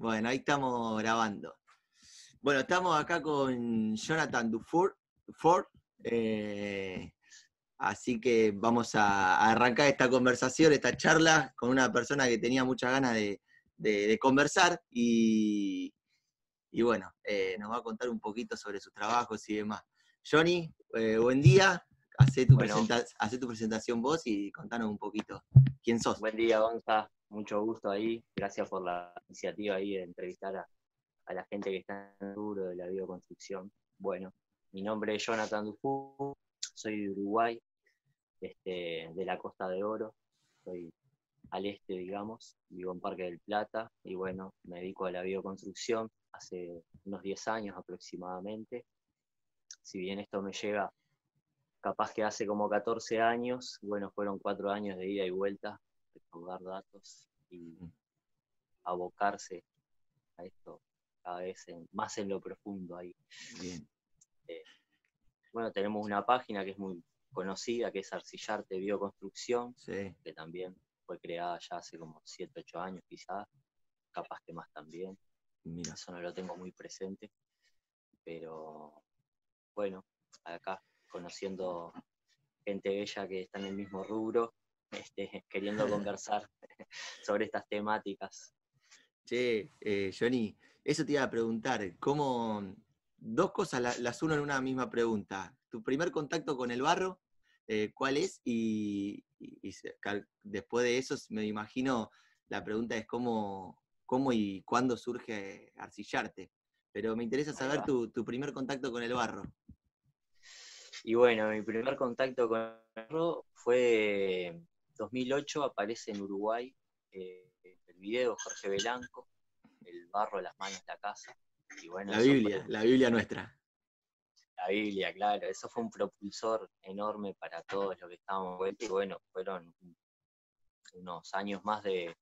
Bueno, ahí estamos grabando. Bueno, estamos acá con Jonathan Dufour, Ford, eh, así que vamos a, arrancar esta conversación, esta charla con una persona que tenía muchas ganas de, conversar y, bueno, eh, nos va a contar un poquito sobre sus trabajos y demás. Johnny, eh, buen día. Hacé tu, tu presentación vos y contanos un poquito quién sos. Buen día, Gonza. Mucho gusto ahí. Gracias por la iniciativa ahí de entrevistar a, la gente que está en el duro de la bioconstrucción. Bueno, mi nombre es Jonathan Dufour, soy de Uruguay, este, de la Costa de Oro. Soy al este, digamos, vivo en Parque del Plata y bueno, me dedico a la bioconstrucción hace unos 10 años aproximadamente. Si bien esto me llega capaz que hace como 14 años, bueno, fueron cuatro años de ida y vuelta, recaudar datos y abocarse a esto cada vez más en lo profundo ahí. Eh, bueno, tenemos una página que es muy conocida, que es Arcillarte Bioconstrucción, que también fue creada ya hace como 7, 8 años quizás, capaz que más también. Mira. Eso no lo tengo muy presente, pero bueno, acá conociendo gente bella que está en el mismo rubro, este, queriendo conversar sobre estas temáticas. Che, eh, Johnny, eso te iba a preguntar, ¿cómo dos cosas las uno en una misma pregunta? Tu primer contacto con el barro, eh, ¿cuál es? Y, después de eso, me imagino, la pregunta es cómo, cómo y cuándo surge Arcillarte. Pero me interesa saber tu, tu primer contacto con el barro. Y bueno, mi primer contacto con el barro fue 2008, aparece en Uruguay eh, el video de Jorge Belanco, El barro, las manos, la casa. Y bueno, la Biblia, la Biblia nuestra. La Biblia, claro, eso fue un propulsor enorme para todos los que estábamos vueltos y bueno, fueron unos años más de,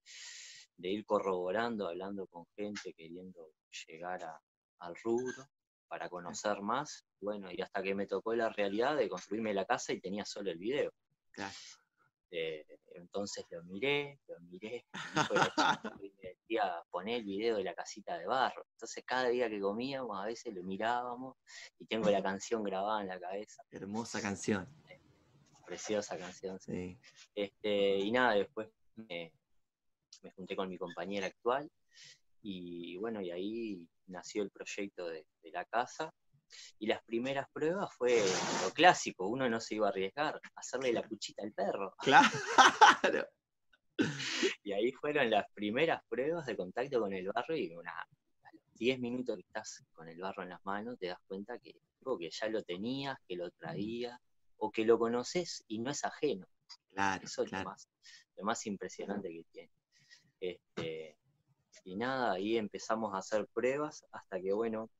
ir corroborando, hablando con gente, queriendo llegar al rubro para conocer más. Bueno, y hasta que me tocó la realidad de construirme la casa y tenía solo el video. Eh, entonces lo miré, lo miré, y me decía, poné el video de la casita de barro. Entonces cada día que comíamos, a veces lo mirábamos y tengo la canción grabada en la cabeza. Hermosa canción. Preciosa canción, sí. Este, y nada, después me, junté con mi compañera actual y bueno, y ahí nació el proyecto de, la casa. Y las primeras pruebas fue lo clásico, uno no se iba a arriesgar, hacerle la cuchita al perro. Claro. y ahí fueron las primeras pruebas de contacto con el barro y una, a los 10 minutos que estás con el barro en las manos te das cuenta que, que ya lo tenías, que lo traía, o que lo conoces y no es ajeno. Claro, Eso es Lo, más, lo más impresionante que tiene. Este, y nada, ahí empezamos a hacer pruebas hasta que, bueno,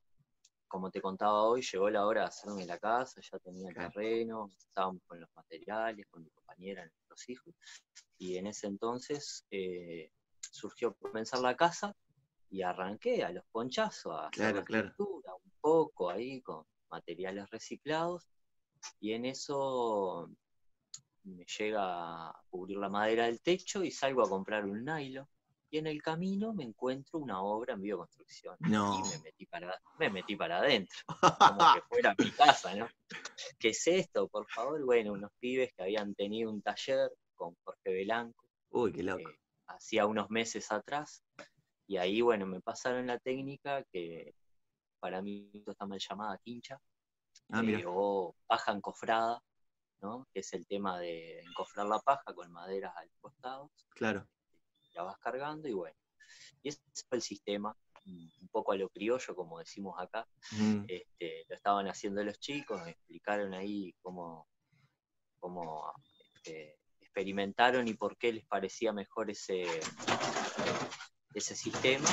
como te contaba hoy, llegó la hora de hacerme la casa, ya tenía el terreno, estábamos con los materiales, con mi compañera, nuestros hijos, y en ese entonces eh, surgió comenzar la casa y arranqué a los ponchazos, a hacer la estructura, un poco ahí con materiales reciclados, y en eso me llega a cubrir la madera del techo y salgo a comprar un nylon y en el camino me encuentro una obra en bioconstrucción. No. Y me metí para, me metí para adentro, como que fuera mi casa, ¿no? ¿Qué es esto, por favor? Bueno, unos pibes que habían tenido un taller con Jorge Belanco. Uy, qué loco. Eh, hacía unos meses atrás. Y ahí, bueno, me pasaron la técnica que para mí está mal llamada quincha. Ah, eh, o paja encofrada, ¿no? Que es el tema de encofrar la paja con maderas al costado. Claro vas cargando y bueno. Y ese fue el sistema, un poco a lo criollo, como decimos acá. Mm. Este, lo estaban haciendo los chicos, me explicaron ahí cómo, cómo este, experimentaron y por qué les parecía mejor ese, ese sistema.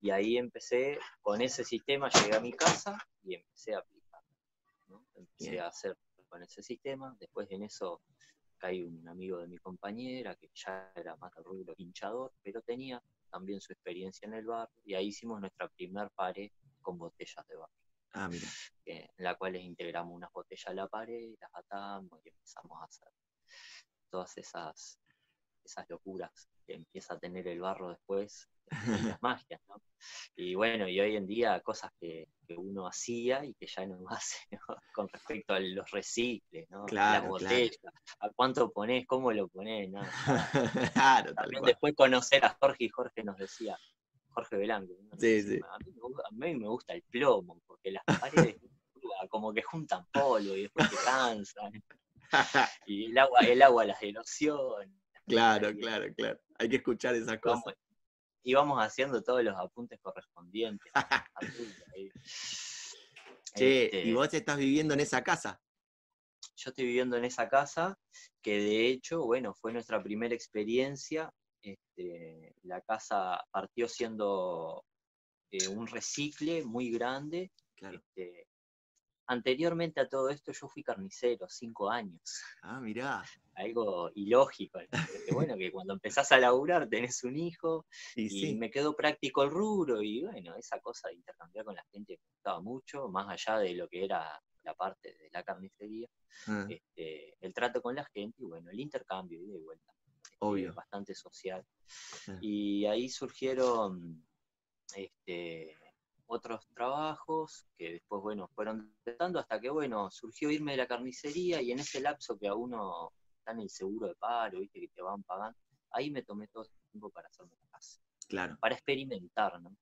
Y ahí empecé, con ese sistema llegué a mi casa y empecé a aplicar. Empecé a hacer con ese sistema, después en eso hay un amigo de mi compañera que ya era más al rubro hinchador, pero tenía también su experiencia en el bar y ahí hicimos nuestra primer pared con botellas de bar. Ah, mira. en la cual integramos unas botellas a la pared, las atamos y empezamos a hacer todas esas, esas locuras que empieza a tener el barro después, las magias, ¿no? Y bueno, y hoy en día cosas que, uno hacía y que ya no hace, Con respecto a los recicles, ¿no? Claro, la botella, a cuánto ponés, cómo lo ponés, ¿no? claro, También después conocer a Jorge y Jorge nos decía, Jorge sí, sí. A, mí, me gusta el plomo, porque las paredes como que juntan polvo y después se cansan. y el agua, el agua las erosiona. Claro, claro, claro. Hay que escuchar esas cosas y vamos haciendo todos los apuntes correspondientes. che, ¿y este vos estás viviendo en esa casa? Yo estoy viviendo en esa casa, que de hecho, bueno, fue nuestra primera experiencia. Este, la casa partió siendo eh, un recicle muy grande. Este, anteriormente a todo esto yo fui carnicero, cinco años. Ah, mirá. Algo ilógico. Que bueno, que cuando empezás a laburar tenés un hijo y, me quedó práctico el rubro y bueno, esa cosa de intercambiar con la gente me gustaba mucho, más allá de lo que era la parte de la carnicería, ah. este, el trato con la gente y bueno, el intercambio y de vuelta. Este, Obvio. Bastante social. Ah. Y ahí surgieron este, otros trabajos que después, bueno, fueron tratando hasta que, bueno, surgió irme de la carnicería y en ese lapso que a uno está en el seguro de paro, viste, que te van pagando, ahí me tomé todo ese tiempo para hacerme la casa. Claro. Para experimentar, ¿no?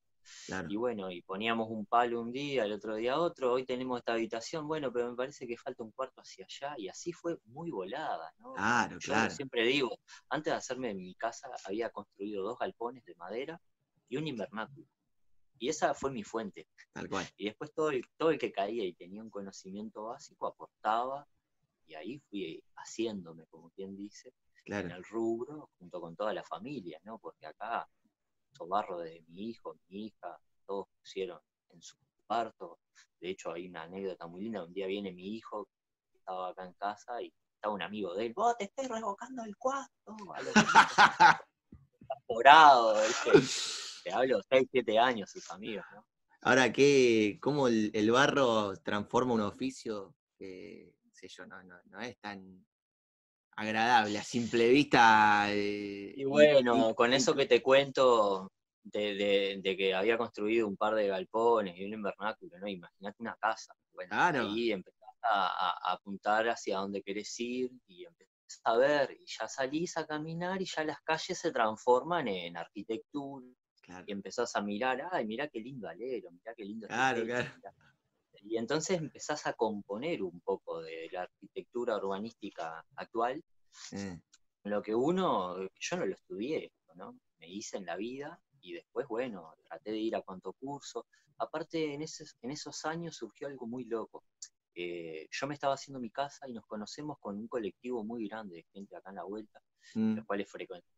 Y bueno, y poníamos un palo un día, el otro día otro, hoy tenemos esta habitación, bueno, pero me parece que falta un cuarto hacia allá, y así fue muy volada, ¿no? Claro, Yo claro. siempre digo, antes de hacerme mi casa, había construido dos galpones de madera y un invernáculo. Y esa fue mi fuente. Tal cual. Y después todo el, todo el que caía y tenía un conocimiento básico aportaba y ahí fui haciéndome, como quien dice, en el rubro junto con toda la familia, ¿no? Porque acá barro de mi hijo, mi hija, todos pusieron en su parto. De hecho, hay una anécdota muy linda. Un día viene mi hijo, que estaba acá en casa, y estaba un amigo de él. Vos te estoy revocando el cuarto. A lo Te hablo 6, 7 años, sus amigos, ¿no? Ahora, ¿qué, ¿cómo el, barro transforma un oficio que, sé yo, no, no, es tan agradable a simple vista? Eh, y bueno, con eso que te cuento de, que había construido un par de galpones y un invernáculo, ¿no? Imagínate una casa. Bueno, ahí empezás a, apuntar hacia dónde querés ir y empezás a ver, y ya salís a caminar y ya las calles se transforman en arquitectura, y empezás a mirar, ay, mirá qué lindo alero, mirá qué lindo. Claro, claro. Y entonces empezás a componer un poco de la arquitectura urbanística actual, lo que uno, yo no lo estudié, ¿no? Me hice en la vida y después, bueno, traté de ir a cuanto curso. Aparte, en esos, en esos años surgió algo muy loco. Eh, yo me estaba haciendo mi casa y nos conocemos con un colectivo muy grande de gente acá en la vuelta, mm. los cuales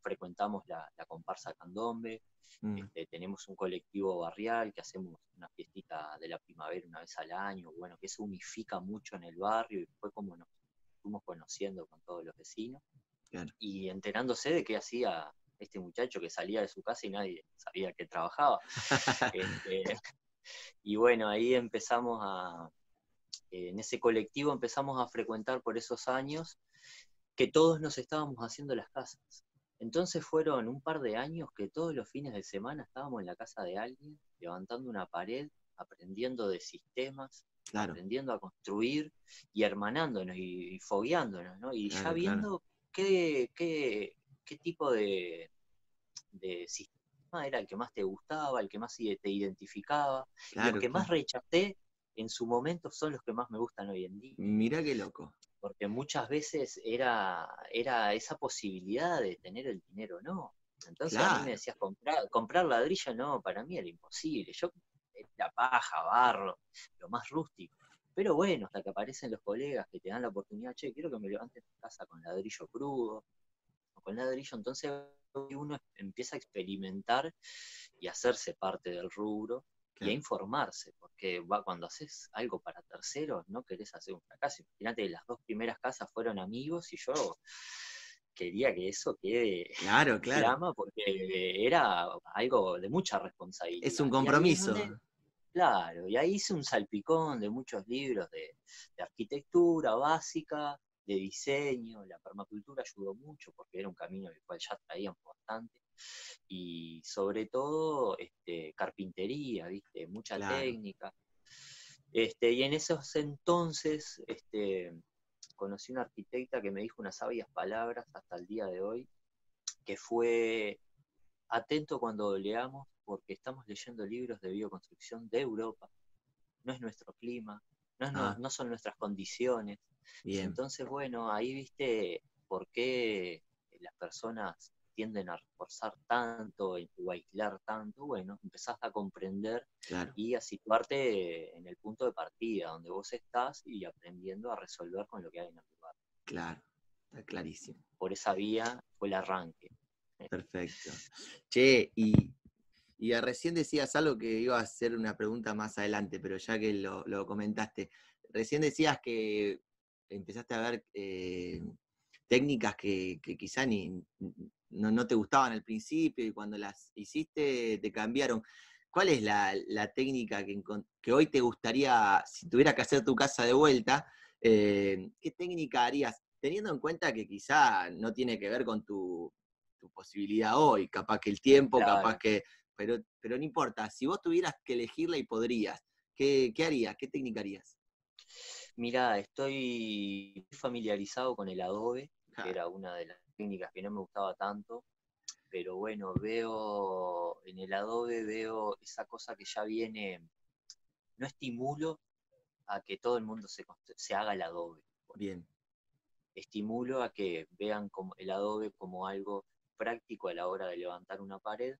frecuentamos la, comparsa Candombe, mm. este, tenemos un colectivo barrial que hacemos una fiestita de la primavera una vez al año, bueno, que se unifica mucho en el barrio y fue como nos fuimos conociendo con todos los vecinos y enterándose de qué hacía este muchacho que salía de su casa y nadie sabía que trabajaba. Este, y bueno, ahí empezamos a, en ese colectivo empezamos a frecuentar por esos años que todos nos estábamos haciendo las casas. Entonces fueron un par de años que todos los fines de semana estábamos en la casa de alguien, levantando una pared, aprendiendo de sistemas, aprendiendo a construir y hermanándonos y, fogueándonos, ¿no? Y ya viendo qué, qué, qué, tipo de, de sistema era el que más te gustaba, el que más te identificaba, el que más rechacé en su momento son los que más me gustan hoy en día. Mira qué loco. Porque muchas veces era, era esa posibilidad de tener el dinero, ¿no? Entonces a mí me decías, comprar, comprar ladrillo, no, para mí era imposible. Yo la paja, barro, lo más rústico. Pero bueno, hasta que aparecen los colegas que te dan la oportunidad, che, quiero que me levantes tu casa con ladrillo crudo, o con ladrillo, entonces uno empieza a experimentar y hacerse parte del rubro y a informarse, porque va, cuando haces algo para terceros no querés hacer un fracaso. Imagínate, las dos primeras casas fueron amigos y yo quería que eso quede claro, claro. porque era algo de mucha responsabilidad. Es un compromiso. claro, y ahí hice un salpicón de muchos libros de, de arquitectura básica, de diseño, la permacultura ayudó mucho porque era un camino el cual ya traíamos bastante y sobre todo este, carpintería, ¿viste? Mucha técnica. Este, y en esos entonces este, conocí una arquitecta que me dijo unas sabias palabras hasta el día de hoy, que fue atento cuando leamos, porque estamos leyendo libros de bioconstrucción de Europa, no es nuestro clima, no, ah. no son nuestras condiciones. Entonces, bueno, ahí viste por qué las personas tienden a reforzar tanto o a aislar tanto, bueno, empezás a comprender y a situarte en el punto de partida, donde vos estás y aprendiendo a resolver con lo que hay en el lugar. Claro, está clarísimo. Por esa vía fue el arranque. Perfecto. Che, y, y recién decías algo que iba a ser una pregunta más adelante, pero ya que lo, comentaste, recién decías que empezaste a ver eh, técnicas que, que quizá ni, no, te gustaban al principio y cuando las hiciste te cambiaron. ¿Cuál es la, técnica que, hoy te gustaría, si tuvieras que hacer tu casa de vuelta, eh, qué técnica harías? Teniendo en cuenta que quizá no tiene que ver con tu, posibilidad hoy, capaz que el tiempo, capaz que... Pero, pero no importa, si vos tuvieras que elegirla y podrías, ¿qué, qué harías? ¿Qué técnica harías? Mira, estoy familiarizado con el Adobe, que era una de las técnicas que no me gustaba tanto, pero bueno, veo en el Adobe, veo esa cosa que ya viene, no estimulo a que todo el mundo se, se haga el Adobe. Bien. Estimulo a que vean como el Adobe como algo práctico a la hora de levantar una pared,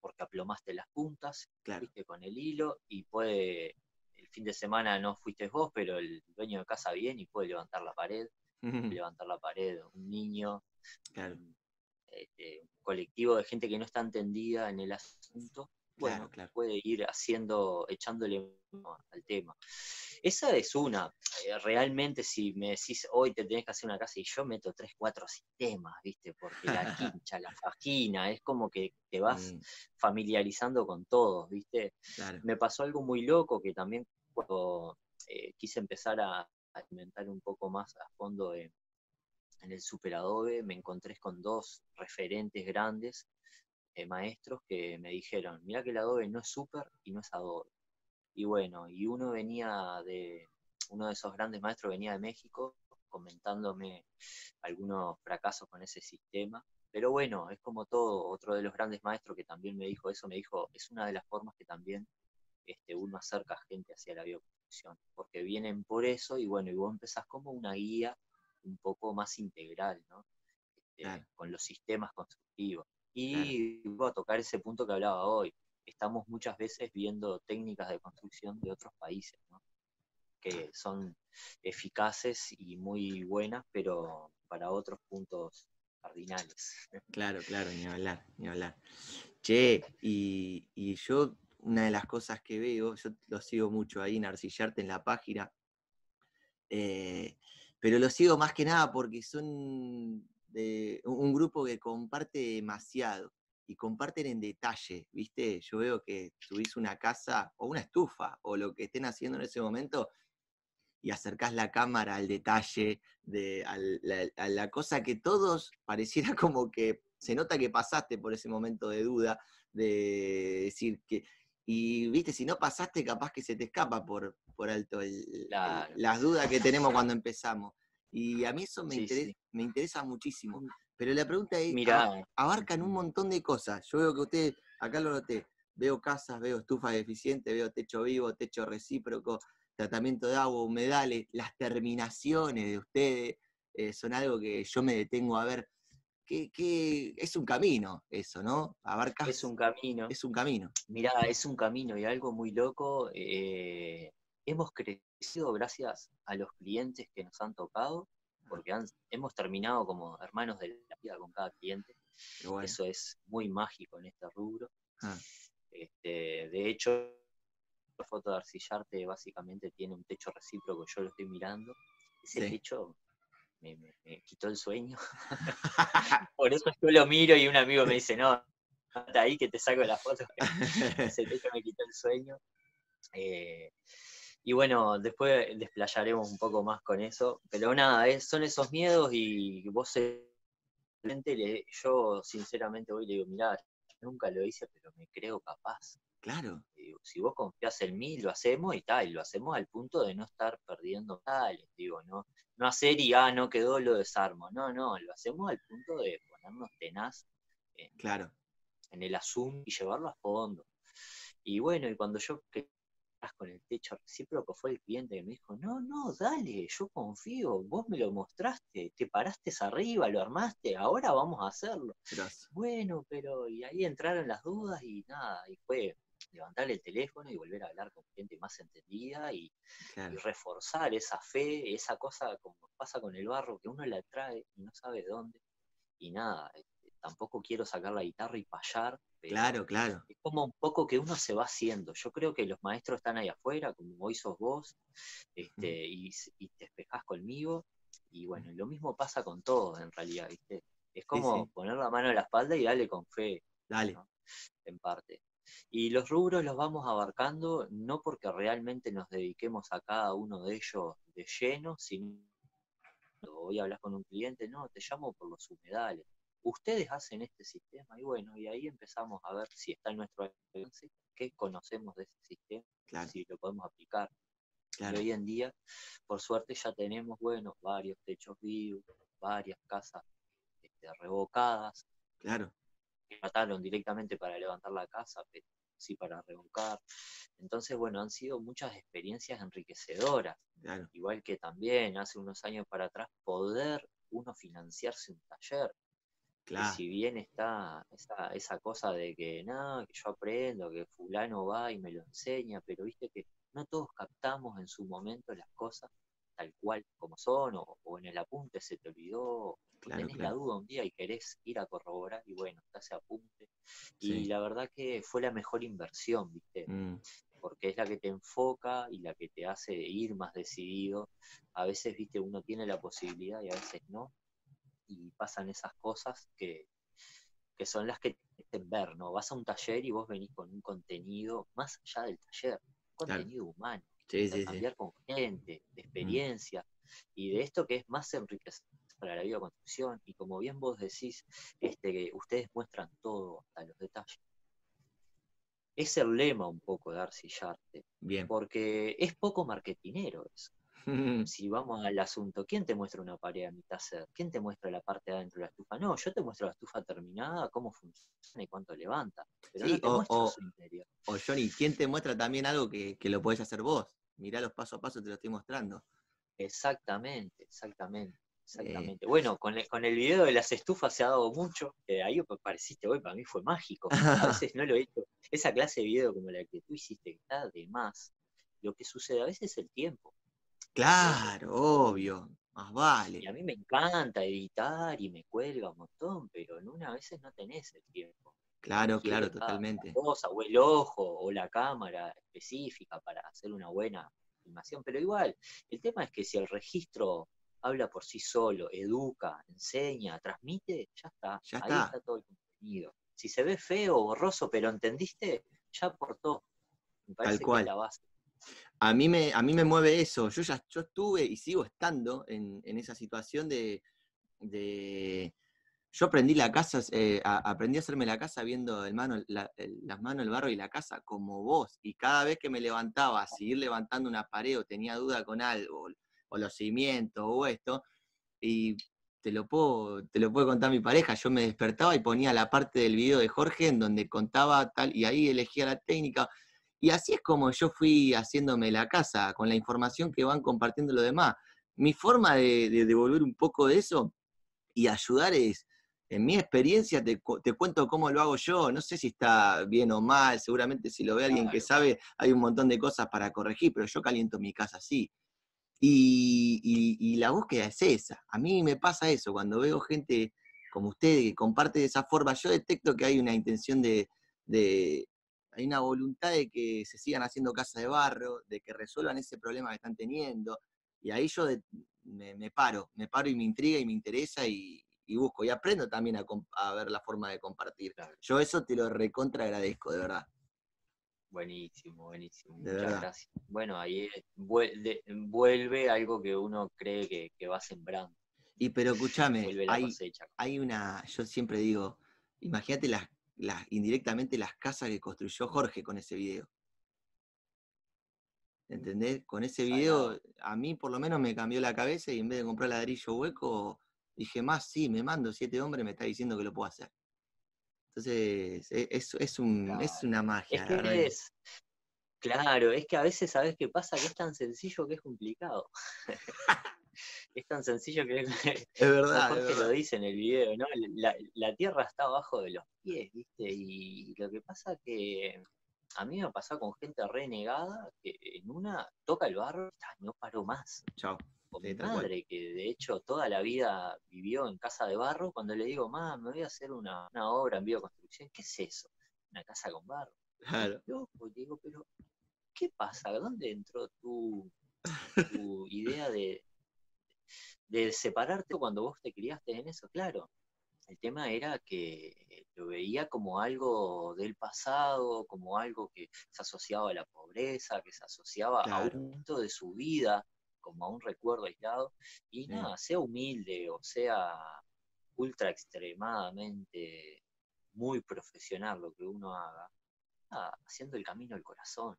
porque aplomaste las puntas, claro. con el hilo y puede, el fin de semana no fuiste vos, pero el dueño de casa viene y puede levantar la pared, levantar la pared, un niño, este, un colectivo de gente que no está entendida en el asunto, bueno, puede ir haciendo, echándole al tema. Esa es una. Eh, realmente, si me decís hoy te tenés que hacer una casa y yo meto tres, cuatro sistemas, ¿viste? Porque la quincha, la fajina, es como que te vas mm. familiarizando con todos, ¿viste? Me pasó algo muy loco que también cuando eh, quise empezar a alimentar un poco más a fondo en, el Super Adobe me encontré con dos referentes grandes, eh, maestros, que me dijeron, mira que el Adobe no es Super y no es Adobe. Y bueno, y uno venía de, uno de esos grandes maestros venía de México comentándome algunos fracasos con ese sistema. Pero bueno, es como todo, otro de los grandes maestros que también me dijo eso, me dijo, es una de las formas que también este, uno acerca gente hacia la porque vienen por eso y bueno, y vos empezás como una guía un poco más integral, ¿no? Este, con los sistemas constructivos. Y voy a tocar ese punto que hablaba hoy. Estamos muchas veces viendo técnicas de construcción de otros países, ¿no? que son eficaces y muy buenas, pero para otros puntos cardinales. Claro, claro, ni hablar, ni hablar. Che, y, y yo, una de las cosas que veo, yo lo sigo mucho ahí en Arcillarte en la página, eh, pero lo sigo más que nada porque son de un grupo que comparte demasiado y comparten en detalle, ¿viste? Yo veo que subís una casa o una estufa o lo que estén haciendo en ese momento y acercás la cámara al detalle, de, a, la, cosa que todos pareciera como que se nota que pasaste por ese momento de duda, de decir que, y viste, si no pasaste, capaz que se te escapa por, por alto las dudas que tenemos cuando empezamos. Y a mí eso me, interesa, me interesa muchísimo. Pero la pregunta es, abarcan un montón de cosas. Yo veo que usted, acá lo noté, veo casas, veo estufas eficientes, veo techo vivo, techo recíproco, tratamiento de agua, humedales, las terminaciones de ustedes, eh, son algo que yo me detengo a ver que, es un camino eso, ¿no? Abarca. Es un camino. Es un camino. Mirá, es un camino y algo muy loco. Eh, hemos crecido gracias a los clientes que nos han tocado, porque hemos terminado como hermanos de la vida con cada cliente. Eso es muy mágico en este rubro. Ah. Este, de hecho, la foto de Arcillarte básicamente tiene un techo recíproco, yo lo estoy mirando. Ese techo me, quitó el sueño. Por eso yo lo miro y un amigo me dice, no, hasta ahí que te saco la foto. Ese techo me quitó el sueño. Eh, y bueno, después desplayaremos un poco más con eso. Pero nada, son esos miedos y vos yo sinceramente hoy le digo, mirá, nunca lo hice, pero me creo capaz. Claro. si vos confías en mí, lo hacemos y tal, y lo hacemos al punto de no estar perdiendo tal, digo, no, no hacer y ah, no quedó, lo desarmo. No, no, lo hacemos al punto de ponernos tenaz en, claro. en el asunto y llevarlo a fondo. Y bueno, y cuando yo con el techo recíproco fue el cliente que me dijo, no, no, dale, yo confío, vos me lo mostraste, te paraste arriba, lo armaste, ahora vamos a hacerlo. Bueno, pero y ahí entraron las dudas y nada, y fue levantar el teléfono y volver a hablar con gente más entendida y, reforzar esa fe, esa cosa como pasa con el barro, que uno la trae y no sabe dónde. Y nada, tampoco quiero sacar la guitarra y payar. claro, claro. Es como un poco que uno se va haciendo. Yo creo que los maestros están ahí afuera, como hoy sos vos, este, y, te espejás conmigo. Y bueno, lo mismo pasa con todos en realidad, ¿viste? Es como poner la mano en la espalda y darle con fe. Dale. En parte. Y los rubros los vamos abarcando no porque realmente nos dediquemos a cada uno de ellos de lleno, sino voy a hablar con un cliente, no, te llamo por los humedales ustedes hacen este sistema y bueno, y ahí empezamos a ver si está en nuestro alcance, qué conocemos de ese sistema, si lo podemos aplicar. Y hoy en día, por suerte, ya tenemos, bueno, varios techos vivos, varias casas este, revocadas. Claro. Que mataron directamente para levantar la casa, pero sí para revocar. Entonces, bueno, han sido muchas experiencias enriquecedoras. Igual que también hace unos años para atrás, poder uno financiarse un taller si bien está esa, esa cosa de que nada, que yo aprendo, que fulano va y me lo enseña, pero viste que no todos captamos en su momento las cosas tal cual como son, o, en el apunte se te olvidó, tenés la duda un día y querés ir a corroborar, y bueno, está ese apunte. Y la verdad que fue la mejor inversión, ¿viste? Mm. Porque es la que te enfoca y la que te hace ir más decidido. A veces, ¿viste? Uno tiene la posibilidad y a veces no, y pasan esas cosas que, son las que te ver, ¿no? Vas a un taller y vos venís con un contenido más allá del taller, un contenido humano, sí, cambiar con gente, de mm. experiencia, y de esto que es más enriquecedor para la vida construcción, y como bien vos decís, este, ustedes muestran todo hasta los detalles. Es el lema un poco de Arcillarte, Bien. porque es poco marketinero eso. si vamos al asunto, ¿quién te muestra una pared a mitad hacer? ¿Quién te muestra la parte de adentro de la estufa? No, yo te muestro la estufa terminada, cómo funciona y cuánto levanta. Pero no te o, muestro su interior. O Johnny, ¿quién te muestra también algo que, lo podés hacer vos? Mirá los paso a paso, te lo estoy mostrando. Exactamente, exactamente. Exactamente. Bueno, con el, con el video de las estufas se ha dado mucho. ahí pareciste hoy, para mí fue mágico. A veces no lo he hecho. Esa clase de video como la que tú hiciste, que está de más. Lo que sucede a veces es el tiempo. Claro, obvio, más vale. Y a mí me encanta editar y me cuelga un montón, pero en una veces no tenés el tiempo. Claro, claro, totalmente. Cosa, o el ojo, o la cámara específica para hacer una buena filmación, pero igual, el tema es que si el registro habla por sí solo, educa, enseña, transmite, ya está. Ya Ahí está. todo el contenido. Si se ve feo borroso, pero entendiste, ya aportó. Me parece Tal cual. Que es la base a mí me, a mí me mueve eso. Yo ya yo estuve y sigo estando en, esa situación de, Yo aprendí la casa, eh, aprendí a hacerme la casa viendo el mano, las manos, el barro y la casa como vos. Y cada vez que me levantaba a seguir levantando una pared o tenía duda con algo, o, los cimientos o esto, y te lo puedo, te lo puedo contar mi pareja, yo me despertaba y ponía la parte del video de Jorge en donde contaba tal, y ahí elegía la técnica y así es como yo fui haciéndome la casa, con la información que van compartiendo los demás. Mi forma de, devolver un poco de eso y ayudar es, en mi experiencia, te, cuento cómo lo hago yo. No sé si está bien o mal, seguramente si lo ve alguien que sabe, hay un montón de cosas para corregir, pero yo caliento mi casa así. Y, la búsqueda es esa. A mí me pasa eso, cuando veo gente como usted que comparte de esa forma, yo detecto que hay una intención de, hay una voluntad de que se sigan haciendo casas de barro, de que resuelvan ese problema que están teniendo. Y ahí yo me, paro, me paro y me intriga y me interesa y, busco. Y aprendo también a, ver la forma de compartir. Yo eso te lo recontra agradezco, de verdad. Buenísimo, buenísimo. Muchas gracias. Bueno, ahí vuelve, algo que uno cree que, va sembrando. Y pero escúchame, hay, hay, una, yo siempre digo, imagínate las, las, indirectamente las casas que construyó Jorge con ese video. ¿Entendés? Con ese video, a mí por lo menos me cambió la cabeza y en vez de comprar ladrillo hueco, dije, más, sí, me mando, siete hombres me está diciendo que lo puedo hacer. Entonces, e, es, es, un, es una magia. Es claro, es que a veces, ¿sabes qué pasa? Que es tan sencillo que es complicado. es tan sencillo que es, es verdad. Porque lo dice en el video, ¿no? La, la, tierra está abajo de los pies, ¿viste? Y lo que pasa que a mí me ha pasado con gente renegada que en una toca el barro y no paró más. Chao. Con mi madre, que de hecho toda la vida vivió en casa de barro, cuando le digo, mamá, me voy a hacer una, obra en bioconstrucción, ¿qué es eso? Una casa con barro. Claro. Yo digo, pero ¿qué pasa? ¿Dónde entró tu, tu idea de, de separarte cuando vos te criaste en eso? Claro, el tema era que lo veía como algo del pasado, como algo que se asociaba a la pobreza, que se asociaba a un momento de su vida, como a un recuerdo aislado. Y nada, sea humilde o sea ultra extremadamente muy profesional lo que uno haga, haciendo el camino del corazón.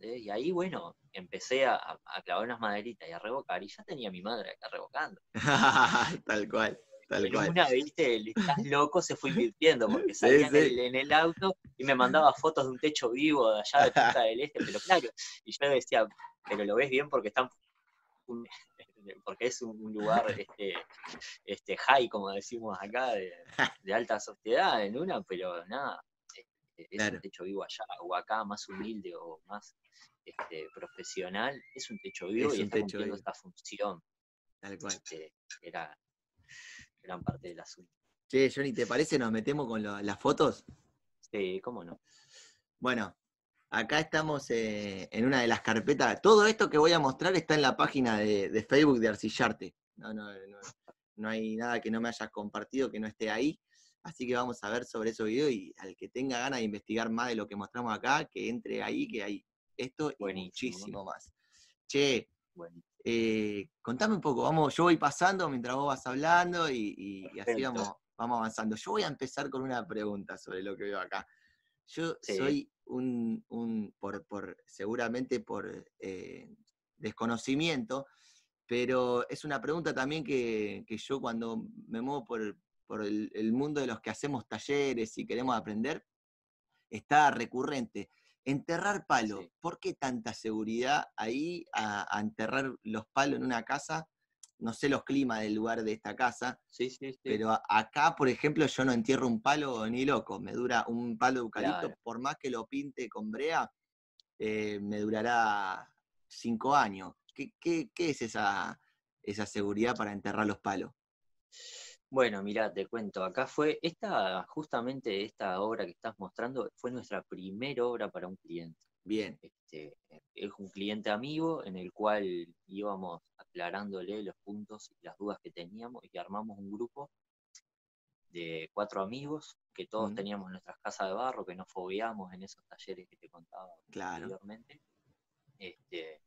Y ahí, bueno, empecé a, a, clavar unas maderitas y a revocar, y ya tenía mi madre acá revocando. Tal cual. Tal Una, viste, el estás loco se fue invirtiendo porque salía En, el, auto y me mandaba fotos de un techo vivo de allá de Punta del Este, pero claro, y yo decía, pero lo ves bien porque están porque es un lugar este, este high, como decimos acá, de, alta sociedad en una, pero nada, este, es un techo vivo allá, o acá más humilde o más este, profesional, es un techo vivo y está cumpliendo esta función. Tal cual. Este, era, gran parte del asunto. Che, Johnny, ¿te parece nos metemos con las fotos? Sí, cómo no. Bueno, acá estamos eh, en una de las carpetas. Todo esto que voy a mostrar está en la página de, Facebook de Arcillarte. No, no, no, hay nada que no me hayas compartido que no esté ahí. Así que vamos a ver sobre esos videos y al que tenga ganas de investigar más de lo que mostramos acá, que entre ahí, que hay esto y muchísimo más. Che, eh, contame un poco, vamos, yo voy pasando mientras vos vas hablando y, así vamos, vamos, avanzando. Yo voy a empezar con una pregunta sobre lo que veo acá. Yo soy un, por, seguramente por eh, desconocimiento, pero es una pregunta también que, yo cuando me muevo por, el, el, mundo de los que hacemos talleres y queremos aprender, está recurrente. Enterrar palo, ¿por qué tanta seguridad ahí a, enterrar los palos en una casa? No sé los climas del lugar de esta casa, sí, sí, sí. pero acá, por ejemplo, yo no entierro un palo ni loco. Me dura un palo de eucalipto, por más que lo pinte con brea, eh, me durará cinco años. ¿Qué, qué, qué es esa, esa seguridad para enterrar los palos? Bueno, mira, te cuento, acá fue, esta, justamente esta obra que estás mostrando fue nuestra primera obra para un cliente. Bien. Este, es un cliente amigo en el cual íbamos aclarándole los puntos y las dudas que teníamos y armamos un grupo de cuatro amigos que todos teníamos nuestras casas de barro, que nos fobiamos en esos talleres que te contaba anteriormente. Este,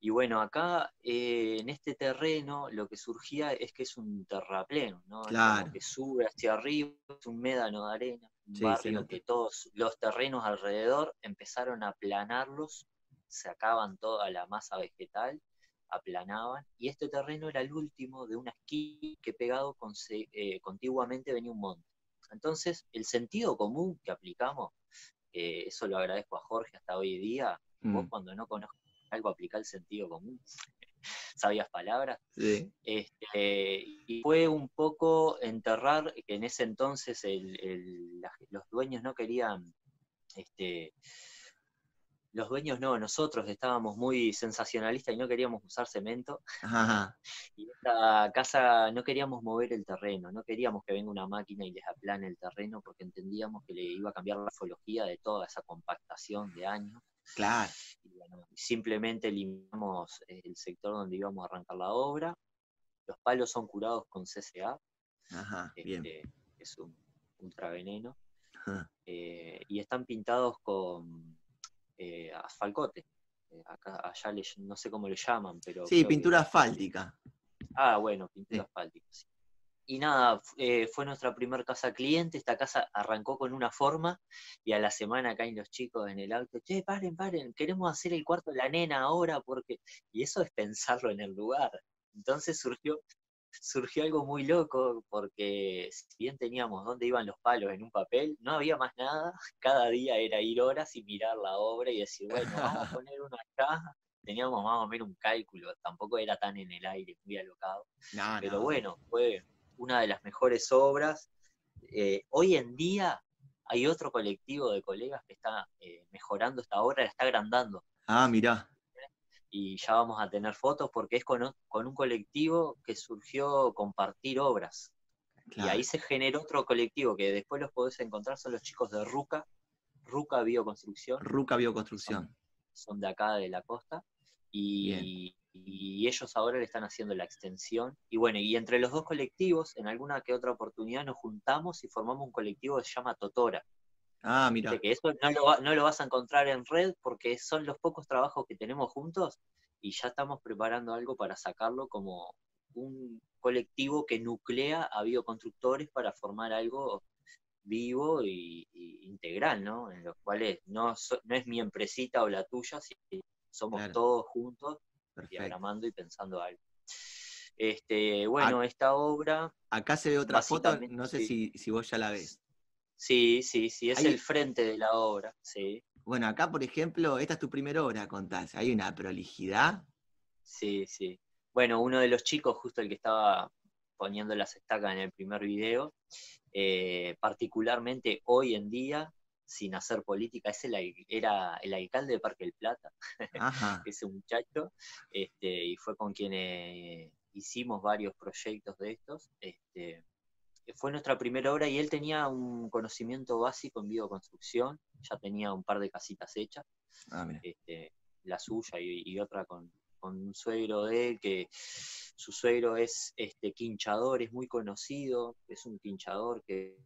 y bueno, acá eh, en este terreno lo que surgía es que es un terrapleno, ¿no? que sube hacia arriba, es un médano de arena, un barrio que todos los terrenos alrededor empezaron a aplanarlos, sacaban toda la masa vegetal, aplanaban, y este terreno era el último de una esquina que pegado con, eh, contiguamente venía un monte. Entonces, el sentido común que aplicamos, eh, eso lo agradezco a Jorge hasta hoy día, vos mm. cuando no conozco algo aplicar el sentido común, sabias palabras. Este, y fue un poco enterrar, que en ese entonces los dueños no querían, este, los dueños no, nosotros estábamos muy sensacionalistas y no queríamos usar cemento. Y esta casa no queríamos mover el terreno, no queríamos que venga una máquina y les aplane el terreno porque entendíamos que le iba a cambiar la morfología de toda esa compactación de años. Claro. simplemente eliminamos el sector donde íbamos a arrancar la obra. Los palos son curados con CCA, Ajá, este, es un ultraveneno, eh, y están pintados con eh, asfalcote. Eh, acá, allá no sé cómo le llaman, pero. Sí, pintura asfáltica. Ah, bueno, pintura asfáltica, sí. Y nada, eh, fue nuestra primera casa cliente. Esta casa arrancó con una forma y a la semana caen los chicos en el auto. Che, paren, paren, queremos hacer el cuarto de la nena ahora porque. Y eso es pensarlo en el lugar. Entonces surgió, surgió algo muy loco porque si bien teníamos dónde iban los palos en un papel, no había más nada. Cada día era ir horas y mirar la obra y decir, bueno, vamos a poner uno acá. Teníamos más o menos un cálculo, tampoco era tan en el aire, muy alocado. Pero bueno, fue, una de las mejores obras. Eh, hoy en día hay otro colectivo de colegas que está eh, mejorando esta obra, la está agrandando. Ah, mirá. Y ya vamos a tener fotos porque es con, un colectivo que surgió compartir obras. Y ahí se generó otro colectivo que después los podés encontrar, son los chicos de Ruca, Ruca Bioconstrucción. Ruca Bioconstrucción. Son, de acá de la costa. Y, y ellos ahora le están haciendo la extensión. Y bueno, y entre los dos colectivos, en alguna que otra oportunidad nos juntamos y formamos un colectivo que se llama Totora. Ah, mira. Que eso no lo, no lo vas a encontrar en red porque son los pocos trabajos que tenemos juntos y ya estamos preparando algo para sacarlo como un colectivo que nuclea a bioconstructores para formar algo vivo y, integral, ¿no? En los cuales no, no es mi empresita o la tuya, sino somos todos juntos diagramando y pensando algo. Este, bueno, esta obra. Acá se ve otra foto, no sé si, vos ya la ves. Sí, sí, sí, es el frente de la obra, sí. Bueno, acá, por ejemplo, esta es tu primera obra, contás. Hay una prolijidad. Sí, sí. Bueno, uno de los chicos, justo el que estaba poniendo las estacas en el primer video, eh, particularmente hoy en día, sin hacer política, es era el alcalde de Parque del Plata, ese muchacho, este, y fue con quien eh, hicimos varios proyectos de estos. Este, fue nuestra primera obra y él tenía un conocimiento básico en bioconstrucción, ya tenía un par de casitas hechas, ah, este, la suya y, otra con, un suegro de él, que su suegro es este quinchador, es muy conocido, es un quinchador que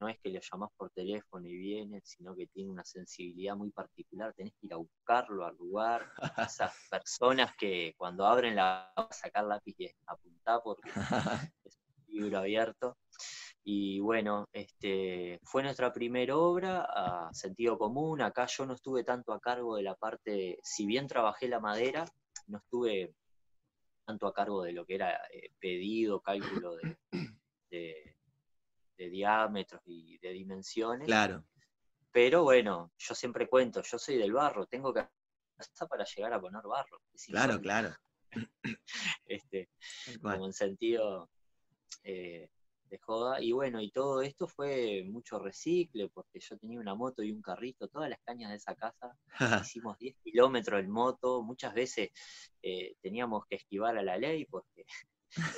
no es que le llamás por teléfono y viene, sino que tiene una sensibilidad muy particular, tenés que ir a buscarlo al lugar, esas personas que cuando abren la a sacar lápiz y apuntar porque es un libro abierto. Y bueno, este, fue nuestra primera obra a sentido común. Acá yo no estuve tanto a cargo de la parte, si bien trabajé la madera, no estuve tanto a cargo de lo que era eh, pedido, cálculo de, de diámetros y de dimensiones. Claro. Pero bueno, yo siempre cuento, yo soy del barro, tengo que hacer para llegar a poner barro. Claro, claro. este, como en sentido eh, de joda. Y bueno, y todo esto fue mucho recicle, porque yo tenía una moto y un carrito, todas las cañas de esa casa, hicimos 10 kilómetros en moto, muchas veces eh, teníamos que esquivar a la ley porque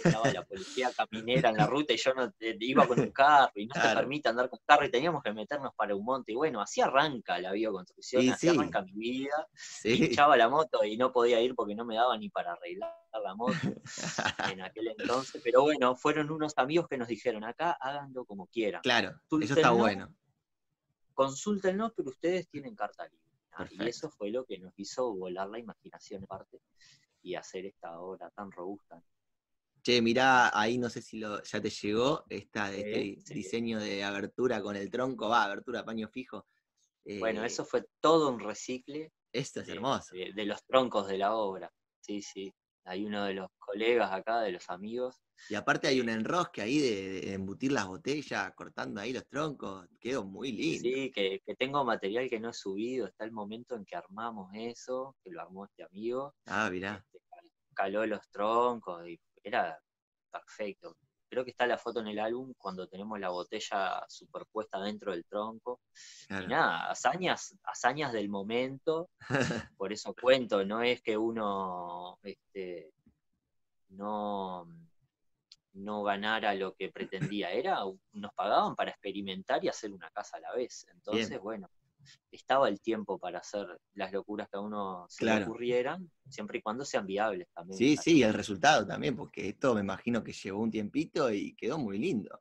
estaba la policía caminera en la ruta y yo no eh, iba con un carro y no se permite andar con carro y teníamos que meternos para un monte. Y bueno, así arranca la bioconstrucción, así arranca mi vida. Echaba la moto y no podía ir porque no me daba ni para arreglar la moto en aquel entonces. Pero bueno, fueron unos amigos que nos dijeron, acá háganlo como quieran. Claro, eso está bueno. Consúltenlo, pero ustedes tienen carta libre. Y eso fue lo que nos hizo volar la imaginación aparte y hacer esta obra tan robusta. Che, mirá, ahí no sé si ya te llegó esta, este diseño de abertura con el tronco, va, abertura, paño fijo. bueno, eh, eso fue todo un recicle. Esto es hermoso. De, los troncos de la obra. Sí, sí. Hay uno de los colegas acá, de los amigos. Y aparte hay un enrosque ahí de, embutir las botellas, cortando ahí los troncos. Quedó muy lindo. Sí, que, tengo material que no he subido. Está el momento en que armamos eso, que lo armó este amigo. Ah, mirá. Este, caló los troncos y era perfecto. Creo que está la foto en el álbum cuando tenemos la botella superpuesta dentro del tronco. Y nada, hazañas, hazañas del momento. Por eso cuento, no es que uno este, no, no ganara lo que pretendía, era, nos pagaban para experimentar y hacer una casa a la vez. Entonces, bueno, estaba el tiempo para hacer las locuras que a uno se le ocurrieran, siempre y cuando sean viables también. Sí, sí, el resultado también, porque esto me imagino que llevó un tiempito y quedó muy lindo.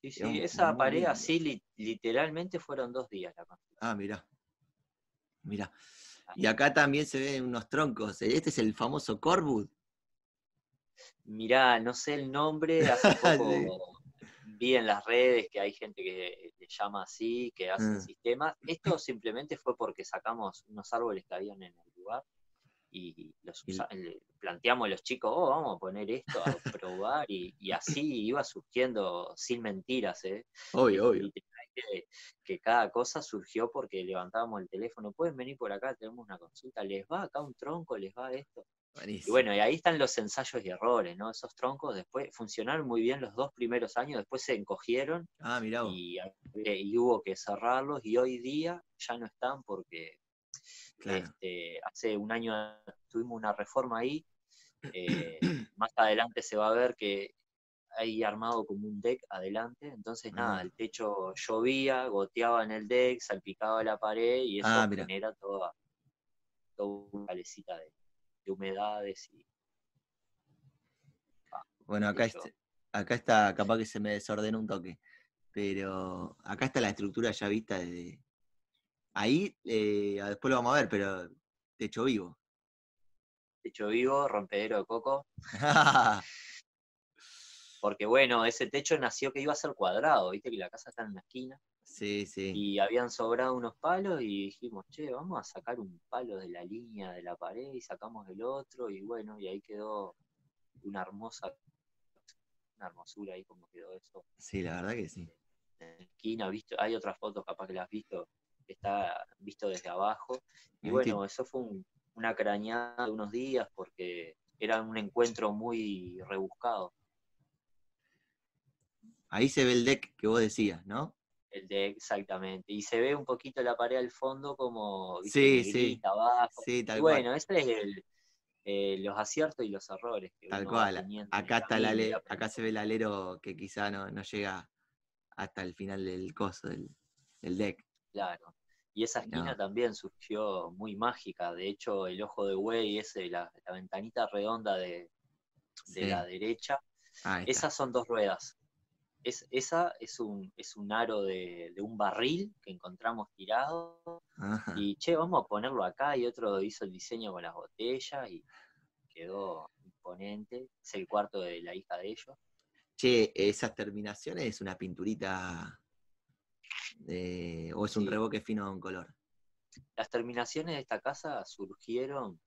Sí, sí, esa pared así literalmente fueron dos días la Ah, mira. Mira. Y acá también se ven unos troncos. Este es el famoso Corwood. Mirá, no sé el nombre, hace poco vi en las redes que hay gente que le llama así, que hace mm. sistemas. Esto simplemente fue porque sacamos unos árboles que habían en el lugar y los planteamos a los chicos, oh, vamos a poner esto a probar, y, así iba surgiendo sin mentiras, ¿eh? Obvio, obvio. que, cada cosa surgió porque levantábamos el teléfono, pueden venir por acá, tenemos una consulta, les va acá un tronco, les va esto. Y bueno, y ahí están los ensayos y errores, ¿no? Esos troncos después funcionaron muy bien los dos primeros años, después se encogieron ah, y, y, hubo que cerrarlos y hoy día ya no están porque este, hace un año tuvimos una reforma ahí. Eh, más adelante se va a ver que hay armado como un deck adelante. Entonces, nada, el techo llovía, goteaba en el deck, salpicaba la pared y eso ah, genera toda, una calecita de, humedades. Y... Ah, bueno, acá, acá está, capaz que se me desordena un toque, pero acá está la estructura ya vista de, Ahí, eh, después lo vamos a ver, pero techo vivo. Techo vivo, rompedero de coco. Porque bueno, ese techo nació que iba a ser cuadrado, viste que la casa está en la esquina. Sí, sí. Y habían sobrado unos palos y dijimos, che, vamos a sacar un palo de la línea de la pared y sacamos el otro y bueno, y ahí quedó una hermosa, una hermosura ahí como quedó eso. Sí, la verdad que sí. En la esquina, visto, hay otras fotos capaz que las has visto, está visto desde abajo. Y bueno, eso fue una crañada de unos días porque era un encuentro muy rebuscado. Ahí se ve el deck que vos decías, ¿no? El deck, exactamente. Y se ve un poquito la pared al fondo como sí, sí. abajo. Sí, tal y bueno, ese es el, eh, los aciertos y los errores. tal cual. Acá, está acá se ve el alero que quizá no, no llega hasta el final del coso del, del deck. Claro. Y esa esquina también surgió muy mágica. De hecho, el ojo de güey, ese, la, la ventanita redonda de, la derecha, esas son dos ruedas. Es, esa es un, es un aro de, un barril que encontramos tirado. Y che, vamos a ponerlo acá. Y otro hizo el diseño con las botellas y quedó imponente. Es el cuarto de la hija de ellos. Che, esas terminaciones es una pinturita ¿O es un revoque fino de un color? Las terminaciones de esta casa surgieron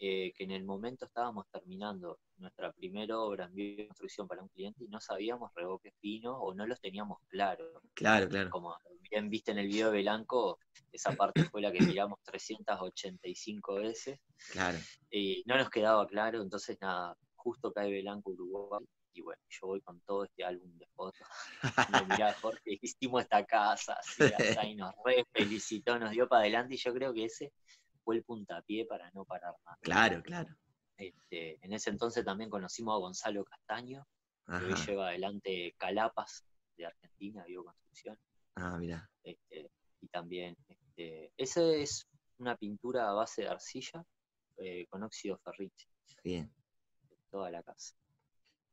eh, que en el momento estábamos terminando nuestra primera obra en construcción para un cliente y no sabíamos revoque fino o no los teníamos claros. Claro, claro. Como bien viste en el video de Belanco, esa parte fue la que miramos 385 veces. Claro. Y no nos quedaba claro, entonces nada, justo cae Belanco Uruguay y bueno, yo voy con todo este álbum de fotos. Mirá, Jorge, hicimos esta casa, así, y nos re felicitó, nos dio para adelante, y yo creo que ese fue el puntapié para no parar más. Claro, claro. Este, en ese entonces también conocimos a Gonzalo Castaño, que hoy lleva adelante Calapas de Argentina, Bioconstrucción. Ah, mira. Este, y también, este, esa es una pintura a base de arcilla eh, con óxido ferrite. Bien. Toda la casa.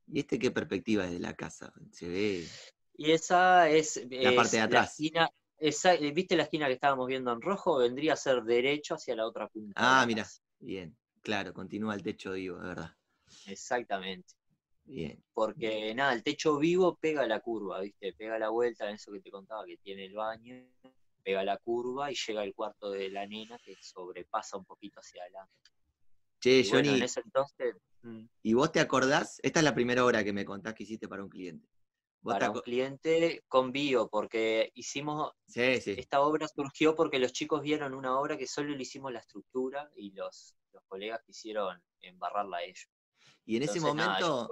¿Y este qué perspectiva es de la casa? ¿Se ve? Y esa es. La parte de atrás. Eh, ¿Viste la esquina que estábamos viendo en rojo? Vendría a ser derecho hacia la otra punta. Ah, mira. Bien. Claro, continúa el techo vivo, de verdad. Exactamente. Bien. Porque nada, el techo vivo pega la curva, ¿viste? Pega la vuelta en eso que te contaba, que tiene el baño, pega la curva y llega al cuarto de la nena que sobrepasa un poquito hacia adelante. Che, Johnny. en ese entonces Mm. ¿Y vos te acordás? Esta es la primera hora que me contás que hiciste para un cliente. Para un cliente con bio, porque hicimos. Sí, sí. Esta obra surgió porque los chicos vieron una obra que solo le hicimos la estructura y los, colegas quisieron embarrarla a ellos. Y en ese momento.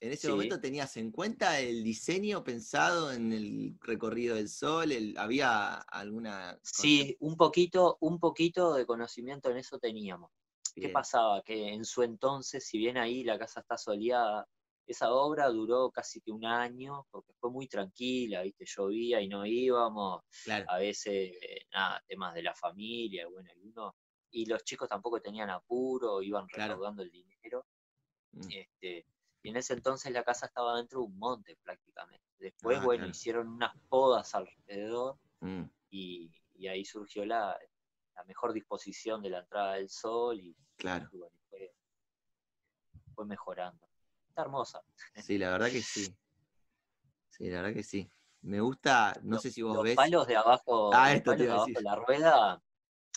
En ese momento tenías en cuenta el diseño pensado en el recorrido del sol, había alguna Sí, un poquito, un poquito de conocimiento en eso teníamos. ¿Qué pasaba? Que en su entonces, si bien ahí la casa está soleada, esa obra duró casi que un año, porque fue muy tranquila, ¿viste? Llovía y no íbamos. A veces, nada, temas de la familia, bueno, y uno. Y los chicos tampoco tenían apuro, iban recaudando el dinero. Mm. Este, y en ese entonces la casa estaba dentro de un monte prácticamente. Después, ah, bueno, hicieron unas podas alrededor mm. y, y, ahí surgió la, la mejor disposición de la entrada del sol y Claro. fue mejorando. Está hermosa. Sí, la verdad que sí. Sí, la verdad que sí. Me gusta, no sé si vos los ves. Palos de abajo, Ah, los esto palos de iba a abajo decir. de la rueda,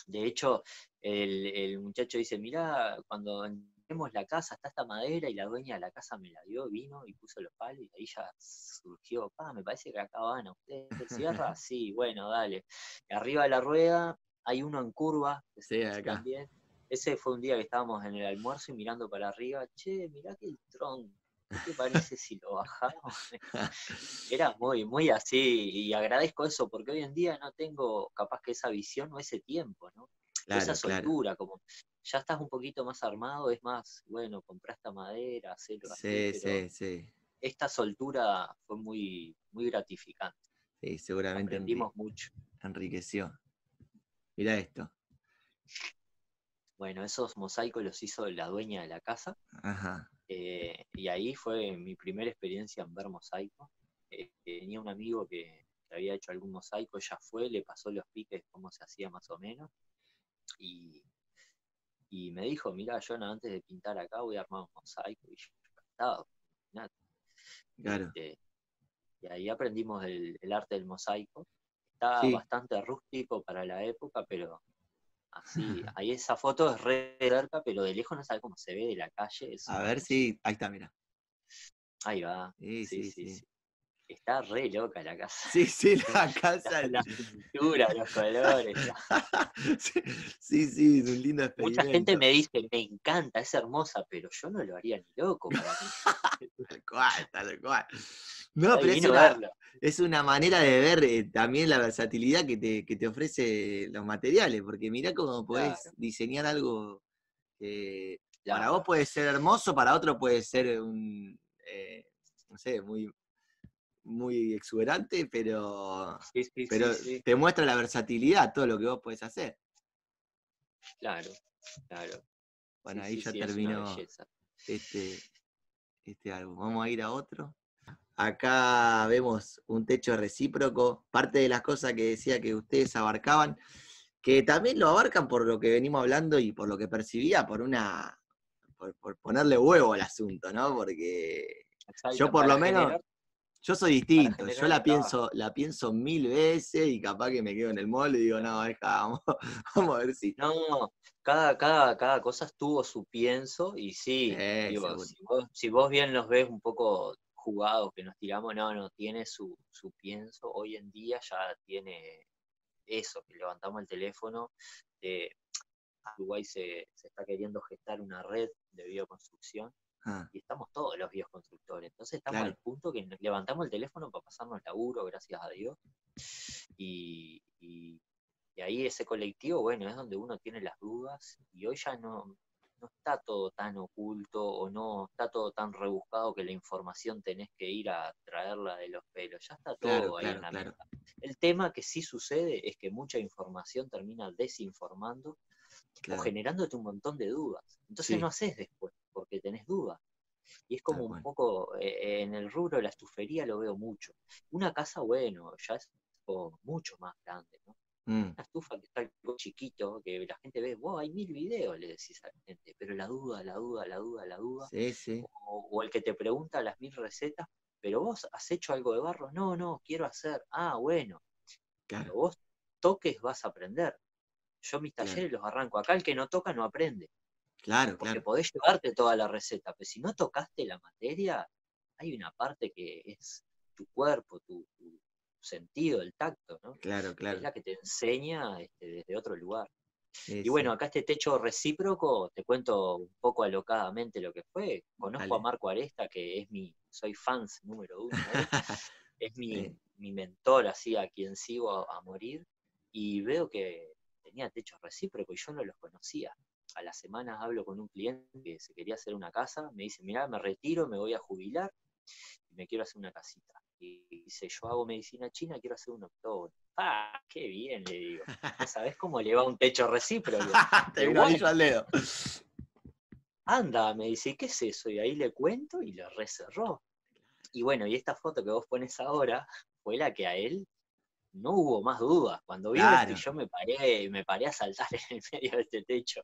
de hecho, el, el muchacho dice, mira, cuando entremos la casa está esta madera y la dueña de la casa me la dio, vino y puso los palos y ahí ya surgió, pa, me parece que acá van a ustedes, cierra, sí, bueno, dale. Y arriba de la rueda hay uno en curva, que Sí, acá. también. Ese fue un día que estábamos en el almuerzo y mirando para arriba, che, mirá que el tron, ¿qué te parece si lo bajamos? Era muy, muy así, y agradezco eso, porque hoy en día no tengo capaz que esa visión o ese tiempo, ¿no? Claro, esa claro. soltura, como ya estás un poquito más armado, es más, bueno, comprá esta madera, hacelo así, Sí, pero sí, sí. esta soltura fue muy, muy gratificante, Sí, seguramente aprendimos mucho. enriqueció. Mira esto. Bueno, esos mosaicos los hizo la dueña de la casa, Ajá. eh, y ahí fue mi primera experiencia en ver mosaico. Eh, tenía un amigo que, que había hecho algún mosaico, ya fue, le pasó los piques, cómo se hacía más o menos, y, y me dijo, mira, yo antes de pintar acá voy a armar un mosaico, y yo encantado, imaginate. Claro. Este, y ahí aprendimos el, el arte del mosaico. Está Sí. bastante rústico para la época, pero así, ahí esa foto es re cerca, pero de lejos no sabe cómo se ve de la calle. es A ver si. Ahí está, mira. Ahí va. Sí, Sí, sí. Está re loca la casa. Sí, sí, la casa. La pintura, los colores. sí, sí, sí, es un lindo Mucha experimento. gente me dice, me encanta, es hermosa, pero yo no lo haría ni loco para mí. Tal cual, tal cual. No, pero es una, verlo. es una manera de ver eh, también la versatilidad que te, que te ofrece los materiales, porque mirá cómo podés Claro. diseñar algo que para vos puede ser hermoso, para otro puede ser un, eh, no sé, muy, muy exuberante, pero, Sí, sí, sí, pero sí. te muestra la versatilidad, todo lo que vos podés hacer. Claro, claro. Bueno, ahí ya terminó este, este álbum. Vamos a ir a otro. Acá vemos un techo recíproco, parte de las cosas que decía que ustedes abarcaban, que también lo abarcan por lo que venimos hablando y por lo que percibía, por una, por, por ponerle huevo al asunto, ¿no? Porque Exacto, yo por lo menos, generar- yo soy distinto, yo la pienso, la pienso mil veces y capaz que me quedo en el molde y digo, no, deja, vamos, vamos a ver si. No, cada, cada, cada cosa tuvo su pienso y sí, Eh, digo, seguro. si vos, si vos bien los ves un poco jugados que nos tiramos, no, no, tiene su, su pienso, hoy en día ya tiene eso, que levantamos el teléfono, de Uruguay se, se está queriendo gestar una red de bioconstrucción Ah, y estamos todos los bioconstructores. Entonces estamos Claro. al punto que levantamos el teléfono para pasarnos laburo, gracias a Dios. Y, y- y ahí ese colectivo, bueno, es donde uno tiene las dudas y hoy ya no, no está todo tan oculto o no está todo tan rebuscado que la información tenés que ir a traerla de los pelos. Ya está todo Claro, ahí claro, en la claro. mesa. El tema que sí sucede es que mucha información termina desinformando o generándote un montón de dudas. Entonces Sí. no haces después, porque tenés dudas. Y es como un poco, eh, en el rubro de la estufería lo veo mucho. Una casa, bueno, ya es mucho más grande, ¿no? Mm, Una estufa que está algo chiquito, que la gente ve, wow, hay mil videos, le decís a la gente, pero la duda, la duda, la duda, la duda, sí, sí. o, o el que te pregunta las mil recetas, pero vos has hecho algo de barro, no, no, quiero hacer, ah, bueno, Claro, cuando vos toques vas a aprender. Yo mis Claro. talleres los arranco acá, el que no toca no aprende claro, porque claro. podés llevarte toda la receta, pero si no tocaste la materia, hay una parte que es tu cuerpo, tu, tu sentido, el tacto, ¿no? Claro, Es claro. la que te enseña este, desde otro lugar. Sí, Y bueno, sí. acá este techo recíproco, te cuento un poco alocadamente lo que fue. Conozco a. Marco Aresta, que es mi, soy fans número uno, es mi, Sí. mi mentor, así a quien sigo a, a morir, y veo que tenía techo recíproco y yo no los conocía. A las semanas hablo con un cliente que se quería hacer una casa, me dice, mira, me retiro, me voy a jubilar y me quiero hacer una casita. Y dice, yo hago medicina china, quiero hacer un octógono. ¡Ah, qué bien! Le digo. ¿No ¿Sabés cómo le va un techo recíproco? Te bueno. al dedo. anda, me dice, ¿qué es eso? Y ahí le cuento y lo recerró. Y bueno, y esta foto que vos pones ahora fue la que a él no hubo más dudas. Cuando vi esto, yo me paré, me paré a saltar en el medio de este techo.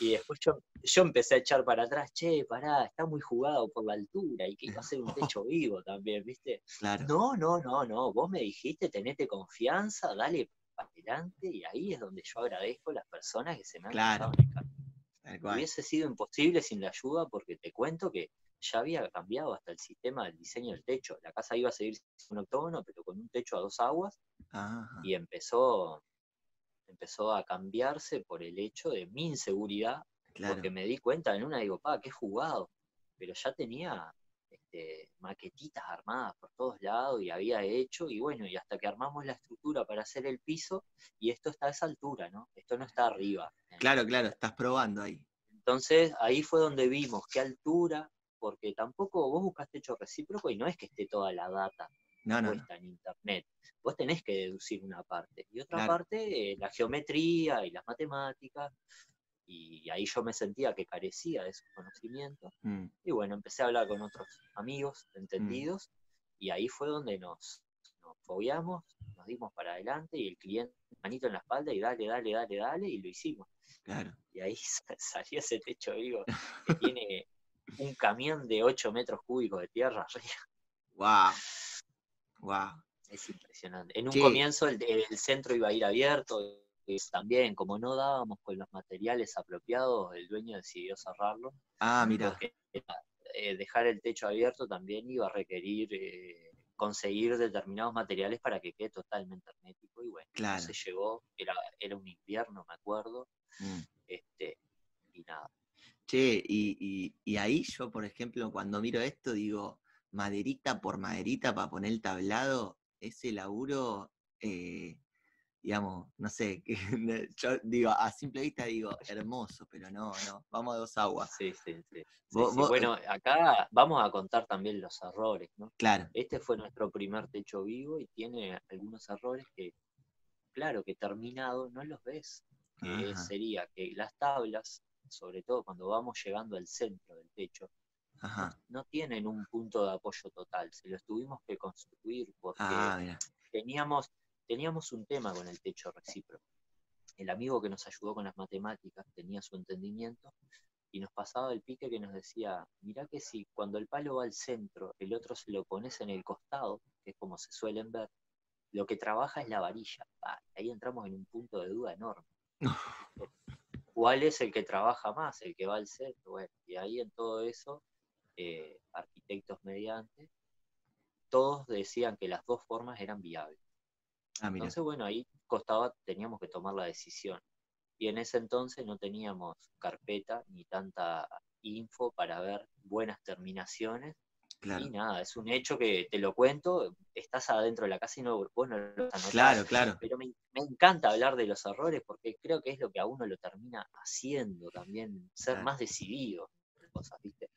y después yo, yo empecé a echar para atrás, che, pará, está muy jugado por la altura y que iba a ser un techo vivo también, ¿viste? No, no, no, no. Vos me dijiste, tenete confianza, dale para adelante, y ahí es donde yo agradezco a las personas que se me han claro. Hubiese sido imposible sin la ayuda porque te cuento que ya había cambiado hasta el sistema del diseño del techo. La casa iba a seguir un octógono, pero con un techo a dos aguas, y empezó, empezó a cambiarse por el hecho de mi inseguridad, porque me di cuenta en una, digo, pa, qué jugado, pero ya tenía este, maquetitas armadas por todos lados y había hecho, y bueno, y hasta que armamos la estructura para hacer el piso, y esto está a esa altura, ¿no? Esto no está arriba. Claro, claro, estás probando ahí. Entonces ahí fue donde vimos qué altura, porque tampoco vos buscaste hecho recíproco y no es que esté toda la data puesta en internet. Vos tenés que deducir una parte. Y otra parte, eh, la geometría y las matemáticas. Y ahí yo me sentía que carecía de esos conocimientos. Mm. Y bueno, empecé a hablar con otros amigos entendidos. Mm. Y ahí fue donde nos, nos fobiamos, nos dimos para adelante y el cliente, manito en la espalda y dale, dale, dale, dale, y lo hicimos. Claro. Y ahí salió ese techo vivo que tiene un camión de 8 metros cúbicos de tierra arriba. Wow. Wow. Es impresionante. En un comienzo el, centro iba a ir abierto, y también, como no dábamos con los materiales apropiados, el dueño decidió cerrarlo. Ah, mira. Eh, dejar el techo abierto también iba a requerir eh, conseguir determinados materiales para que quede totalmente hermético. Y bueno, se llegó, era, era un invierno, me acuerdo. Mm. Este, y nada, Che, y, ahí yo, por ejemplo, cuando miro esto, digo, maderita por maderita para poner el tablado, ese laburo, eh, digamos, no sé, yo digo, a simple vista digo, hermoso, pero no, no, vamos a dos aguas. Sí, sí, sí. bueno, acá vamos a contar también los errores, ¿no? Claro. Este fue nuestro primer techo vivo y tiene algunos errores que, claro, que terminado no los ves. Que sería que las tablas sobre todo cuando vamos llegando al centro del techo, no tienen un punto de apoyo total. Se los tuvimos que construir porque ah, teníamos, teníamos un tema con el techo recíproco. El amigo que nos ayudó con las matemáticas tenía su entendimiento y nos pasaba el pique que nos decía, mirá que si cuando el palo va al centro, el otro se lo pones en el costado, que es como se suelen ver, lo que trabaja es la varilla. ahí entramos en un punto de duda enorme. cuál es el que trabaja más, el que va al centro. Bueno, y ahí en todo eso, eh, arquitectos mediante, todos decían que las dos formas eran viables. Ah, entonces, bueno, ahí costaba, teníamos que tomar la decisión. Y en ese entonces no teníamos carpeta ni tanta info para ver buenas terminaciones y nada, es un hecho que te lo cuento, estás adentro de la casa y no, vos no lo Claro, claro. Pero me, encanta hablar de los errores porque creo que es lo que a uno lo termina haciendo también, ser más decidido cosas, ¿viste?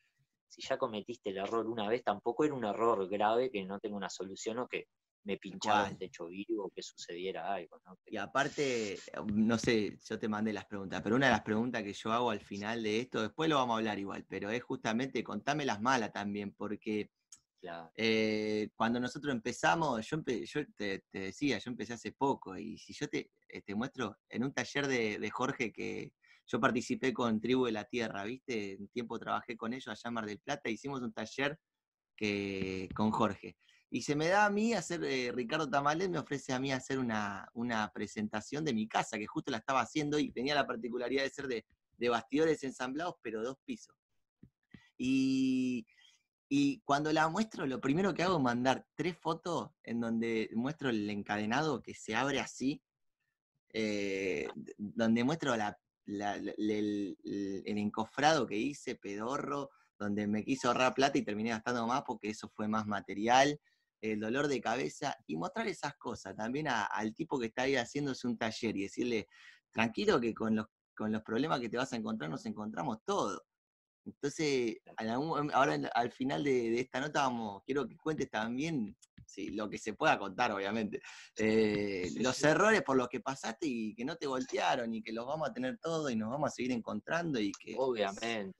Si ya cometiste el error una vez, tampoco era un error grave que no tenga una solución o que me pinchaba el techo vivo, que sucediera algo. ¿no? Y aparte, no sé, yo te mandé las preguntas, pero una de las preguntas que yo hago al final de esto, después lo vamos a hablar igual, pero es justamente contame las malas también, porque eh, cuando nosotros empezamos, yo, yo te, decía, yo empecé hace poco, y si yo te, eh, te muestro en un taller de, Jorge que yo participé con Tribu de la Tierra, ¿viste? Un tiempo trabajé con ellos allá en Mar del Plata, hicimos un taller que, con Jorge. Y se me da a mí hacer, eh, Ricardo Tamales me ofrece a mí hacer una, presentación de mi casa, que justo la estaba haciendo y tenía la particularidad de ser de, bastidores ensamblados, pero dos pisos. Y, cuando la muestro, lo primero que hago es mandar tres fotos en donde muestro el encadenado que se abre así, eh, donde muestro el, encofrado que hice, pedorro, donde me quiso ahorrar plata y terminé gastando más porque eso fue más material el dolor de cabeza y mostrar esas cosas también al tipo que está ahí haciéndose un taller y decirle, tranquilo que con los, con los problemas que te vas a encontrar nos encontramos todos. Entonces, ahora al final de, esta nota vamos, quiero que cuentes también sí, lo que se pueda contar, obviamente. Eh, los errores por los que pasaste y que no te voltearon y que los vamos a tener todos y nos vamos a seguir encontrando y que... Obviamente.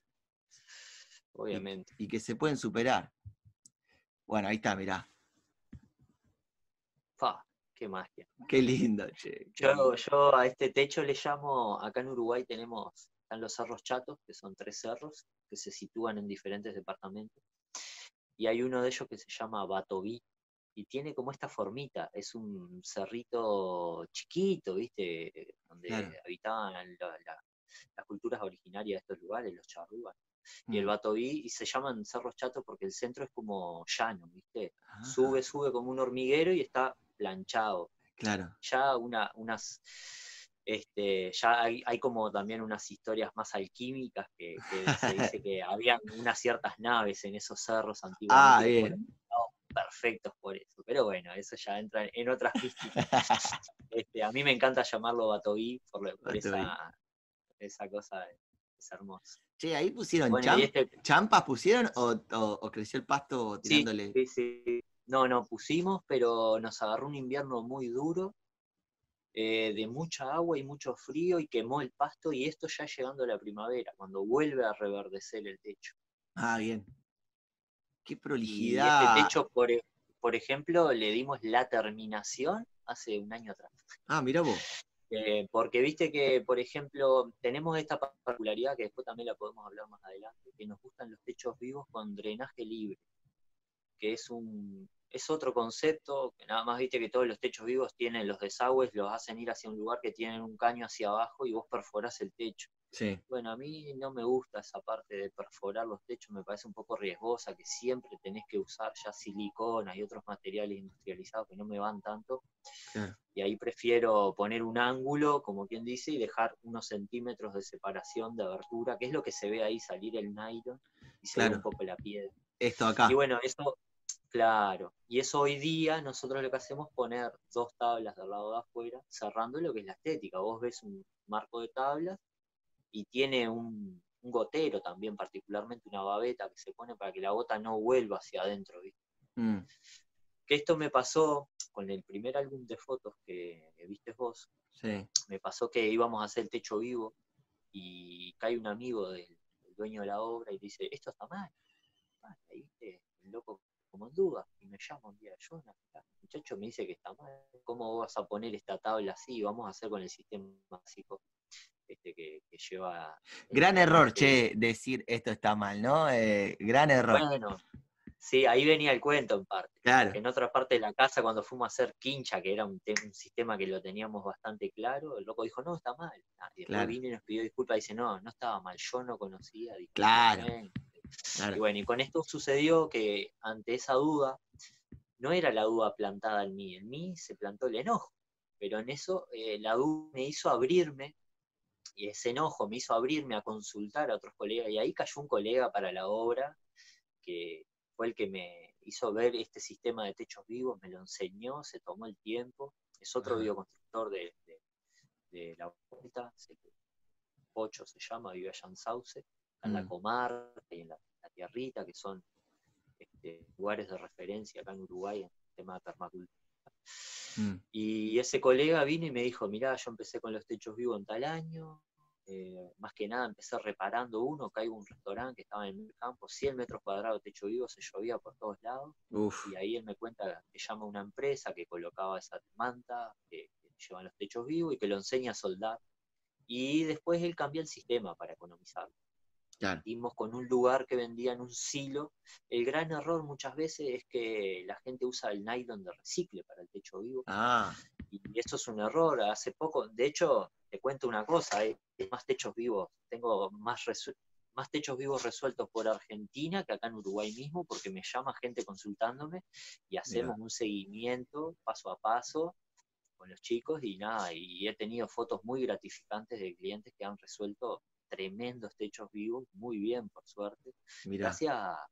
Obviamente. Y, y que se pueden superar. Bueno, ahí está, mirá. Qué magia. Qué lindo, che. Yo, yo a este techo le llamo, acá en Uruguay tenemos, están los cerros chatos, que son tres cerros que se sitúan en diferentes departamentos. Y hay uno de ellos que se llama Batoví, y tiene como esta formita, es un cerrito chiquito, ¿viste? Donde habitaban las culturas originarias de estos lugares, los charrúas. Y el mm. Batoví, y se llaman cerros chatos porque el centro es como llano, ¿viste? Sube, sube como un hormiguero y está planchado. Claro. Ya una, unas, este, ya hay, como también unas historias más alquímicas que, se dice que había unas ciertas naves en esos cerros antiguos. Ah, bien. perfectos por eso. Pero bueno, eso ya entra en otras pistas. este, a mí me encanta llamarlo Batoví por, esa, cosa, es hermoso. Che, ahí pusieron este champas, pusieron o, creció el pasto tirándole. sí, sí. No, no, pusimos, pero nos agarró un invierno muy duro, eh, de mucha agua y mucho frío, y quemó el pasto, y esto ya llegando a la primavera, cuando vuelve a reverdecer el techo. Ah, bien. Qué prolijidad. Y este techo, por, e, por ejemplo, le dimos la terminación hace un año atrás. Ah, mira vos. Eh, porque viste que, por ejemplo, tenemos esta particularidad que después también la podemos hablar más adelante, que nos gustan los techos vivos con drenaje libre, que es un, es otro concepto, que nada más viste que todos los techos vivos tienen los desagües, los hacen ir hacia un lugar que tienen un caño hacia abajo y vos perforás el techo. Sí. Bueno, a mí no me gusta esa parte de perforar los techos, me parece un poco riesgosa, que siempre tenés que usar ya silicona y otros materiales industrializados que no me van tanto. Y ahí prefiero poner un ángulo, como quien dice, y dejar unos centímetros de separación de abertura, que es lo que se ve ahí salir el nylon y se ve un poco la piedra. Esto acá. Y bueno, eso, Claro, y eso hoy día nosotros lo que hacemos es poner dos tablas del lado de afuera, cerrando lo que es la estética. Vos ves un marco de tablas y tiene un, gotero también, particularmente una babeta que se pone para que la gota no vuelva hacia adentro. Mm. Que esto me pasó con el primer álbum de fotos que, viste vos. Me pasó que íbamos a hacer el techo vivo y cae un amigo del, dueño de la obra y dice, esto está mal. Viste, el loco como en duda. Y me llama un día, Jonathan, el muchacho me dice que está mal, ¿cómo vas a poner esta tabla así? Vamos a hacer con el sistema básico este que, lleva... Gran error, che, decir esto está mal, ¿no? Eh, gran error. Bueno, sí, ahí venía el cuento en parte. Claro. En otra parte de la casa, cuando fuimos a hacer quincha, que era un, sistema que lo teníamos bastante claro, el loco dijo, no, está mal. Y después vino y nos pidió disculpas dice, no, no estaba mal, yo no conocía. Claro. Y bueno, y con esto sucedió que ante esa duda, no era la duda plantada en mí, en mí se plantó el enojo, pero en eso eh, la duda me hizo abrirme, y ese enojo me hizo abrirme a consultar a otros colegas, y ahí cayó un colega para la obra, que fue el que me hizo ver este sistema de techos vivos, me lo enseñó, se tomó el tiempo, es otro bioconstructor de, la vuelta, Pocho se llama, vive allá en Sauce, en la mm. comarca y en la, tierrita, que son este, lugares de referencia acá en Uruguay en el tema de permacultura. Mm. Y ese colega vino y me dijo, mirá, yo empecé con los techos vivos en tal año, eh, más que nada empecé reparando uno, caigo un restaurante que estaba en el campo, 100 metros cuadrados de techo vivo, se llovía por todos lados, y ahí él me cuenta que llama a una empresa que colocaba esa manta, que, que llevan los techos vivos y que lo enseña a soldar, y después él cambia el sistema para economizarlo. Dimos con un lugar que vendían un silo. El gran error muchas veces es que la gente usa el nylon de recicle para el techo vivo. Ah. Y eso es un error. Hace poco, de hecho, te cuento una cosa, hay más techos vivos. Tengo más, más techos vivos resueltos por Argentina que acá en Uruguay mismo, porque me llama gente consultándome y hacemos un seguimiento paso a paso con los chicos y nada, y he tenido fotos muy gratificantes de clientes que han resuelto tremendos techos vivos, muy bien, por suerte, gracias a,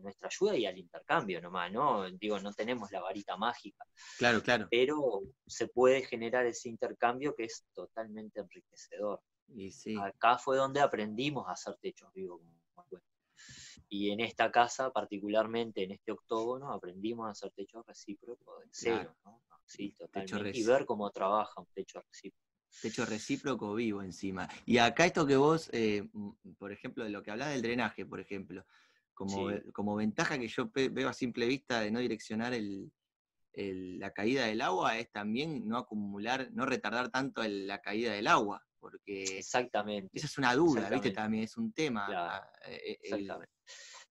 nuestra ayuda y al intercambio nomás, ¿no? Digo, no tenemos la varita mágica. Claro, claro. Pero se puede generar ese intercambio que es totalmente enriquecedor. Y sí. Acá fue donde aprendimos a hacer techos vivos. Y en esta casa, particularmente en este octógono, aprendimos a hacer techos recíprocos de cero, ¿no? Sí, totalmente. Y ver cómo trabaja un techo recíproco. Techo recíproco vivo encima. Y acá esto que vos, eh, por ejemplo, de lo que hablas del drenaje, por ejemplo, como, como ventaja que yo veo a simple vista de no direccionar el, la caída del agua es también no acumular, no retardar tanto la caída del agua, porque exactamente. Esa es una duda, ¿viste? También es un tema. Ah, eh,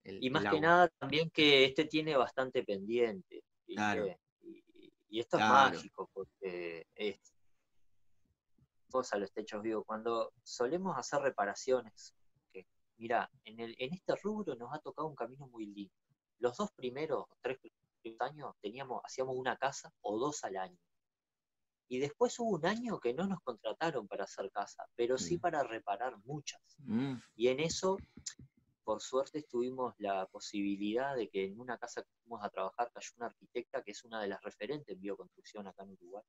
y más que nada también que este tiene bastante pendiente. Claro. Y, esto es mágico, porque es cosa los techos vivos. Cuando solemos hacer reparaciones, que mira, en, el, en este rubro nos ha tocado un camino muy lindo. Los dos primeros, tres años teníamos, hacíamos una casa o dos al año. Y después hubo un año que no nos contrataron para hacer casa, pero sí mm. para reparar muchas. Mm. Y en eso, por suerte, tuvimos la posibilidad de que en una casa que fuimos a trabajar cayó una arquitecta que es una de las referentes en bioconstrucción acá en Uruguay.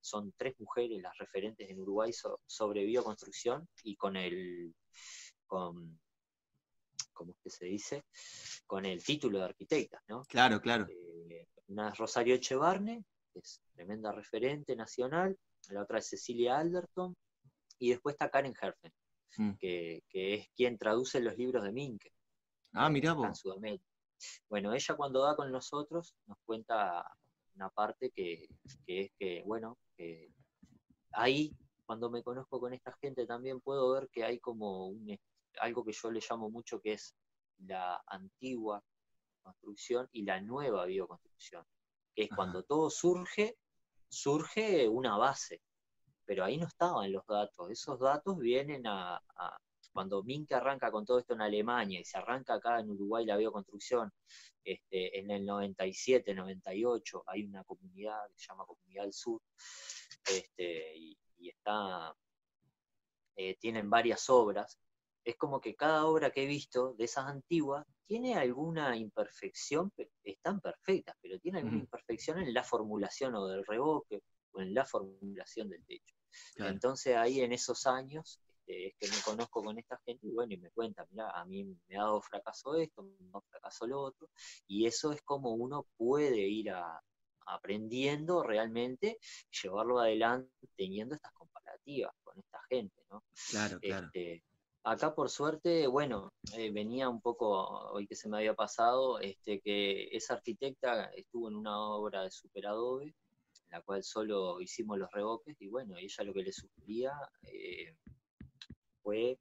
Son tres mujeres las referentes en Uruguay sobre bioconstrucción y con el, con, ¿cómo es que se dice? Con el título de arquitecta, ¿no? Claro, claro. Eh, una es Rosario Echevarne, que es tremenda referente nacional, la otra es Cecilia Alderton, y después está Karen Herfen, mm. que, es quien traduce los libros de Minke. Ah, mira vos. En Sudamérica. Bueno, ella cuando da con nosotros nos cuenta una parte que, es que, bueno, que ahí cuando me conozco con esta gente también puedo ver que hay como un algo que yo le llamo mucho que es la antigua construcción y la nueva bioconstrucción, que es cuando todo surge, surge una base, pero ahí no estaban los datos, esos datos vienen a, cuando Minke arranca con todo esto en Alemania y se arranca acá en Uruguay la bioconstrucción, este, en el 97, 98, hay una comunidad que se llama Comunidad del Sur, este, y, está, eh, tienen varias obras, es como que cada obra que he visto de esas antiguas tiene alguna imperfección, están perfectas, pero tiene alguna imperfección en la formulación o del revoque o en la formulación del techo. Entonces ahí en esos años este, es que me conozco con esta gente y bueno, y me cuenta, mira, a mí me ha dado fracaso esto, me ha dado fracaso lo otro, y eso es como uno puede ir aprendiendo realmente, llevarlo adelante teniendo estas comparativas con esta gente, ¿no? Claro, claro. Este, Acá por suerte, bueno, eh, venía un poco, hoy que se me había pasado, este, que esa arquitecta estuvo en una obra de Super Adobe, en la cual solo hicimos los revoques, y bueno, ella lo que le sugería eh, fue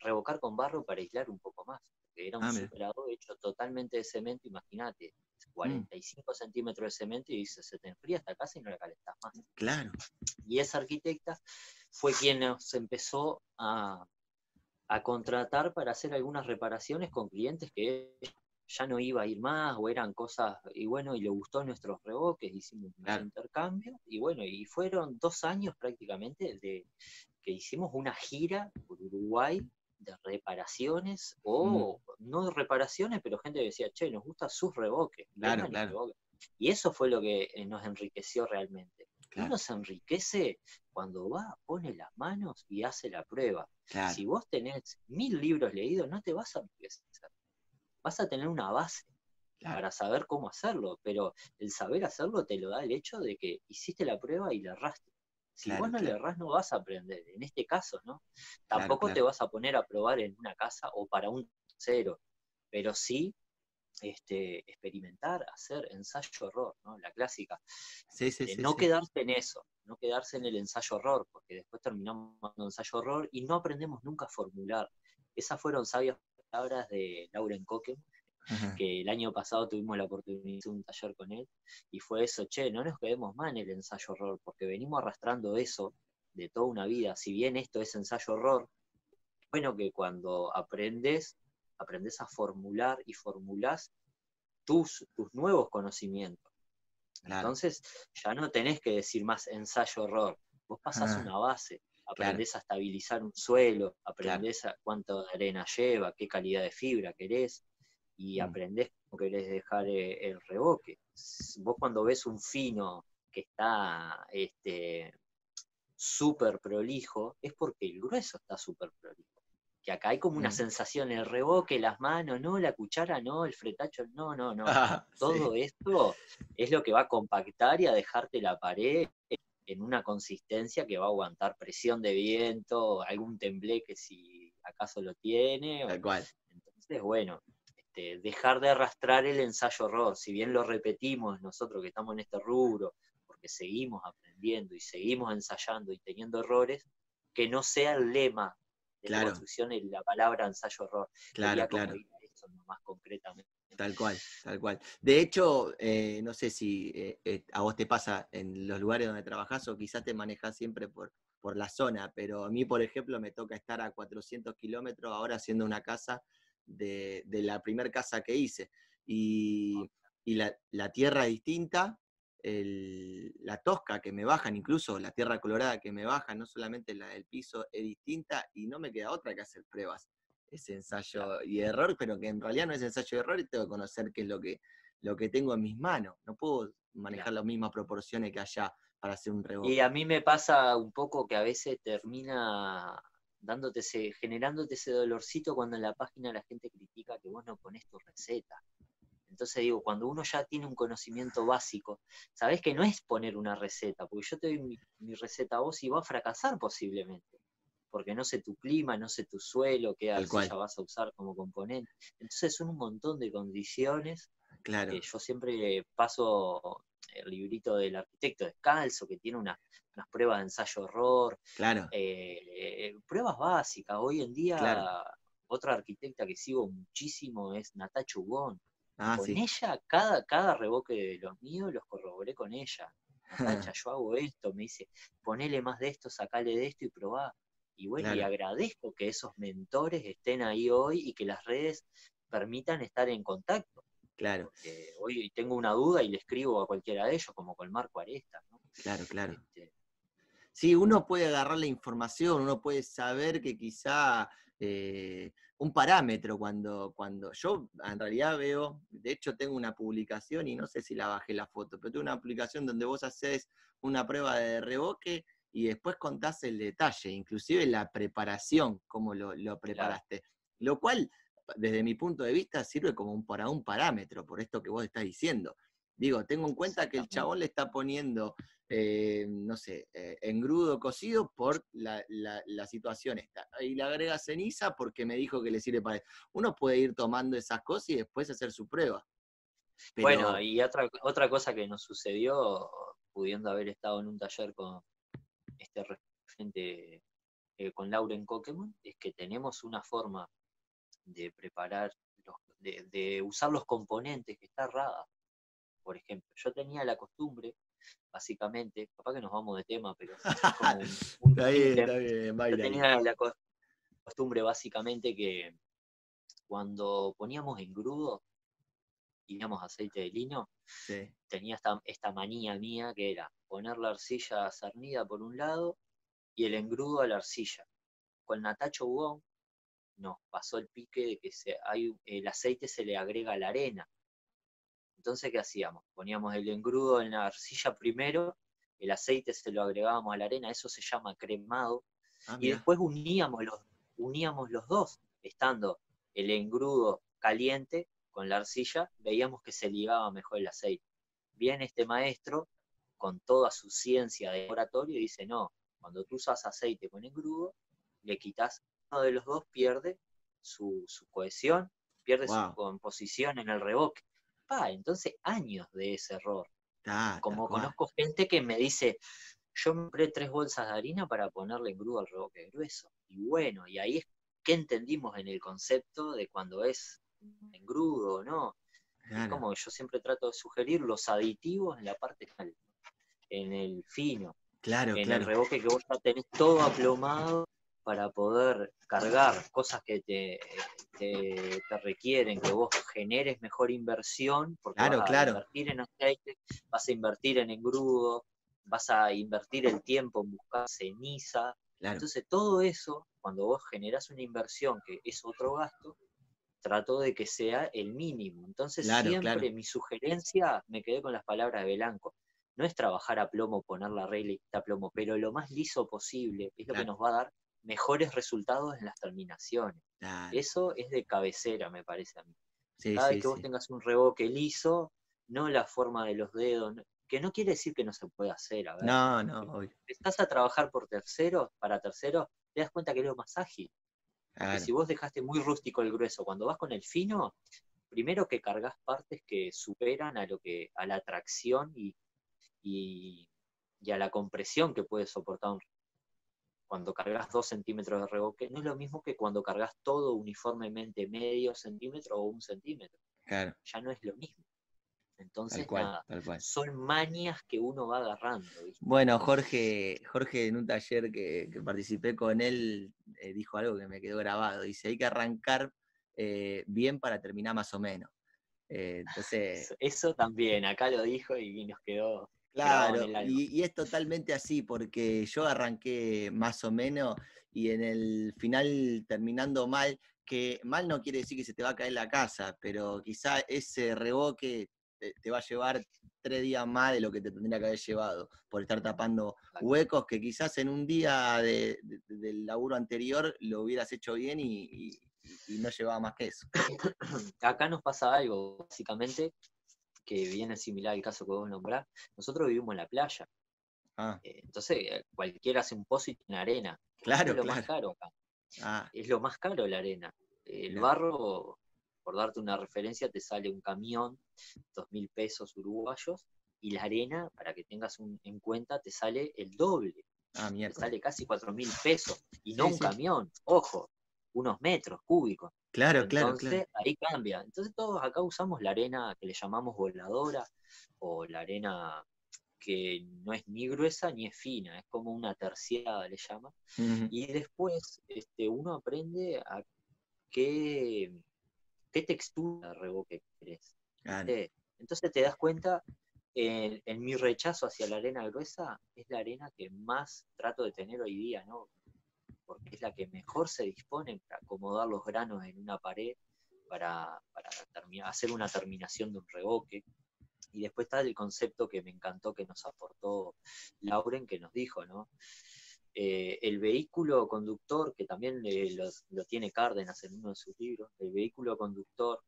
revocar con barro para aislar un poco más, porque era un ah, Super Adobe hecho totalmente de cemento, imagínate, 45 mm. centímetros de cemento y dice, se te enfría esta casa y no la calentás más. Claro. Y esa arquitecta fue quien nos empezó a a contratar para hacer algunas reparaciones con clientes que ya no iba a ir más o eran cosas, y bueno, y le gustó nuestros revoques, hicimos un intercambio, y bueno, y fueron dos años prácticamente de que hicimos una gira por Uruguay de reparaciones, o mm. no reparaciones, pero gente decía, che, nos gustan sus revoques. Claro, claro. Y eso fue lo que eh, nos enriqueció realmente. Uno se enriquece cuando va, pone las manos y hace la prueba. Si vos tenés mil libros leídos, no te vas a enriquecer. Vas a tener una base para saber cómo hacerlo, pero el saber hacerlo te lo da el hecho de que hiciste la prueba y le erraste. Si vos no le errás, no vas a aprender. En este caso, ¿no? Tampoco te vas a poner a probar en una casa o para un cero, pero sí este, experimentar, hacer ensayo-error, ¿no? La clásica. Sí, sí, no quedarse en eso, no quedarse en el ensayo-error, porque después terminamos en ensayo-error y no aprendemos nunca a formular. Esas fueron sabias palabras de Lauren Coque, que el año pasado tuvimos la oportunidad de hacer un taller con él, y fue eso, che, no nos quedemos más en el ensayo-error, porque venimos arrastrando eso de toda una vida. Si bien esto es ensayo-error, bueno que cuando aprendes aprendes a formular y formulás tus, tus nuevos conocimientos. Entonces ya no tenés que decir más ensayo-error, vos pasás una base, aprendés a estabilizar un suelo, aprendés a cuánto arena lleva, qué calidad de fibra querés, y mm. aprendés cómo querés dejar eh, el revoque. Vos cuando ves un fino que está este, súper prolijo, es porque el grueso está súper prolijo que acá hay como una mm. sensación, el revoque, las manos, no, la cuchara no, el fretacho, no, no, no. Ah, Todo esto es lo que va a compactar y a dejarte la pared en una consistencia que va a aguantar presión de viento, algún tembleque si acaso lo tiene. Tal cual. Entonces, bueno, este, dejar de arrastrar el ensayo-error. Si bien lo repetimos nosotros que estamos en este rubro, porque seguimos aprendiendo y seguimos ensayando y teniendo errores, que no sea el lema de la construcción la palabra ensayo-error. Claro, claro. Eso más concretamente. Tal cual, tal cual. De hecho, eh, no sé si eh, eh, a vos te pasa en los lugares donde trabajás o quizás te manejas siempre por, por la zona, pero a mí, por ejemplo, me toca estar a 400 kilómetros ahora haciendo una casa de, la primera casa que hice. Y, la, tierra es distinta, la tosca que me bajan, incluso la tierra colorada que me bajan, no solamente la del piso, es distinta y no me queda otra que hacer pruebas ese ensayo y error, pero que en realidad no es ensayo y error y tengo que conocer qué es lo que, lo que tengo en mis manos. No puedo manejar las mismas proporciones que allá para hacer un rebote. Y a mí me pasa un poco que a veces termina dándote ese, generándote ese dolorcito cuando en la página la gente critica que vos no pones tu receta. Entonces digo, cuando uno ya tiene un conocimiento básico, sabés que no es poner una receta, porque yo te doy mi, mi receta a vos y va a fracasar posiblemente porque no sé tu clima, no sé tu suelo, qué arcilla vas a usar como componente. Entonces son un montón de condiciones. Claro. Que yo siempre paso el librito del arquitecto descalzo, que tiene unas pruebas de ensayo-error. Claro. Eh, pruebas básicas. Hoy en día, otra arquitecta que sigo muchísimo es Natacha Ugón. Ah, con ella, cada, cada revoque de los míos los corroboré con ella. Natacha, yo hago esto, me dice, ponele más de esto, sacale de esto y probá. Y bueno, y agradezco que esos mentores estén ahí hoy y que las redes permitan estar en contacto. Claro. hoy tengo una duda y le escribo a cualquiera de ellos, como con Marco Aresta. ¿no? Claro, claro. Este, sí, uno puede agarrar la información, uno puede saber que quizá eh, un parámetro cuando, cuando yo en realidad veo, de hecho tengo una publicación y no sé si la bajé la foto, pero tengo una publicación donde vos haces una prueba de reboque y después contás el detalle, inclusive la preparación, cómo lo, preparaste. Lo cual, desde mi punto de vista, sirve como un, para un parámetro, por esto que vos estás diciendo. Digo, tengo en cuenta que el chabón le está poniendo, eh, no sé, eh, engrudo cocido por la, situación esta. Y le agrega ceniza porque me dijo que le sirve para eso. Uno puede ir tomando esas cosas y después hacer su prueba. Bueno, y otra, otra cosa que nos sucedió, pudiendo haber estado en un taller con, este referente eh, con Lauren Pokémon es que tenemos una forma de preparar, de, usar los componentes que está errada. Por ejemplo, yo tenía la costumbre, básicamente, capaz que nos vamos de tema, pero como un, yo tenía la costumbre básicamente que cuando poníamos engrudo, teníamos aceite de lino, tenía esta, esta, manía mía que era poner la arcilla cernida por un lado y el engrudo a la arcilla. Con Natacho Hugón nos pasó el pique de que se, hay, el aceite se le agrega a la arena. Entonces, ¿qué hacíamos? Poníamos el engrudo en la arcilla primero, el aceite se lo agregábamos a la arena, eso se llama cremado, ah, y después uníamos los, uníamos los dos, estando el engrudo caliente con la arcilla, veíamos que se ligaba mejor el aceite. Viene este maestro con toda su ciencia de laboratorio y dice, no, cuando tú usas aceite con engrudo, le quitas, uno de los dos pierde su, cohesión, pierde su composición en el reboque. Pa, entonces años de ese error. Como conozco gente que me dice, yo me compré tres bolsas de harina para ponerle engrudo al reboque grueso. Y bueno, y ahí es que entendimos en el concepto de cuando es engrudo, ¿no? Es como yo siempre trato de sugerir los aditivos en la parte final, en el fino, claro, en el reboque que vos ya tenés todo aplomado para poder cargar cosas que te, te, requieren, que vos generes mejor inversión, porque vas a invertir en aceite, vas a invertir en engrudo, vas a invertir el tiempo en buscar ceniza. Entonces todo eso, cuando vos generás una inversión que es otro gasto, trato de que sea el mínimo. Entonces siempre mi sugerencia, me quedé con las palabras de Belanco, no es trabajar a plomo, poner la regla a plomo, pero lo más liso posible es lo que nos va a dar mejores resultados en las terminaciones. Eso es de cabecera, me parece a mí. Cada vez que vos tengas un reboque liso, no la forma de los dedos, que no quiere decir que no se pueda hacer. A ver, no, no. Estás a trabajar por terceros, para terceros, te das cuenta que es lo más ágil si vos dejaste muy rústico el grueso, cuando vas con el fino, primero que cargas partes que superan a lo que, a la tracción y, y, a la compresión que puede soportar un cuando cargas dos centímetros de reboque, no es lo mismo que cuando cargas todo uniformemente medio centímetro o un centímetro. Claro. Ya no es lo mismo. Entonces, nada, son manias que uno va agarrando. Bueno, Jorge, Jorge en un taller que, participé con él, eh, dijo algo que me quedó grabado. Dice, hay que arrancar eh, bien para terminar más o menos. Eh, entonces... Eso también, acá lo dijo y nos quedó... Claro, y, y, es totalmente así, porque yo arranqué más o menos y en el final terminando mal, que mal no quiere decir que se te va a caer la casa, pero quizá ese reboque te, va a llevar tres días más de lo que te tendría que haber llevado, por estar tapando huecos que quizás en un día del laburo anterior lo hubieras hecho bien y, no llevaba más que eso. Acá nos pasa algo, básicamente, que viene similar al caso que vos nombrás. Nosotros vivimos en la playa. Ah. Eh, entonces, eh, cualquiera hace un pozo y tiene arena. Claro, es lo más caro acá. Ah. Es lo más caro la arena. El barro por darte una referencia, te sale un camión, dos mil pesos uruguayos, y la arena, para que tengas en cuenta, te sale el doble. Ah, te sale casi cuatro mil pesos, y no un camión, ojo, unos metros cúbicos. Claro, claro. Entonces ahí cambia. Entonces todos acá usamos la arena que le llamamos voladora, o la arena que no es ni gruesa ni es fina, es como una terciada le llama. Y después este, uno aprende a qué, qué textura de reboque querés. Entonces te das cuenta, en, mi rechazo hacia la arena gruesa, es la arena que más trato de tener hoy día, ¿no? Porque es la que mejor se dispone para acomodar los granos en una pared, para, hacer una terminación de un reboque. Y después está el concepto que me encantó que nos aportó Lauren, que nos dijo, ¿no? Eh, el vehículo conductor, que también lo, tiene Cárdenas en uno de sus libros, el vehículo conductor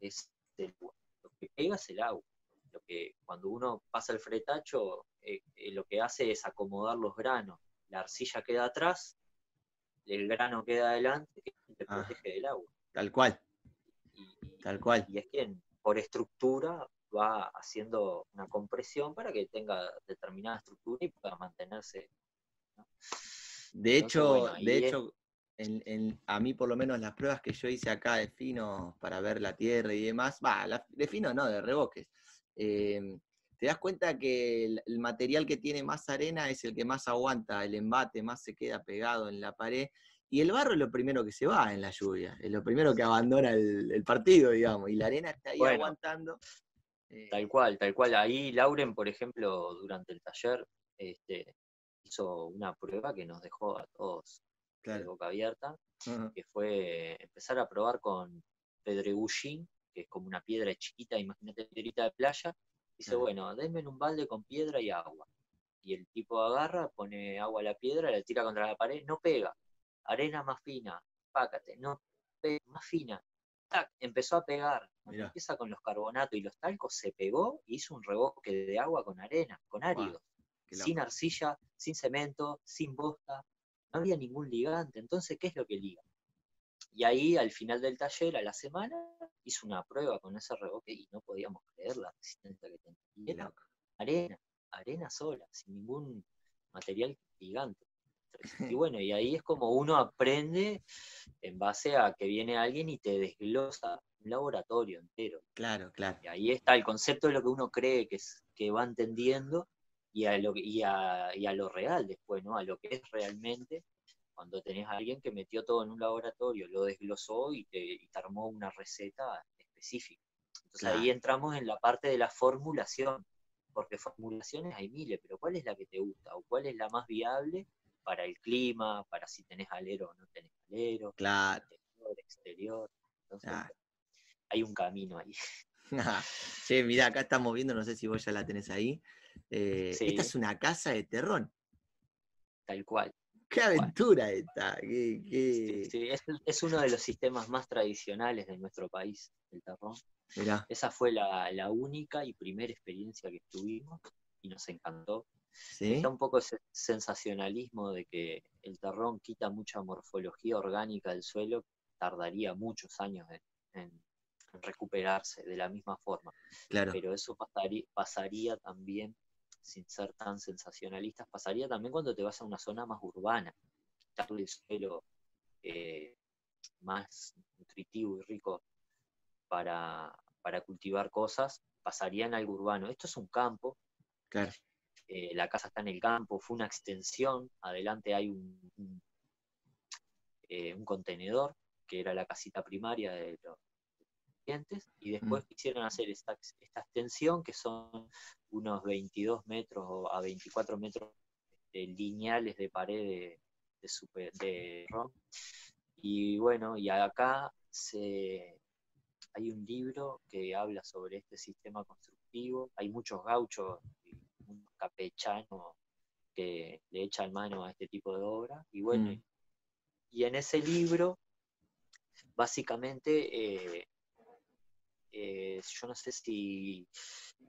es lo que pega es el agua. Lo que cuando uno pasa el fretacho, eh, eh, lo que hace es acomodar los granos. La arcilla queda atrás, el grano queda adelante, que te ah. protege del agua. Tal cual. tal cual. Y es que por estructura va haciendo una compresión para que tenga determinada estructura y pueda mantenerse de hecho, de hecho a mí por lo menos las pruebas que yo hice acá de fino para ver la tierra y demás, va, de fino no, de reboques. Em, te das cuenta que el, material que tiene más arena es el que más aguanta el embate, más se queda pegado en la pared. Y el barro es lo primero que se va en la lluvia, es lo primero que abandona el, partido, digamos, y la arena está ahí aguantando. Tal eh, cual, tal cual. Ahí Lauren, por ejemplo, durante el taller, este, hizo una prueba que nos dejó a todos de boca abierta, que fue empezar a probar con pedregullín, que es como una piedra chiquita, imagínate piedrita de playa, dice, bueno, denme un balde con piedra y agua. Y el tipo agarra, pone agua a la piedra, la tira contra la pared, no pega. Arena más fina, pácate, no pega, más fina. empezó a pegar. Empieza con los carbonatos y los talcos, se pegó y hizo un reboque de agua con arena, con áridos sin arcilla, sin cemento, sin bosta, no había ningún ligante. Entonces, ¿qué es lo que liga? Y ahí, al final del taller, a la semana, hizo una prueba con ese reboque y no podíamos creer la resistencia que tenía. arena, arena sola, sin ningún material ligante. Y bueno, y ahí es como uno aprende en base a que viene alguien y te desglosa un laboratorio entero. Claro, claro. Y ahí está el concepto de lo que uno cree que, es, que va entendiendo y a, lo, y a, y a lo real después, ¿no? A lo que es realmente cuando tenés a alguien que metió todo en un laboratorio, lo desglosó y te, armó una receta específica. Entonces ahí entramos en la parte de la formulación, porque formulaciones hay miles, pero ¿cuál es la que te gusta? ¿O cuál es la más viable para el clima, para si tenés alero o no tenés alero? Claro. Interior, exterior. Entonces hay un camino ahí. che, mira, acá estamos viendo, no sé si vos ya la tenés ahí, eh, esta es una casa de terrón. Tal cual. ¡Qué aventura esta! es, uno de los sistemas más tradicionales de nuestro país, el terrón. Esa fue la, única y primera experiencia que tuvimos y nos encantó. Está un poco ese sensacionalismo de que el terrón quita mucha morfología orgánica del suelo, tardaría muchos años en, recuperarse de la misma forma. Claro. Pero eso pasaría, pasaría también, sin ser tan sensacionalistas, pasaría también cuando te vas a una zona más urbana, darle suelo eh, más nutritivo y rico para, para cultivar cosas, pasaría en algo urbano. Esto es un campo. Claro. Eh, la casa está en el campo, fue una extensión, adelante hay un, un, eh, contenedor, que era la casita primaria de los clientes, y después mm. quisieron hacer esta, esta, extensión, que son unos 22 metros a 24 metros de lineales de pared de, de, super, de ROM. Y bueno, y acá se, hay un libro que habla sobre este sistema constructivo, hay muchos gauchos un capechano que le echan mano a este tipo de obra. Y bueno, mm. y en ese libro, básicamente, eh, eh, yo no sé si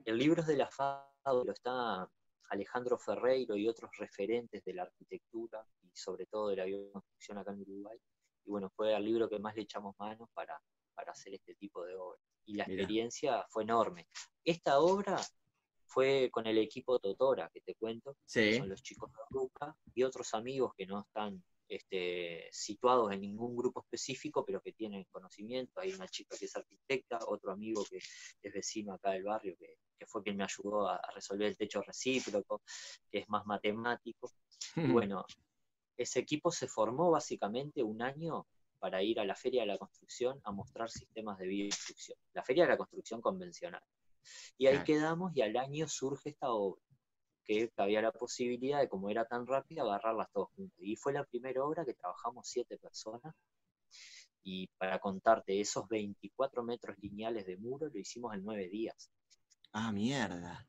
el libro es de la FAO, lo está Alejandro Ferreiro y otros referentes de la arquitectura y sobre todo de la bioconstrucción acá en Uruguay. Y bueno, fue el libro que más le echamos manos para, para hacer este tipo de obra. Y la experiencia fue enorme. Esta obra fue con el equipo Totora, que te cuento, son los chicos de Ruca, y otros amigos que no están este, situados en ningún grupo específico, pero que tienen conocimiento. Hay una chica que es arquitecta, otro amigo que es vecino acá del barrio, que, fue quien me ayudó a, resolver el techo recíproco, que es más matemático. Y bueno, ese equipo se formó básicamente un año para ir a la Feria de la Construcción a mostrar sistemas de bioconstrucción, la Feria de la Construcción convencional. Y ahí quedamos y al año surge esta obra, que había la posibilidad de, como era tan rápida, agarrarlas todos juntos. Y fue la primera obra que trabajamos siete personas. Y para contarte, esos 24 metros lineales de muro lo hicimos en nueve días. Ah, mierda.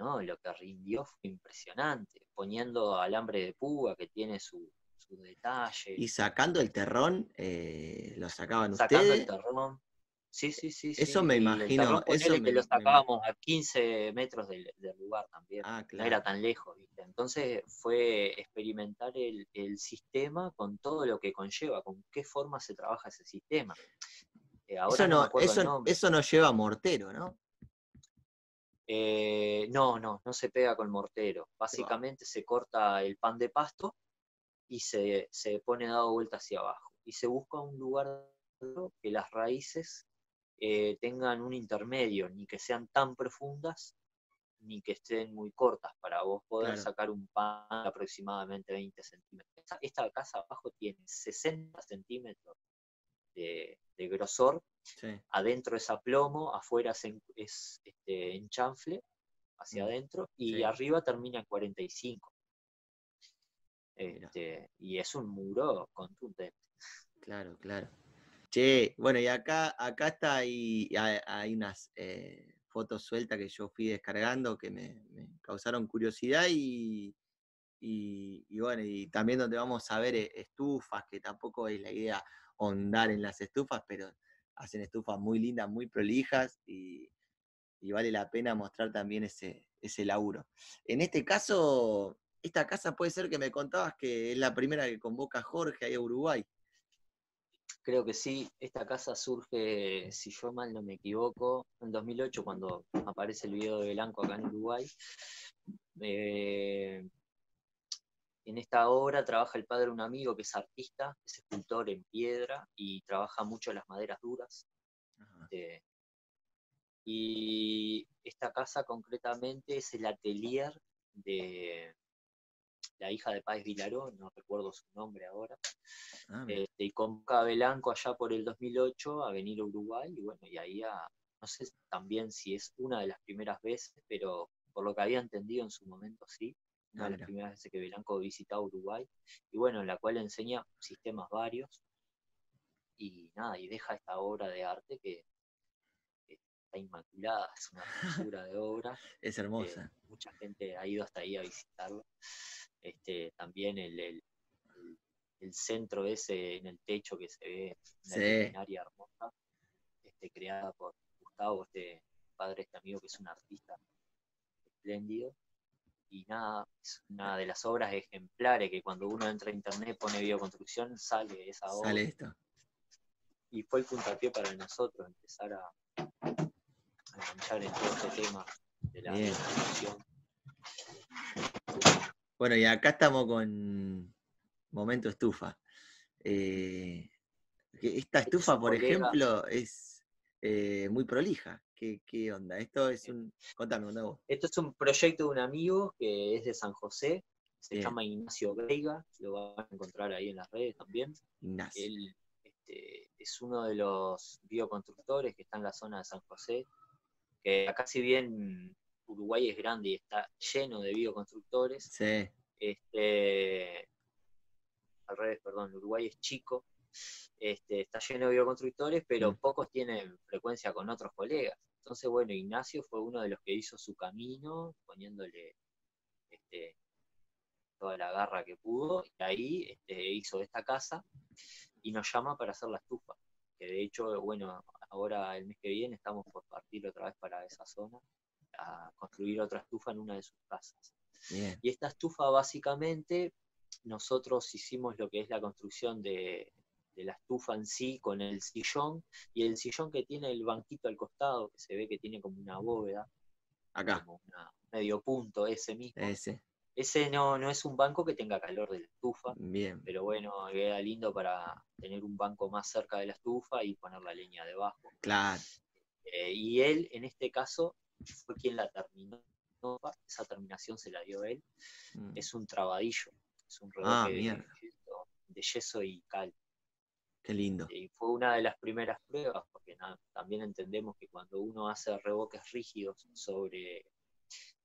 ¿no? Lo que rindió fue impresionante, poniendo alambre de púa que tiene su, detalle. Y sacando el terrón, eh, lo sacaban sacando el terrón, Sí, sí, sí. Eso me imagino. Eso me, que lo sacábamos a 15 metros del, lugar también. Ah, no era tan lejos, ¿viste? Entonces fue experimentar el, sistema con todo lo que conlleva, con qué forma se trabaja ese sistema. Eh, eso, no, eso, no lleva mortero, ¿no? Eh, no, no, no se pega con mortero. Básicamente se corta el pan de pasto y se, se pone dado vuelta hacia abajo. Y se busca un lugar que las raíces eh, tengan un intermedio, ni que sean tan profundas, ni que estén muy cortas para vos poder sacar un pan de aproximadamente 20 centímetros. Esta, casa abajo tiene 60 centímetros de, grosor, adentro es aplomo, afuera es, este, enchanfle hacia mm, adentro y arriba termina en 45. Este, y es un muro contundente. Claro, claro. Che, bueno, y acá, acá está ahí, hay, unas eh, fotos sueltas que yo fui descargando que me, causaron curiosidad y, bueno, y también donde vamos a ver eh, estufas, que tampoco es la idea ahondar en las estufas, pero hacen estufas muy lindas, muy prolijas y, vale la pena mostrar también ese, ese laburo. En este caso, esta casa puede ser que me contabas que es la primera que convoca Jorge ahí a Uruguay. Creo que sí, esta casa surge, si yo mal no me equivoco, en 2008 cuando aparece el video de Blanco acá en Uruguay. Eh, en esta obra trabaja el padre de un amigo que es artista, es escultor en piedra y trabaja mucho las maderas duras. Eh, y esta casa concretamente es el atelier de, la hija de Páez Vilaró, no recuerdo su nombre ahora, ah, este, y convoca a Belanco allá por el 2008 a venir a Uruguay, y bueno, y ahí no sé también si es una de las primeras veces, pero por lo que había entendido en su momento sí, una de las primeras veces que Belanco visita Uruguay, y bueno, en la cual enseña sistemas varios, y nada, y deja esta obra de arte que, está inmaculada, es una hermosura de obra. es hermosa. Eh, mucha gente ha ido hasta ahí a visitarlo este, también el, el, centro ese en el techo que se ve, en la hermosa, este, creada por Gustavo, este padre, este amigo que es un artista espléndido. Y nada, es una de las obras ejemplares que cuando uno entra a internet pone bioconstrucción, sale esa obra. Sale esto. y fue el puntapié para nosotros empezar a, a en todo este tema de la construcción. Bueno, y acá estamos con Momento Estufa. Eh, esta estufa, por ejemplo, es eh, muy prolija. ¿Qué, onda? Esto es un. Contame, contame vos. Esto es un proyecto de un amigo que es de San José, se llama Ignacio Veiga, lo van a encontrar ahí en las redes también. Ignacio. Él este, es uno de los bioconstructores que está en la zona de San José, que acá si bien Uruguay es grande y está lleno de bioconstructores, sí. este, al revés, perdón, Uruguay es chico, este, está lleno de bioconstructores, pero mm. pocos tienen frecuencia con otros colegas. Entonces, bueno, Ignacio fue uno de los que hizo su camino, poniéndole este, toda la garra que pudo, y ahí este, hizo esta casa y nos llama para hacer la estufa. Que de hecho, bueno, ahora el mes que viene estamos por partir otra vez para esa zona a construir otra estufa en una de sus casas. Y esta estufa básicamente nosotros hicimos lo que es la construcción de, la estufa en sí con el sillón y el sillón que tiene el banquito al costado, que se ve que tiene como una bóveda. Acá. Como medio punto ese mismo. Ese. Ese no, no es un banco que tenga calor de la estufa. Bien. Pero bueno, queda lindo para tener un banco más cerca de la estufa y poner la leña debajo. Claro. Eh, y él, en este caso, fue quien la terminó. Esa terminación se la dio él. Mm. Es un trabadillo. Es un ah, de, yeso y cal. Qué lindo. Y fue una de las primeras pruebas, porque también entendemos que cuando uno hace revoques rígidos sobre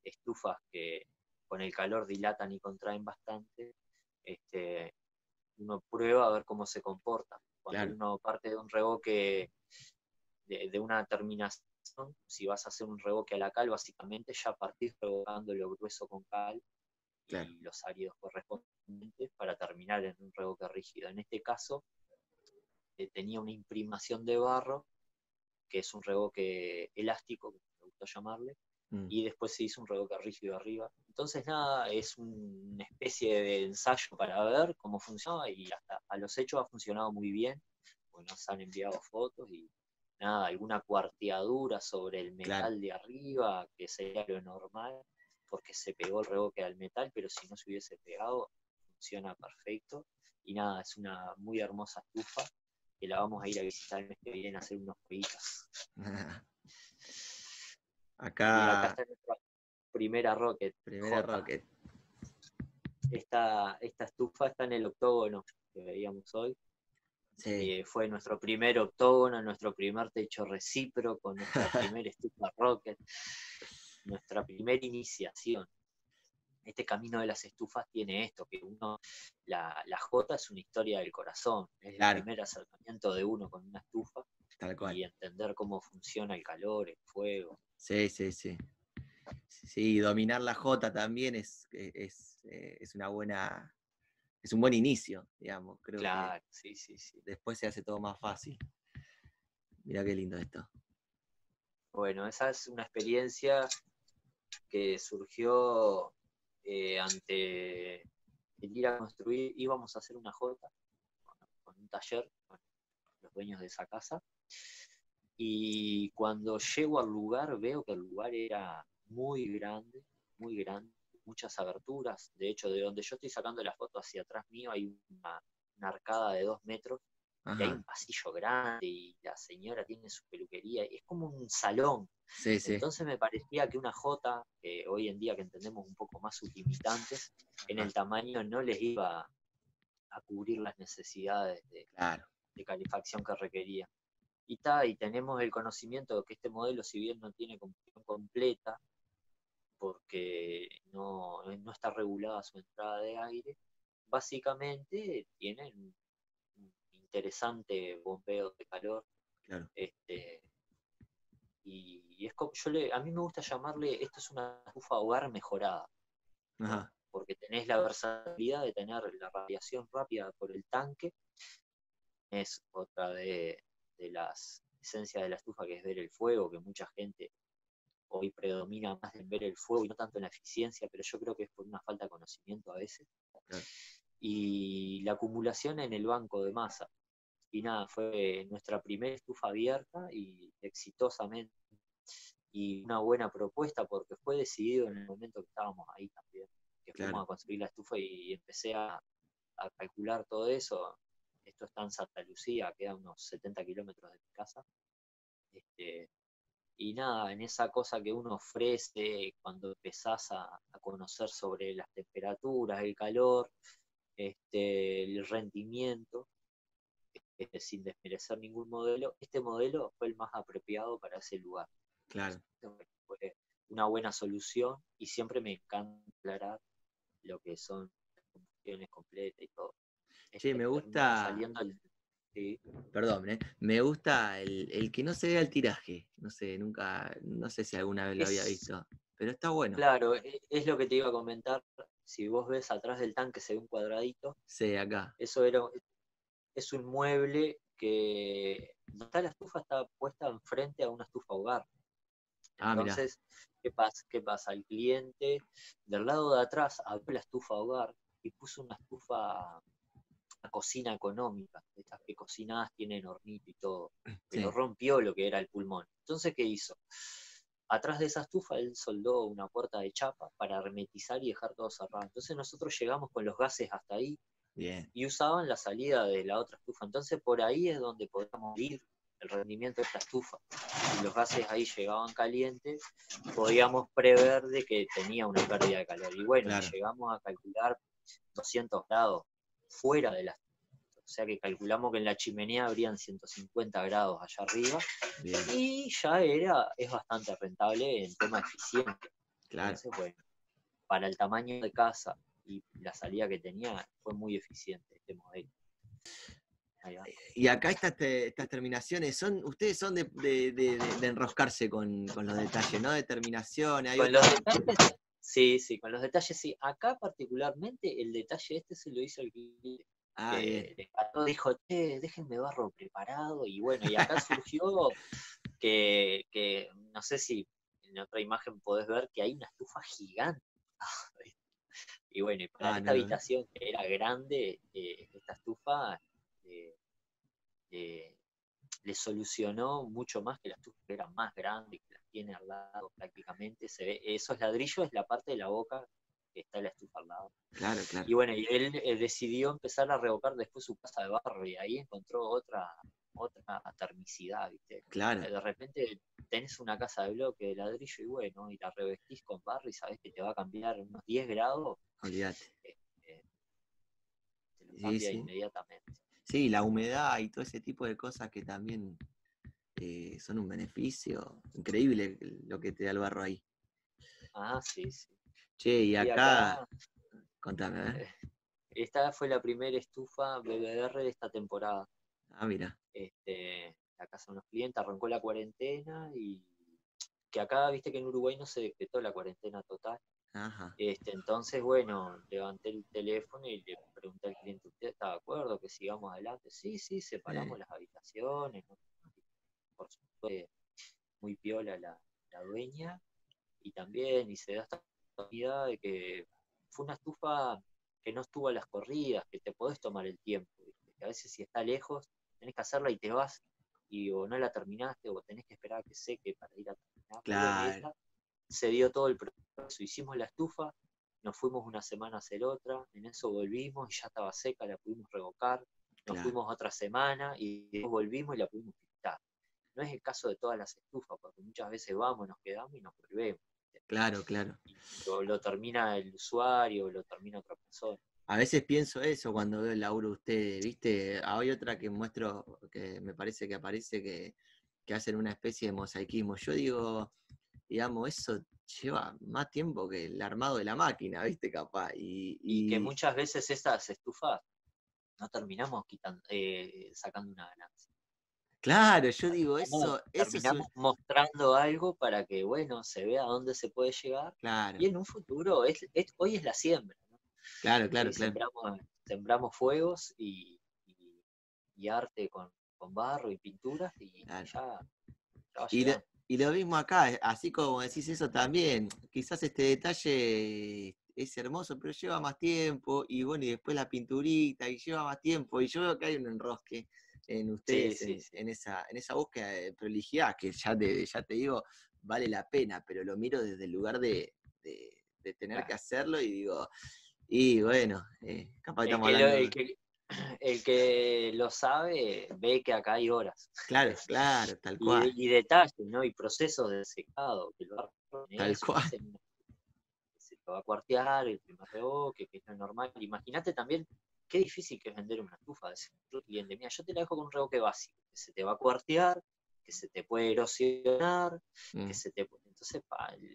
estufas que con el calor dilatan y contraen bastante, este, uno prueba a ver cómo se comporta. Cuando uno parte de un revoque de, una terminación, si vas a hacer un revoque a la cal, básicamente ya partís revocando lo grueso con cal y los áridos correspondientes para terminar en un revoque rígido. En este caso, eh, tenía una imprimación de barro, que es un revoque elástico, que me gusta llamarle, mm. y después se hizo un revoque rígido arriba. Entonces, nada, es una especie de ensayo para ver cómo funcionaba y hasta a los hechos ha funcionado muy bien, nos han enviado fotos y nada, alguna cuarteadura sobre el metal de arriba, que sería lo normal, porque se pegó el revoque al metal, pero si no se hubiese pegado, funciona perfecto. Y nada, es una muy hermosa estufa que la vamos a ir a visitar el mes que viene a hacer unos jueguitos. acá... está nuestra primera Rocket. Primera Rocket. Esta, esta estufa está en el octógono que veíamos hoy. Sí. fue nuestro primer octógono, nuestro primer techo recíproco, nuestra primera estufa Rocket nuestra primera iniciación. Este camino de las estufas tiene esto, que uno, la, la J es una historia del corazón, es el primer acercamiento de uno con una estufa y entender cómo funciona el calor, el fuego. Sí, sí, sí. Sí, dominar la J también es, es, eh, es una buena, es un buen inicio, digamos. Creo claro, sí, sí, sí. Después se hace todo más fácil. Mira qué lindo esto. Bueno, esa es una experiencia que surgió eh, ante el ir a construir, íbamos a hacer una J con, un taller, con los dueños de esa casa, y cuando llego al lugar veo que el lugar era muy grande, muy grande, muchas aberturas, de hecho de donde yo estoy sacando la foto hacia atrás mío hay una, una arcada de dos metros y hay un pasillo grande y la señora tiene su peluquería, y es como un salón. Entonces me parecía que una J, que hoy en día que entendemos un poco más sus limitantes, en el tamaño no les iba a cubrir las necesidades de, de calefacción que requería. Y, y tenemos el conocimiento de que este modelo, si bien no tiene compleción completa, porque no, no está regulada su entrada de aire, básicamente tienen interesante bombeo de calor. Este, y, es como, yo le, a mí me gusta llamarle, esto es una estufa hogar mejorada. Porque tenés la versatilidad de tener la radiación rápida por el tanque. Es otra de, las esencias de la estufa que es ver el fuego, que mucha gente hoy predomina más en ver el fuego y no tanto en la eficiencia, pero yo creo que es por una falta de conocimiento a veces. Y la acumulación en el banco de masa y nada, fue nuestra primera estufa abierta y exitosamente. Y una buena propuesta porque fue decidido en el momento que estábamos ahí también, que fuimos a construir la estufa y, empecé a, calcular todo eso. Esto está en Santa Lucía, queda unos 70 kilómetros de mi casa. Este, y nada, en esa cosa que uno ofrece cuando empezás a, conocer sobre las temperaturas, el calor, este, el rendimiento, este, sin desmerecer ningún modelo, este modelo fue el más apropiado para ese lugar. Claro. Fue una buena solución y siempre me encanta aclarar lo que son las funciones completas y todo. Sí, este, me gusta. Perdón, ¿eh? me gusta el, que no se vea el tiraje. No sé, nunca, no sé si alguna vez lo había visto, pero está bueno. Claro, e, es lo que te iba a comentar. Si vos ves atrás del tanque se ve un cuadradito. Sí, acá. Eso era, es un mueble que está la estufa está puesta enfrente a una estufa hogar. Ah, Entonces, ¿qué pasa? ¿qué pasa? El cliente del lado de atrás abrió la estufa hogar y puso una estufa cocina económica, estas que cocinadas tienen hornito y todo, pero rompió lo que era el pulmón. Entonces, ¿qué hizo? Atrás de esa estufa él soldó una puerta de chapa para hermetizar y dejar todo cerrado. Entonces nosotros llegamos con los gases hasta ahí y usaban la salida de la otra estufa. Entonces por ahí es donde podíamos ir el rendimiento de esta estufa. Si los gases ahí llegaban calientes, podíamos prever de que tenía una pérdida de calor. Y bueno, llegamos a calcular 200 grados fuera de la o sea que calculamos que en la chimenea habrían 150 grados allá arriba y ya era, es bastante rentable en tema eficiente. Claro. bueno, para el tamaño de casa y la salida que tenía, fue muy eficiente este modelo. Y acá estas, estas terminaciones, son ustedes son de, enroscarse con, los detalles, ¿no? Determinación. Con los detalles, Sí, sí, con los detalles sí. Acá particularmente el detalle este se lo hizo el cliente. Ah, dijo, déjenme barro preparado y bueno, y acá surgió que, no sé si en otra imagen podés ver que hay una estufa gigante. y bueno, y para ah, esta habitación que era grande, eh, esta estufa eh, eh, le solucionó mucho más que la estufa que era más grande, tiene al lado prácticamente, se ve, esos ladrillos es la parte de la boca que está la estufa al lado. Claro, claro. Y bueno, y él eh, decidió empezar a revocar después su casa de barro y ahí encontró otra otra termicidad, ¿viste? Claro. De repente tenés una casa de bloque de ladrillo y bueno, y la revestís con barro y sabés que te va a cambiar unos 10 grados. Olvídate. Este, te lo cambia inmediatamente. Sí, la humedad y todo ese tipo de cosas que también eh, son un beneficio increíble lo que te da el barro ahí. Ah, sí, sí. Che, y acá, contame, ¿eh? ¿eh? Esta fue la primera estufa BBR de esta temporada. Ah, mira. Este, la casa de unos clientes, arrancó la cuarentena y que acá, viste que en Uruguay no se decretó la cuarentena total. Ajá. Este, entonces, bueno, levanté el teléfono y le pregunté al cliente, ¿usted está de acuerdo que sigamos adelante? Sí, sí, separamos las habitaciones, ¿no? Por supuesto, muy piola la, dueña, y también, y se da esta oportunidad de que fue una estufa que no estuvo a las corridas, que te podés tomar el tiempo, que a veces si está lejos, tenés que hacerla y te vas, y o no la terminaste, o tenés que esperar a que seque para ir a terminar. Claro. Se dio todo el proceso, hicimos la estufa, nos fuimos una semana a hacer otra, en eso volvimos y ya estaba seca, la pudimos revocar, nos fuimos otra semana y volvimos y la pudimos no es el caso de todas las estufas, porque muchas veces vamos, nos quedamos y nos volvemos. Claro, claro. Lo, lo, termina el usuario, lo termina otra persona. A veces pienso eso cuando veo el laburo de ustedes, ¿viste? Hay otra que muestro, que me parece que aparece que, hacen una especie de mosaicismo. Yo digo, digamos, eso lleva más tiempo que el armado de la máquina, ¿viste? Capaz. Y, que muchas veces estas estufas no terminamos quitando, eh, sacando una ganancia. Claro, yo digo, eso, Terminamos mostrando algo para que, bueno, se vea a dónde se puede llegar. Claro. Y en un futuro, es, hoy es la siembra. ¿no? Claro, claro, claro. Sembramos, fuegos y, arte con, barro y pinturas y ya, y, lo mismo acá, así como decís eso también, quizás este detalle es hermoso, pero lleva más tiempo, y bueno, y después la pinturita, y lleva más tiempo, y yo veo que hay un enrosque en ustedes, en, esa, en esa búsqueda de prolijidad, que ya te, ya te digo, vale la pena, pero lo miro desde el lugar de, tener que hacerlo y digo, y bueno, eh, capaz el estamos que hablando... Lo, el, que, lo sabe ve que acá hay horas. Claro, claro, tal cual. Y, detalles, ¿no? Y procesos de secado, que lo Tal cual. Se te va a cuartear, el primer reboque, que es lo normal. Imagínate también qué difícil que es vender una estufa de cliente. Mira, yo te la dejo con un reboque básico, que se te va a cuartear, que se te puede erosionar, que mm. se te Entonces,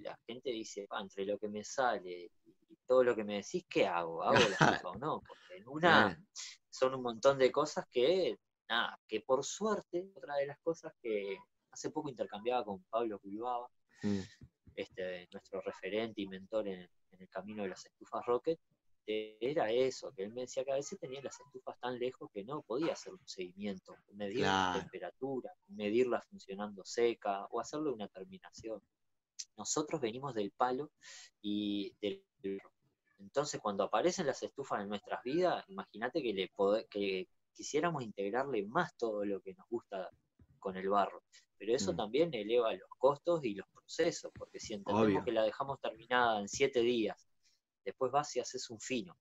la gente dice, entre lo que me sale y todo lo que me decís, ¿qué hago? ¿Hago la estufa o no? Porque en una son un montón de cosas que, nada, que por suerte, otra de las cosas que hace poco intercambiaba con Pablo Culbaba, mm. este, nuestro referente y mentor en, en el camino de las estufas Rocket, era eso, que él me decía que a veces tenía las estufas tan lejos que no podía hacer un seguimiento, medir la temperatura, medirla funcionando seca o hacerle una terminación. Nosotros venimos del palo y del entonces cuando aparecen las estufas en nuestras vidas, imagínate que le que quisiéramos integrarle más todo lo que nos gusta con el barro. Pero eso mm. también eleva los costos y los procesos, porque si entendemos que la dejamos terminada en siete días después vas y haces un fino,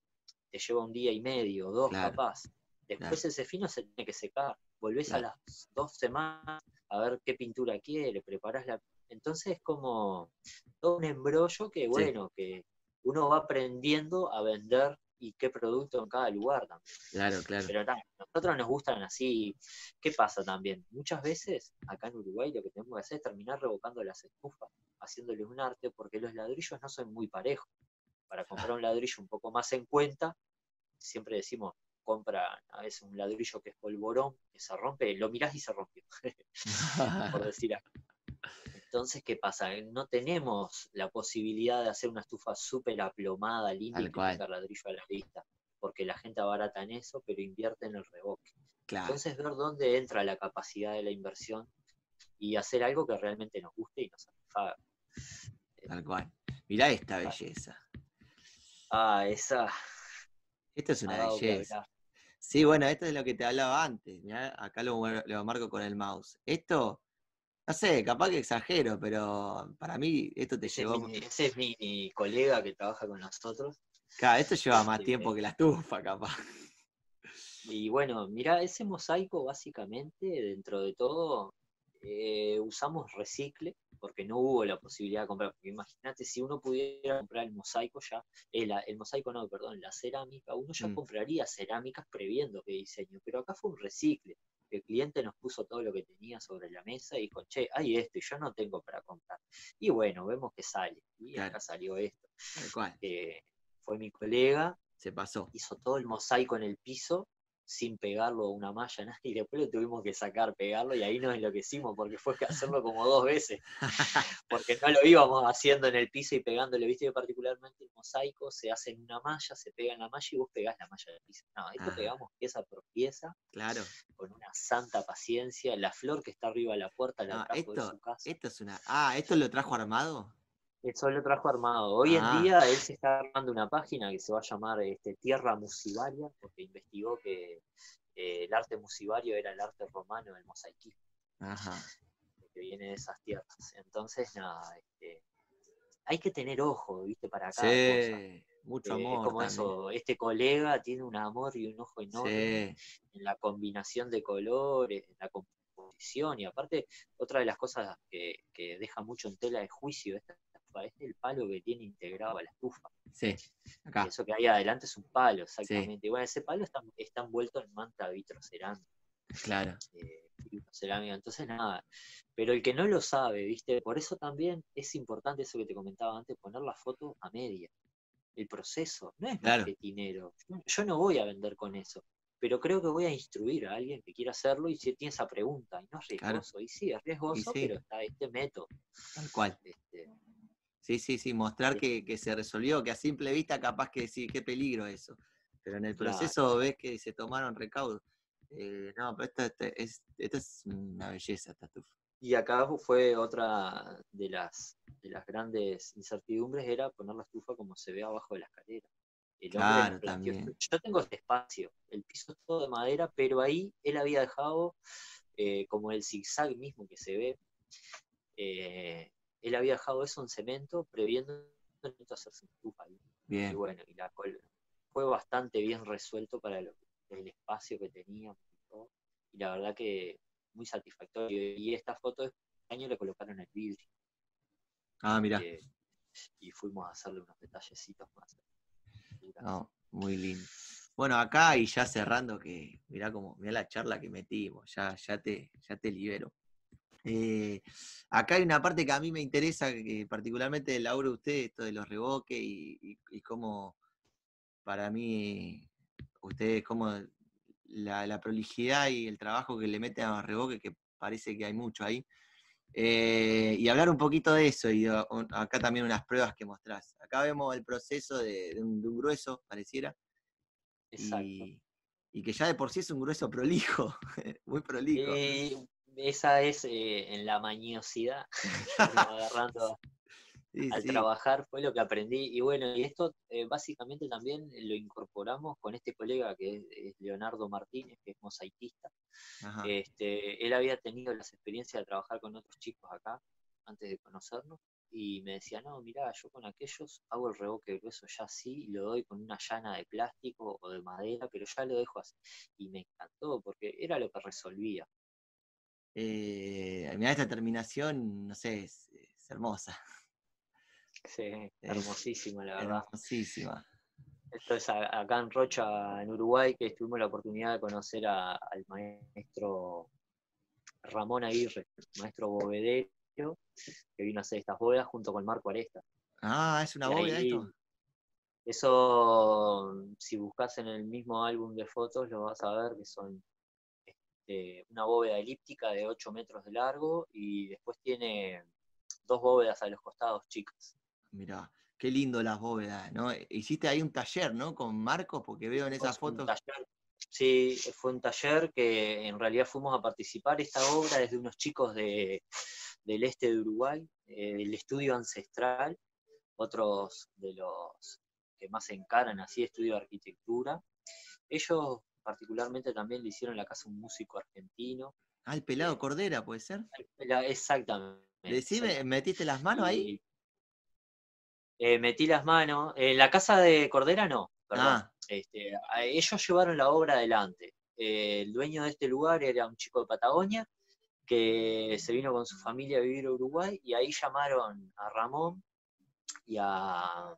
te lleva un día y medio, dos capaz, después ese fino se tiene que secar, volvés a las dos semanas a ver qué pintura quiere, preparás la... Entonces es como todo un embrollo que, bueno, que uno va aprendiendo a vender y qué producto en cada lugar también. Claro, claro. Pero a nosotros nos gustan así. ¿Qué pasa también? Muchas veces acá en Uruguay lo que tenemos que hacer es terminar revocando las estufas, haciéndoles un arte, porque los ladrillos no son muy parejos para comprar un ladrillo un poco más en cuenta, siempre decimos, compra a veces un ladrillo que es polvorón, que se rompe, lo mirás y se rompió, por decir algo. Entonces, ¿qué pasa? No tenemos la posibilidad de hacer una estufa súper aplomada, linda, y ladrillo a la vista, porque la gente abarata en eso, pero invierte en el reboque. Entonces, ver dónde entra la capacidad de la inversión y hacer algo que realmente nos guste y nos satisfaga. Tal cual. Mirá esta belleza. Ah, esa. Esto es una belleza. Sí, bueno, esto es lo que te hablaba antes. acá lo, marco con el mouse. Esto, no sé, capaz que exagero, pero para mí esto te llevó. ese es mi colega que trabaja con nosotros. Claro, esto lleva más tiempo que la estufa, capaz. Y bueno, mira, ese mosaico básicamente, dentro de todo, eh, usamos recicle, porque no hubo la posibilidad de comprar. Porque imagínate, si uno pudiera comprar el mosaico ya, el, el mosaico no, perdón, la cerámica, uno ya mm. compraría cerámicas previendo que diseño, pero acá fue un recicle. El cliente nos puso todo lo que tenía sobre la mesa y dijo, che, hay esto y yo no tengo para comprar. Y bueno, vemos que sale. Y acá salió esto. Eh, fue mi colega. Se pasó. Hizo todo el mosaico en el piso sin pegarlo a una malla, nada, y después lo tuvimos que sacar, pegarlo, y ahí nos enloquecimos, porque fue que hacerlo como dos veces, porque no lo íbamos haciendo en el piso y pegándole, viste, particularmente el mosaico se hace en una malla, se pega en la malla y vos pegás la malla del piso. No, esto ah. pegamos pieza por pieza, claro. con una santa paciencia, la flor que está arriba de la puerta la trajo esto, de su casa. Esto es una... Ah, ¿esto lo trajo armado? Eso lo trajo armado. Hoy en ah. día él se está armando una página que se va a llamar este, Tierra Musivaria, porque investigó que eh, el arte musivario era el arte romano del mosaicismo. Que viene de esas tierras. Entonces, nada, este, hay que tener ojo, ¿viste? Para cada sí, Mucho eh, amor. como eso, este colega tiene un amor y un ojo enorme en la combinación de colores, en la composición, y aparte, otra de las cosas que, que deja mucho en tela de juicio esta es el palo que tiene integrado a la estufa. Sí, acá. Eso que hay adelante es un palo, exactamente. Y bueno, ese palo está, está envuelto en manta vitrocerámica. Claro. Eh, entonces nada. Pero el que no lo sabe, ¿viste? Por eso también es importante eso que te comentaba antes, poner la foto a media. El proceso, no es claro. dinero. Yo no voy a vender con eso pero creo que voy a instruir a alguien que quiera hacerlo y si tiene esa pregunta, y no es riesgoso, y sí, es riesgoso, pero está este método. Tal cual. Este, Sí, sí, sí, mostrar que, se resolvió, que a simple vista capaz que decir qué peligro eso. Pero en el proceso ves que se tomaron recaudos. Eh, no, pero esta, es, es una belleza, esta estufa. Y acá fue otra de las, de las grandes incertidumbres, era poner la estufa como se ve abajo de la escalera. claro, también. Yo tengo este espacio, el piso es todo de madera, pero ahí él había dejado eh, como el zigzag mismo que se ve. Eh, él había dejado eso en cemento, previendo hacerse estufa ahí. Bien. Y bueno, y la fue bastante bien resuelto para el espacio que tenía y la verdad que muy satisfactorio. Y esta foto de este año le colocaron el vidrio. Ah, mira. Eh, y fuimos a hacerle unos detallecitos más. No, muy lindo. Bueno, acá y ya cerrando, que mirá como, mirá la charla que metimos, ya, ya te, ya te libero. Eh, acá hay una parte que a mí me interesa, que particularmente el laburo de usted, esto de los revoques y, y, cómo para mí ustedes como la, prolijidad y el trabajo que le meten a los revoques, que parece que hay mucho ahí. Eh, y hablar un poquito de eso, y acá también unas pruebas que mostrás. Acá vemos el proceso de, un, grueso, pareciera. Y, que ya de por sí es un grueso prolijo, muy prolijo. Eh, esa es eh, en la mañosidad, agarrando al trabajar, fue lo que aprendí. Y bueno, y esto eh, básicamente también lo incorporamos con este colega que es, Leonardo Martínez, que es mosaicista. Este, él había tenido las experiencias de trabajar con otros chicos acá antes de conocernos y me decía, no, mira, yo con aquellos hago el revoque grueso ya así, lo doy con una llana de plástico o de madera, pero ya lo dejo así. Y me encantó porque era lo que resolvía. Eh, mira, esta terminación, no sé, es, hermosa. Sí, hermosísima, la verdad. Hermosísima. Esto es acá en Rocha, en Uruguay, que tuvimos la oportunidad de conocer al maestro Ramón Aguirre, maestro bovedero, que vino a hacer estas bóvedas junto con Marco Aresta. Ah, es una bóveda esto. Eso, si buscas en el mismo álbum de fotos, lo vas a ver que son este, una bóveda elíptica de 8 metros de largo y después tiene dos bóvedas a los costados chicas. Mirá, qué lindo las bóvedas, ¿no? Hiciste ahí un taller, ¿no? Con Marcos, porque veo en esas fotos. Sí, fue un taller que en realidad fuimos a participar. Esta obra es de unos chicos de, del este de Uruguay, eh, el estudio ancestral, otros de los que más encaran así estudio de arquitectura. Ellos particularmente también le hicieron la casa un músico argentino. Ah, el pelado Cordera, ¿puede ser? Exactamente. Decime, ¿metiste las manos ahí? Eh, metí las manos. En la casa de Cordera no, perdón. Ah. Este, ellos llevaron la obra adelante. Eh, el dueño de este lugar era un chico de Patagonia que se vino con su familia a vivir a Uruguay y ahí llamaron a Ramón y a,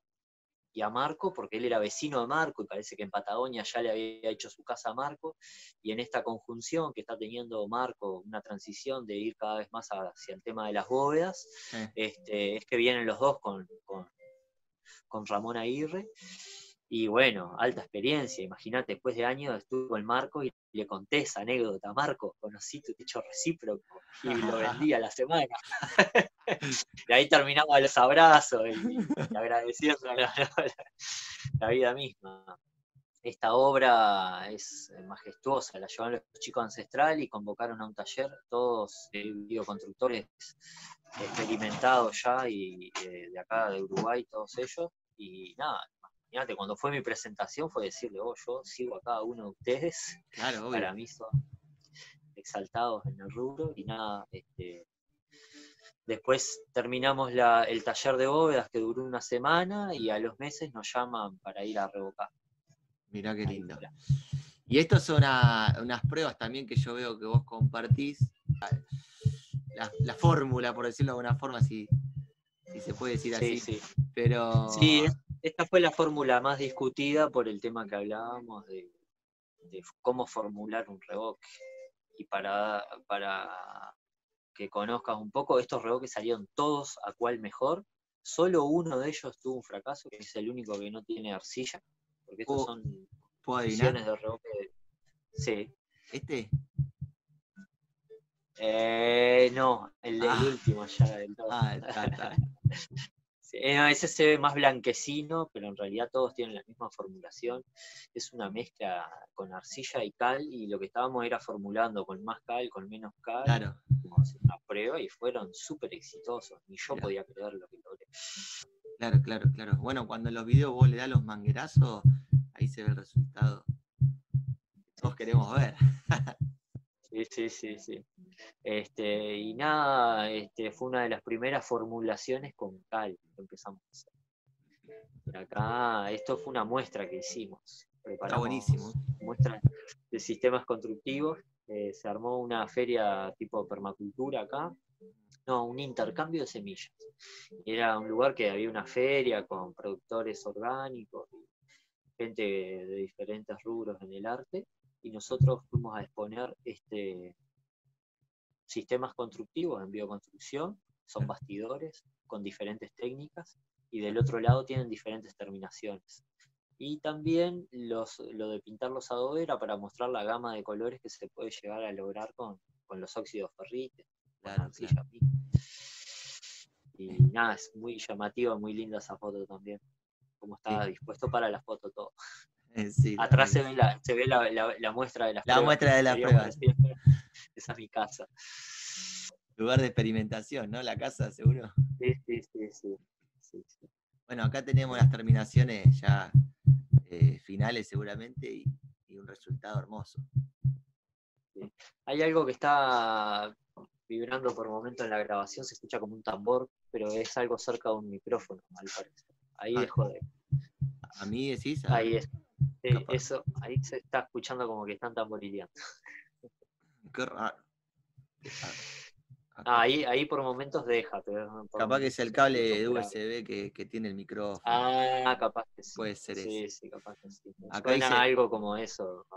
y a Marco, porque él era vecino de Marco y parece que en Patagonia ya le había hecho su casa a Marco, y en esta conjunción que está teniendo Marco, una transición de ir cada vez más hacia el tema de las bóvedas, este, es que vienen los dos con, con, con Ramón Aguirre, y bueno, alta experiencia, imagínate, después de años estuvo en Marco y le conté esa anécdota Marco, conocí tu techo recíproco y lo vendí a la semana. y ahí terminamos los abrazos y, agradeciendo la, vida misma. Esta obra es majestuosa, la llevaron los chicos ancestral y convocaron a un taller, todos bioconstructores experimentados ya y de acá de Uruguay, todos ellos. Y nada, Imagínate, cuando fue mi presentación fue decirle, oh, yo sigo a cada uno de ustedes. Claro, Para mí son exaltados en el rubro y nada, este, Después terminamos el taller de bóvedas que duró una semana y a los meses nos llaman para ir a revocar. Mirá qué lindo. Y estas son unas pruebas también que yo veo que vos compartís. La, fórmula, por decirlo de alguna forma, si, se puede decir así. Sí, sí. Pero... Sí, esta fue la fórmula más discutida por el tema que hablábamos de, cómo formular un revoque. Y para, para que conozcas un poco, estos revoques salieron todos a cuál mejor. Solo uno de ellos tuvo un fracaso, que es el único que no tiene arcilla, porque estos son funciones de revoque. Sí. ¿Este? Eh, no, el, del ah. último ya del Ah, está, está. Eh, ese se ve más blanquecino, pero en realidad todos tienen la misma formulación. Es una mezcla con arcilla y cal, y lo que estábamos era formulando con más cal, con menos cal. Claro. una prueba y fueron súper exitosos. Ni yo podía creer lo que logré. Claro, claro, claro. Bueno, cuando en los videos vos le das los manguerazos, ahí se ve el resultado. Todos queremos ver. sí, sí, sí, sí. Este, y nada, este, fue una de las primeras formulaciones con cal que empezamos a hacer. acá, esto fue una muestra que hicimos. Está buenísimo. Muestra de sistemas constructivos. Eh, se armó una feria tipo permacultura acá. No, un intercambio de semillas. Era un lugar que había una feria con productores orgánicos, gente de diferentes rubros en el arte, y nosotros fuimos a exponer este, sistemas constructivos en bioconstrucción, son bastidores con diferentes técnicas, y del otro lado tienen diferentes terminaciones. Y también los, lo de pintar los adobe era para mostrar la gama de colores que se puede llegar a lograr con, los óxidos ferrites. Y nada, es muy llamativa, muy linda esa foto también. Como está dispuesto para la foto todo. Eh, Atrás se ve, la, se ve la, la, muestra de las la muestra de las pruebas. Esa es mi casa. Lugar de experimentación, ¿no? La casa, seguro. Sí, sí, sí, sí. Bueno, acá tenemos las terminaciones ya eh, finales seguramente y, un resultado hermoso. Hay algo que está vibrando por momento en la grabación, se escucha como un tambor, pero es algo cerca de un micrófono, al parecer. Ahí ah. dejo de. ¿A mí decís? ahí es. Eso, ahí se está escuchando como que están tamborileando. Qué raro. Ah, ahí, ahí por momentos deja. capaz que es el cable de USB que, tiene el micrófono. Ah, capaz que sí. Puede ser sí, Sí, capaz que sí. Acá dice, algo como eso.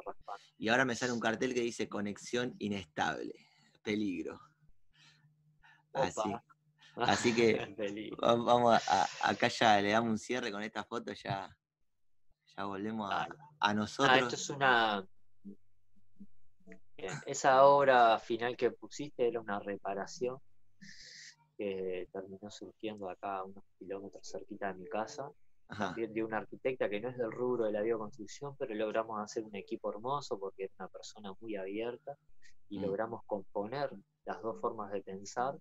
Y ahora me sale un cartel que dice conexión inestable. Peligro. Así. Así que vamos a, acá ya le damos un cierre con esta foto, ya, ya volvemos a, a nosotros. Ah, esto es una, esa obra final que pusiste era una reparación que terminó surgiendo acá a unos kilómetros cerquita de mi casa. También de una arquitecta que no es del rubro de la bioconstrucción, pero logramos hacer un equipo hermoso porque es una persona muy abierta y mm. logramos componer las dos formas de pensar.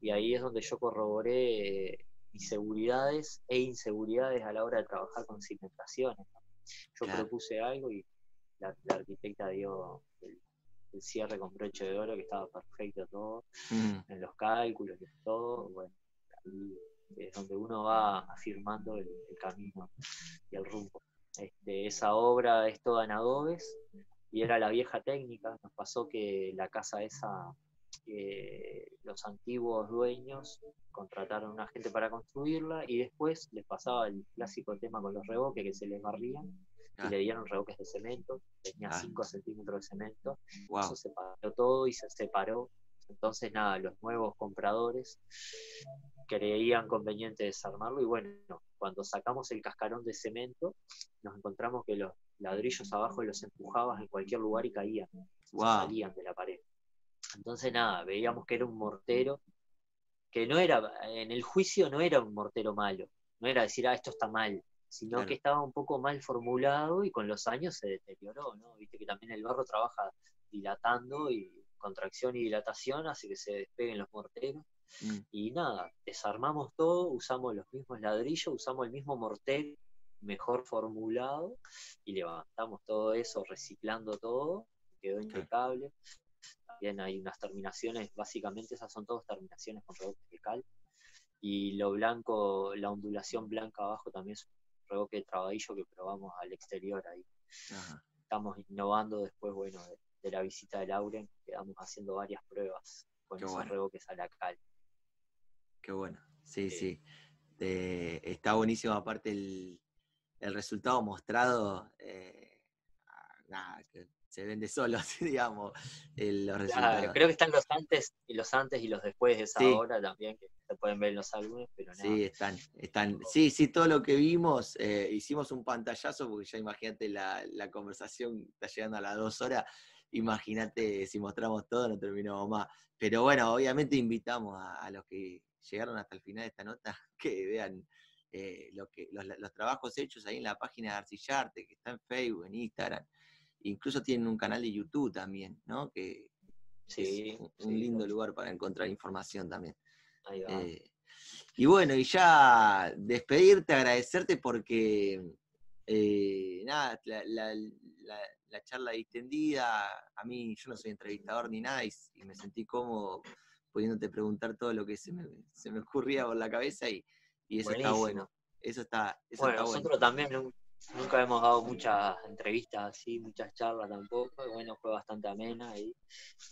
Y ahí es donde yo corroboré mis seguridades e inseguridades a la hora de trabajar con cimentaciones. Yo propuse algo y la, la arquitecta dio el, el cierre con broche de oro, que estaba perfecto todo, mm. en los cálculos y todo, bueno, ahí es donde uno va afirmando el, camino y el rumbo. Este, esa obra es toda en adobes y era la vieja técnica. Nos pasó que la casa esa, eh, los antiguos dueños contrataron a una gente para construirla y después les pasaba el clásico tema con los reboques que se les barrían y le dieron reboques de cemento, tenía 5 centímetros de cemento, eso se paró todo y se separó. Entonces, nada, los nuevos compradores creían conveniente desarmarlo y bueno, cuando sacamos el cascarón de cemento, nos encontramos que los ladrillos abajo los empujabas en cualquier lugar y caían, salían de la pared. Entonces, nada, veíamos que era un mortero, que no era, en el juicio no era un mortero malo, no era decir, ah, esto está mal, sino que estaba un poco mal formulado y con los años se deterioró, ¿no? Viste que también el barro trabaja dilatando y contracción y dilatación hace que se despeguen los morteros. Mm. Y nada, desarmamos todo, usamos los mismos ladrillos, usamos el mismo mortero mejor formulado y levantamos todo eso, reciclando todo, quedó impecable. También hay unas terminaciones, básicamente esas son todas terminaciones con reboque de cal. Y lo blanco, la ondulación blanca abajo también es que trabadillo que probamos al exterior ahí. Estamos innovando después, bueno, de, la visita de Lauren, quedamos haciendo varias pruebas con esos bueno. a la cal. Qué bueno, sí, sí. está buenísimo, aparte el, resultado mostrado, eh, nada, que se vende solo, digamos, los resultados. creo que están los antes y los antes y los después de esa hora también, que se pueden ver en los álbumes, pero nada. Sí, están, están, sí, sí, todo lo que vimos, eh, hicimos un pantallazo, porque ya imagínate la, conversación está llegando a las dos horas, imagínate si mostramos todo, no terminamos más. Pero bueno, obviamente invitamos a, los que llegaron hasta el final de esta nota que vean eh, lo que, los, los, trabajos hechos ahí en la página de Arcillarte, que está en Facebook, en Instagram, incluso tienen un canal de YouTube también, ¿no? Que sí, es un, lindo lugar para encontrar información también. Ahí va. Eh, Y bueno, y ya despedirte, agradecerte porque, eh, nada, la, charla distendida, a mí yo no soy entrevistador ni nada y, me sentí cómodo pudiéndote preguntar todo lo que se me, se me ocurría por la cabeza y, eso está bueno. Eso está, bueno, nosotros también nunca hemos dado muchas entrevistas así, muchas charlas tampoco. bueno, fue bastante amena ahí,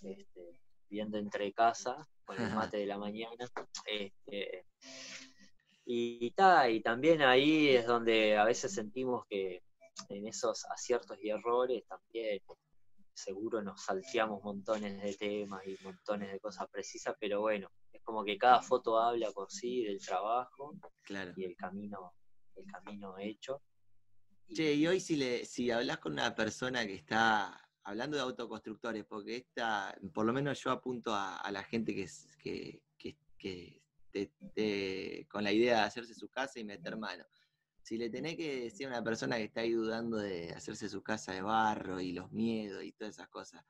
este, viendo entre casa con el mate de la mañana. Este, y, y también ahí es donde a veces sentimos que en esos aciertos y errores también seguro nos salteamos montones de temas y montones de cosas precisas, pero bueno, es como que cada foto habla por sí del trabajo y el camino, el camino hecho. Che, y hoy si, le, si hablas con una persona que está hablando de autoconstructores, porque esta, por lo menos yo apunto a, la gente que, que, que, con la idea de hacerse su casa y meter mano. Si le tenés que decir a una persona que está ahí dudando de hacerse su casa de barro y los miedos y todas esas cosas,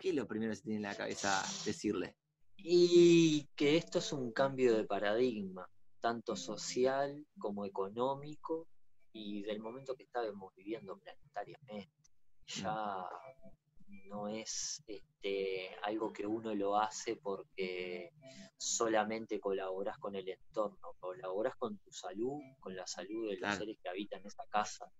¿qué es lo primero que se tiene en la cabeza decirle? Y que esto es un cambio de paradigma, tanto social como económico y del momento que estábamos viviendo planetariamente. Ya no es este, algo que uno lo hace porque solamente colaboras con el entorno, colaboras con tu salud, con la salud de los seres que habitan esa casa,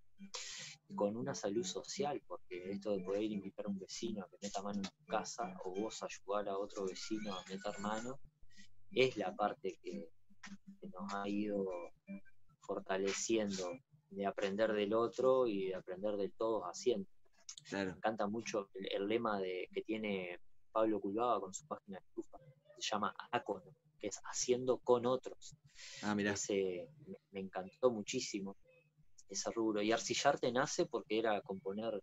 y con una salud social, porque esto de poder invitar a un vecino a que meta mano en tu casa o vos ayudar a otro vecino a meter mano, es la parte que, nos ha ido fortaleciendo de aprender del otro y de aprender del todos haciendo. Me encanta mucho el, lema de, que tiene Pablo Culbaba con su página de estufa, se llama ACON, que es haciendo con otros. Ah, mira. me, encantó muchísimo ese rubro. Y Arcillarte nace porque era componer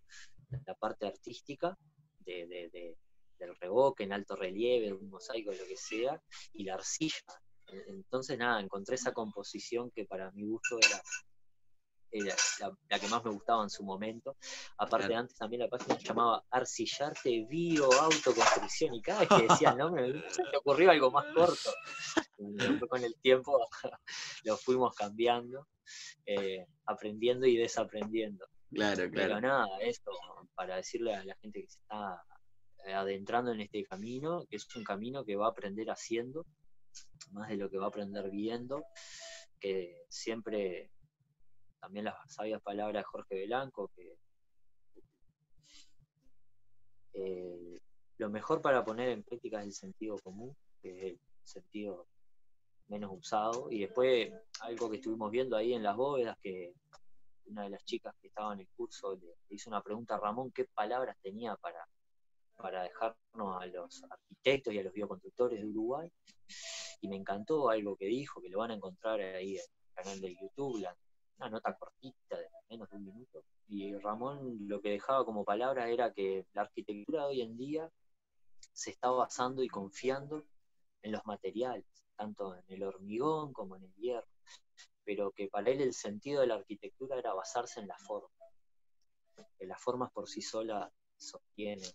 la parte artística de, del revoque en alto relieve, un mosaico, lo que sea, y la arcilla. Entonces, nada, encontré esa composición que para mi gusto era era la, que más me gustaba en su momento. Aparte, antes también la página se llamaba Arcillarte Bio Autoconstrucción, y cada vez que decía el nombre me ocurrió algo más corto. Con el tiempo lo fuimos cambiando, eh, aprendiendo y desaprendiendo. Claro, claro. Pero nada, esto para decirle a la gente que se está eh, adentrando en este camino, que es un camino que va a aprender haciendo, más de lo que va a aprender viendo, que siempre también las sabias palabras de Jorge Belanco, que eh, lo mejor para poner en práctica es el sentido común, que es el sentido menos usado. Y después, algo que estuvimos viendo ahí en las bóvedas, que una de las chicas que estaba en el curso le, hizo una pregunta a Ramón, ¿qué palabras tenía para, para dejarnos a los arquitectos y a los bioconstructores de Uruguay? Y me encantó algo que dijo, que lo van a encontrar ahí en el canal de YouTube, la una nota cortita de menos de un minuto. Y Ramón lo que dejaba como palabra era que la arquitectura de hoy en día se está basando y confiando en los materiales, tanto en el hormigón como en el hierro, pero que para él el sentido de la arquitectura era basarse en la forma, que las formas por sí solas sostienen,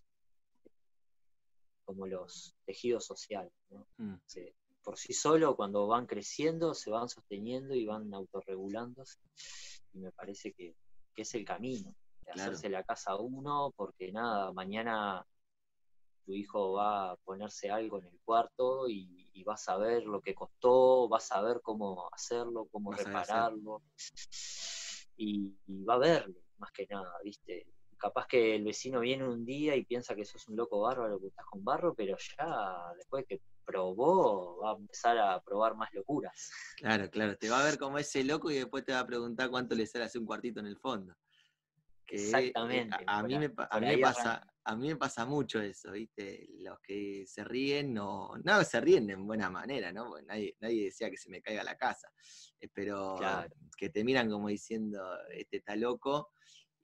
como los tejidos sociales. Mm por sí solo, cuando van creciendo, se van sosteniendo y van autorregulándose. Y me parece que, es el camino, de hacerse la casa uno, porque nada, mañana tu hijo va a ponerse algo en el cuarto y, va a saber lo que costó, va a saber cómo hacerlo, cómo repararlo. Y, y, va a verlo, más que nada, ¿viste? capaz que el vecino viene un día y piensa que sos un loco bárbaro que estás con barro, pero ya después que probó va a empezar a probar más locuras. Claro, claro, te va a ver como ese loco y después te va a preguntar cuánto le sale hacer un cuartito en el fondo. Exactamente. a, mí me, pasa, a mí me pasa mucho eso, ¿viste? Los que se ríen, no, no se ríen de buena manera, ¿no? nadie, nadie decía que se me caiga la casa, eh, pero que te miran como diciendo, este está loco,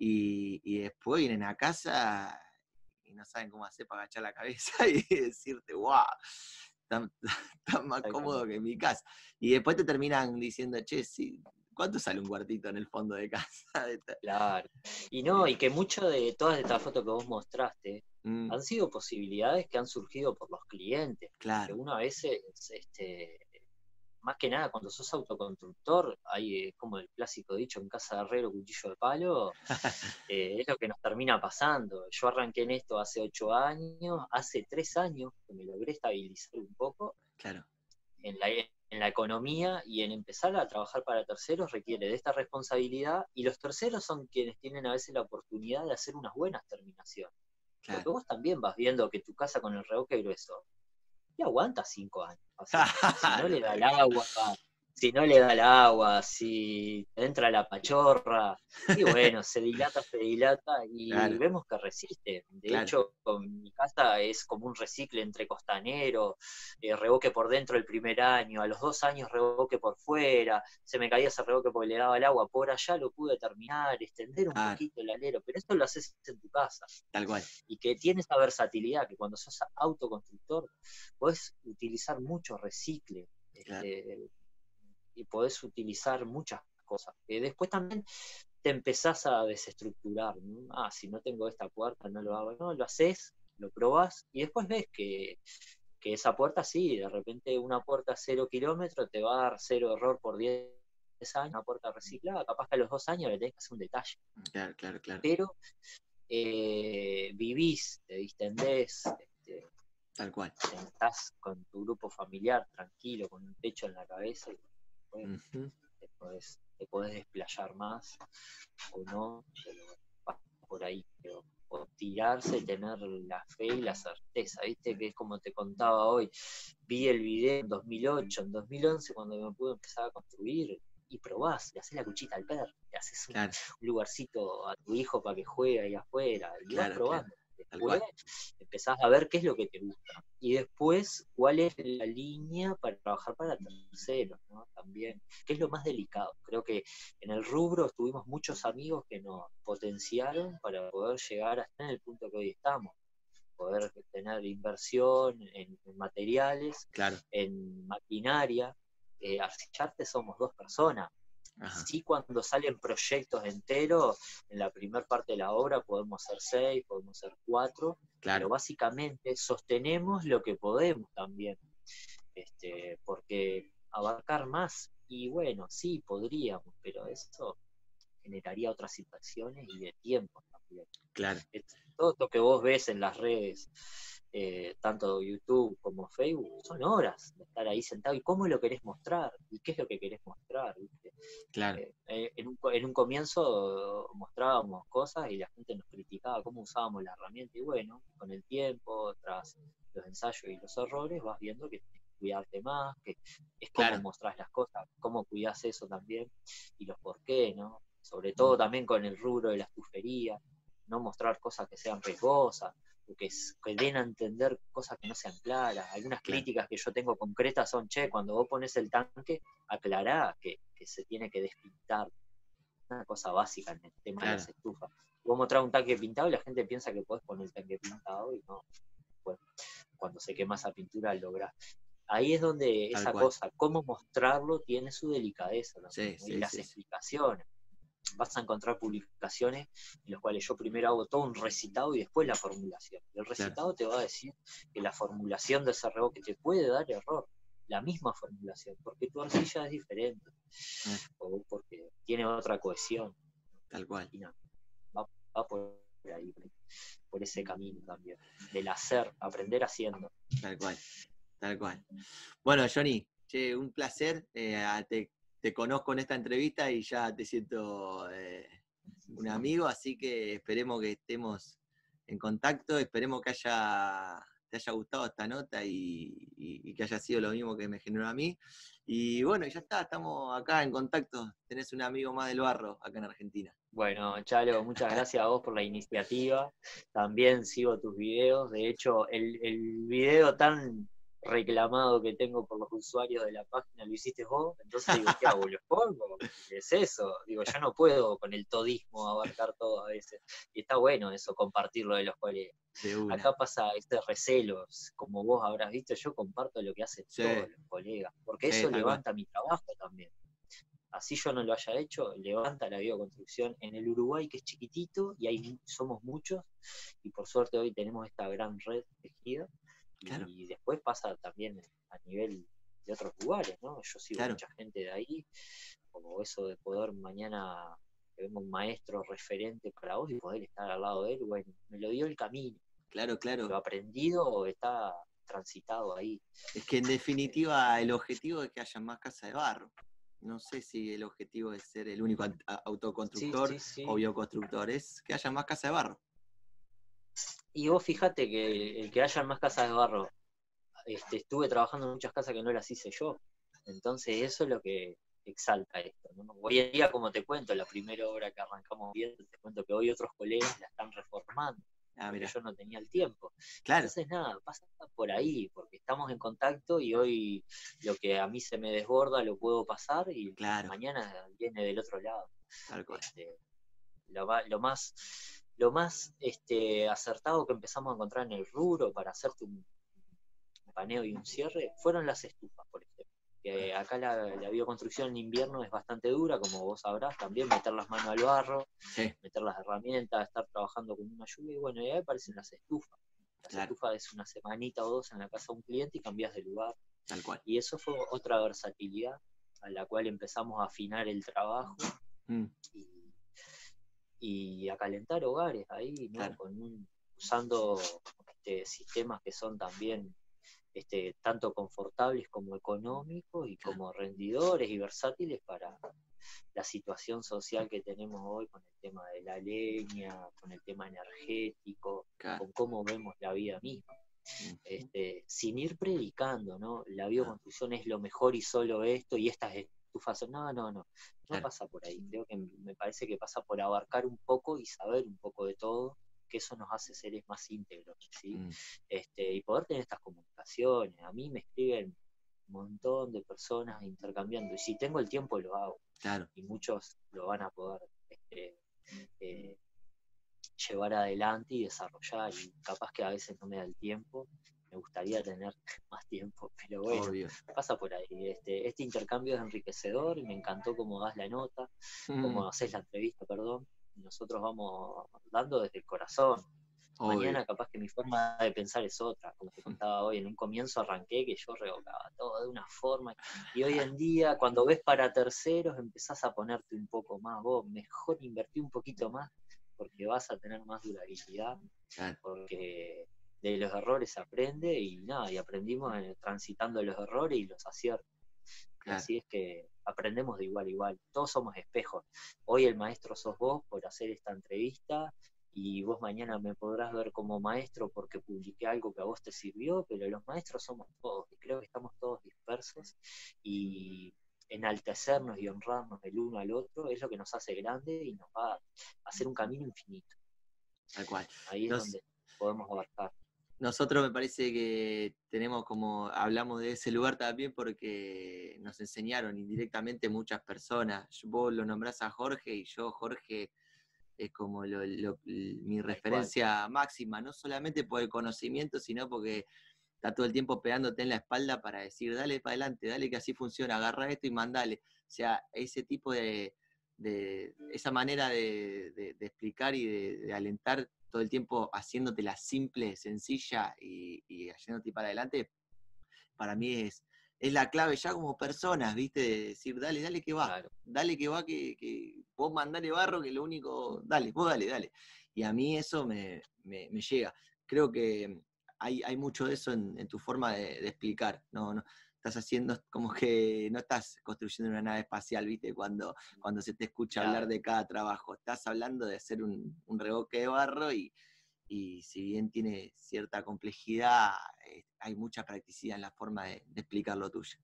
y, después vienen a casa y no saben cómo hacer para agachar la cabeza y decirte, wow, está, más cómodo que en mi casa. Y después te terminan diciendo, che, sí, ¿cuánto sale un cuartito en el fondo de casa? claro. Y no, y que muchas de todas estas fotos que vos mostraste mm. han sido posibilidades que han surgido por los clientes. Claro. Que uno a veces este, más que nada cuando sos autoconstructor, hay eh, como el clásico dicho, en casa de herrero, cuchillo de palo, eh, es lo que nos termina pasando. Yo arranqué en esto hace ocho años, hace tres años que me logré estabilizar un poco claro. en, la, en la economía y en empezar a trabajar para terceros requiere de esta responsabilidad y los terceros son quienes tienen a veces la oportunidad de hacer unas buenas terminaciones. Porque vos también vas viendo que tu casa con el revoque grueso aguanta cinco años. si no le da el agua, si no le da el agua, si entra la pachorra, y bueno, se dilata, se dilata, y vemos que resiste. De hecho, mi casa es como un recicle entre costanero, eh, reboque por dentro el primer año, a los dos años reboque por fuera, se me caía ese reboque porque le daba el agua, por allá lo pude terminar, extender un poquito el alero, pero esto lo haces en tu casa. Tal cual. Y que tiene esa versatilidad, que cuando sos autoconstructor, puedes utilizar mucho recicle. Este, y podés utilizar muchas cosas. Que después también te empezás a desestructurar. Ah, si no tengo esta puerta, no lo hago. No, lo haces, lo probás y después ves que, esa puerta sí, de repente una puerta cero kilómetros te va a dar cero error por 10 años, una puerta reciclada, capaz que a los dos años le tenés que hacer un detalle. Claro, claro, claro. Pero eh, vivís, te distendés, este, Tal cual. Estás con tu grupo familiar tranquilo, con un techo en la cabeza y te, podés, desplayar más o no, pero por ahí. Pero, o tirarse y tener la fe y la certeza, ¿viste? Que es como te contaba hoy. Vi el video en 2008, en 2011, cuando me pude empezar a construir, y probás, le haces la cuchita al perro, le haces un, lugarcito a tu hijo para que juegue ahí afuera, y vas probando. Después empezás a ver qué es lo que te gusta. Y después, cuál es la línea para trabajar para terceros, ¿no? También, que es lo más delicado. Creo que en el rubro tuvimos muchos amigos que nos potenciaron para poder llegar hasta en el punto que hoy estamos. Poder tener inversión en, materiales, en maquinaria. Eh, Arcillarte somos dos personas, Sí, cuando salen proyectos enteros, en la primera parte de la obra podemos ser seis, podemos ser cuatro, claro. pero básicamente sostenemos lo que podemos también, este, porque abarcar más, y bueno, sí, podríamos, pero eso generaría otras situaciones y de tiempo también. Claro. Todo lo que vos ves en las redes, eh, tanto YouTube como Facebook, son horas de estar ahí sentado. ¿Y cómo lo querés mostrar? ¿Y qué es lo que querés mostrar? Claro. Eh, eh, en, un, en, un, comienzo mostrábamos cosas y la gente nos criticaba cómo usábamos la herramienta. Y bueno, con el tiempo, tras los ensayos y los errores, vas viendo que tienes que cuidarte más, que es cómo mostrás las cosas, cómo cuidás eso también y los por qué, ¿no? Sobre todo también con el rubro de la estufería, no mostrar cosas que sean riesgosas que, den a entender cosas que no sean claras. Algunas críticas que yo tengo concretas son, che, cuando vos pones el tanque, aclará que, se tiene que despintar. Una cosa básica en el tema de las estufas. Vos mostrás un tanque pintado y la gente piensa que podés poner el tanque pintado y no. Bueno, cuando se quema esa pintura lográs. Ahí es donde esa cosa, cómo mostrarlo, tiene su delicadeza y las explicaciones vas a encontrar publicaciones en las cuales yo primero hago todo un recitado y después la formulación. El recitado te va a decir que la formulación de ese reboque te puede dar error, la misma formulación, porque tu arcilla es diferente ah. o porque tiene otra cohesión. Tal cual. va, por ahí, por ese camino también, del hacer, aprender haciendo. Tal cual, tal cual. Bueno, Johnny, un placer. Eh, te te conozco en esta entrevista y ya te siento eh, un amigo, así que esperemos que estemos en contacto, esperemos que haya, te haya gustado esta nota y, que haya sido lo mismo que me generó a mí. Y bueno, ya está, estamos acá en contacto, tenés un amigo más del barro acá en Argentina. Bueno, Chalo, muchas gracias a vos por la iniciativa. También sigo tus videos. De hecho, el, el video tan reclamado que tengo por los usuarios de la página lo hiciste vos, entonces digo, ¿qué hago? ¿Los pongo? ¿Qué es eso? Digo, yo no puedo con el todismo abarcar todo a veces. Y está bueno eso, compartirlo de los colegas. Acá pasa este recelo, como vos habrás visto, yo comparto lo que hacen todos los colegas, porque eso levanta mi trabajo también. Así yo no lo haya hecho, levanta la bioconstrucción en el Uruguay, que es chiquitito, y ahí somos muchos, y por suerte hoy tenemos esta gran red tejida y después pasa también a nivel otros lugares, ¿no? Yo sigo mucha gente de ahí, como eso de poder mañana que venga un maestro referente para vos y poder estar al lado de él, bueno, me lo dio el camino. Claro, claro. Lo aprendido está transitado ahí. Es que en definitiva el objetivo es que haya más casa de barro. No sé si el objetivo es ser el único autoconstructor o bioconstructor, es que haya más casa de barro. Y vos fíjate que el que haya más casas de barro, este, estuve trabajando en muchas casas que no las hice yo. Entonces eso es lo que exalta esto. Hoy en día, como te cuento, la primera obra que arrancamos viendo, te cuento que hoy otros colegas la están reformando. Ah, pero yo no tenía el tiempo. Claro. Entonces, nada, pasa por ahí, porque estamos en contacto y hoy lo que a mí se me desborda lo puedo pasar y mañana viene del otro lado. Este, lo, más, lo más este, acertado que empezamos a encontrar en el rubro para hacerte un paneo y un cierre fueron las estufas, por ejemplo acá la, bioconstrucción en invierno es bastante dura, como vos sabrás, también meter las manos al barro, meter las herramientas, estar trabajando con una lluvia, y bueno, y ahí aparecen las estufas. Las estufas es una semanita o dos en la casa de un cliente y cambias de lugar. Tal cual. Y eso fue otra versatilidad a la cual empezamos a afinar el trabajo mm. y, a calentar hogares ahí, ¿no? Con usando este, sistemas que son también este, tanto confortables como económicos y como rendidores y versátiles para la situación social que tenemos hoy con el tema de la leña, con el tema energético, con cómo vemos la vida misma. Este, sin ir predicando, ¿no? La bioconstrucción es lo mejor y solo esto y estas estufas. No, no, no. No pasa por ahí. Creo que me parece que pasa por abarcar un poco y saber un poco de todo que eso nos hace seres más íntegros, ¿sí? Mm. Este, y poder tener estas comunicaciones. A mí me escriben un montón de personas intercambiando, y si tengo el tiempo lo hago. Claro. Y muchos lo van a poder este, eh, llevar adelante y desarrollar, y capaz que a veces no me da el tiempo, me gustaría tener más tiempo, pero bueno, pasa por ahí. Este, este intercambio es enriquecedor y me encantó cómo das la nota, cómo mm. haces la entrevista, perdón nosotros vamos dando desde el corazón. Mañana capaz que mi forma de pensar es otra, como te contaba hoy, en un comienzo arranqué que yo revocaba todo de una forma y hoy en día cuando ves para terceros empezás a ponerte un poco más, vos mejor invertir un poquito más porque vas a tener más durabilidad, porque de los errores se aprende y nada, y aprendimos transitando los errores y los aciertos. Así es que aprendemos de igual a igual, todos somos espejos. Hoy el maestro sos vos por hacer esta entrevista y vos mañana me podrás ver como maestro porque publiqué algo que a vos te sirvió, pero los maestros somos todos y creo que estamos todos dispersos y enaltecernos y honrarnos el uno al otro es lo que nos hace grande y nos va a hacer un camino infinito. Tal cual. Ahí es donde podemos abarcar nosotros me parece que tenemos como, hablamos de ese lugar también porque nos enseñaron indirectamente muchas personas. Vos lo nombrás a Jorge y yo, Jorge, es como mi referencia máxima, no solamente por el conocimiento, sino porque está todo el tiempo pegándote en la espalda para decir, dale para adelante, dale que así funciona, agarra esto y mandale. O sea, ese tipo de, esa manera de, explicar y de, alentar todo el tiempo haciéndote la simple, sencilla y, y para adelante, para mí es, es la clave ya como personas, ¿viste? De decir, dale, dale que va, dale que va, que, que vos mandale barro, que lo único, dale, vos dale, dale. Y a mí eso me, llega. Creo que hay, hay, mucho de eso en, tu forma de, de, explicar. No, no, estás haciendo como que no estás construyendo una nave espacial, ¿viste? Cuando, cuando se te escucha hablar de cada trabajo. Estás hablando de hacer un, un reboque de barro y, si bien tiene cierta complejidad, eh, hay mucha practicidad en la forma de, explicar lo tuyo.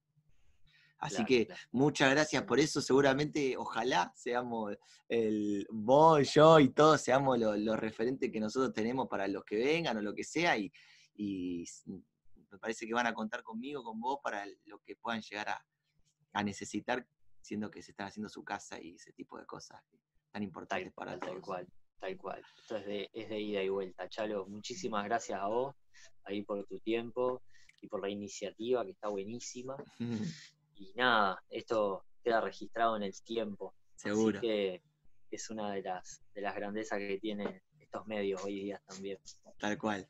Así que muchas gracias por eso. Seguramente, ojalá seamos el vos, yo y todos seamos los referentes que nosotros tenemos para los que vengan o lo que sea. Y, y me parece que van a contar conmigo, con vos, para lo que puedan llegar a, necesitar, siendo que se están haciendo su casa y ese tipo de cosas tan importantes para tal, Tal cual, tal cual. Esto es de, es de ida y vuelta. Chalo, muchísimas gracias a vos ahí por tu tiempo y por la iniciativa que está buenísima. y nada, esto queda registrado en el tiempo. Seguro. Así que es una de las, de las grandezas que tienen estos medios hoy día también. Tal cual.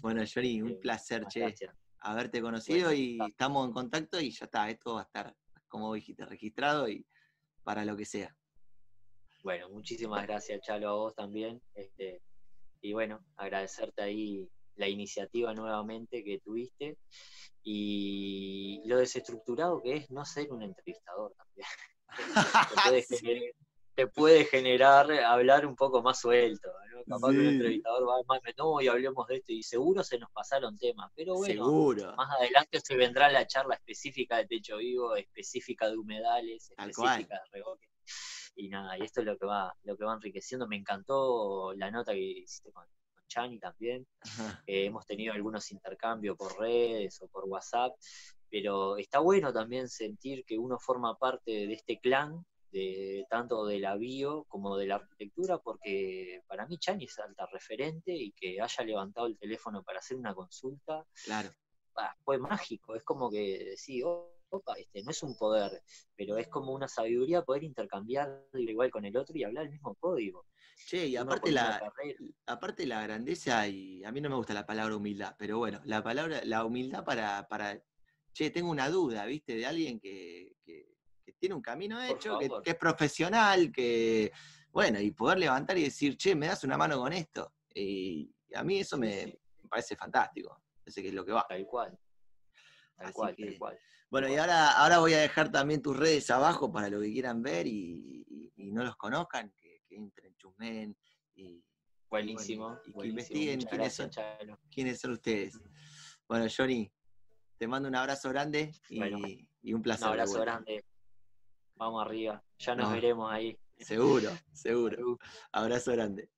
Bueno, Johnny, un placer, che. haberte conocido y estamos en contacto y ya está, esto va a estar, como dijiste, registrado y para lo que sea. Bueno, muchísimas gracias, Chalo, a vos también. Este, y bueno, agradecerte ahí la iniciativa nuevamente que tuviste y lo desestructurado que es no ser un entrevistador también. te, puede generar, hablar un poco más suelto. Capaz que un entrevistador va más, no, y hablemos de esto, y seguro se nos pasaron temas, pero bueno, más adelante se vendrá la charla específica de techo vivo, específica de humedales, específica de regoque. Y nada, y esto es lo que va, lo que va enriqueciendo. Me encantó la nota que hiciste con, Chani también. Eh, hemos tenido algunos intercambios por redes o por WhatsApp, pero está bueno también sentir que uno forma parte de este clan, de, tanto de la bio como de la arquitectura, porque para mí Chani es alta referente y que haya levantado el teléfono para hacer una consulta, claro. fue mágico, es como que sí, opa, este, no es un poder, pero es como una sabiduría poder intercambiar igual con el otro y hablar el mismo código. Che, y aparte la, aparte la grandeza, y a mí no me gusta la palabra humildad, pero bueno, la palabra, la humildad para, para che, tengo una duda, ¿viste? De alguien que, tiene un camino hecho, que, es profesional, que, bueno, y poder levantar y decir, che, me das una mano con esto. Y a mí eso me, parece fantástico. Parece que es lo que va. Tal cual. Tal cual, tal cual. Bueno, y ahora, ahora voy a dejar también tus redes abajo para lo que quieran ver y, no los conozcan, que, entren, chusmen y. Buenísimo. Y, que investiguen quiénes, son, quiénes son ustedes. Bueno, Johnny, te mando un abrazo grande y, un placer. Un abrazo grande. Vamos arriba. Ya nos veremos ahí. Seguro, seguro. Abrazo grande.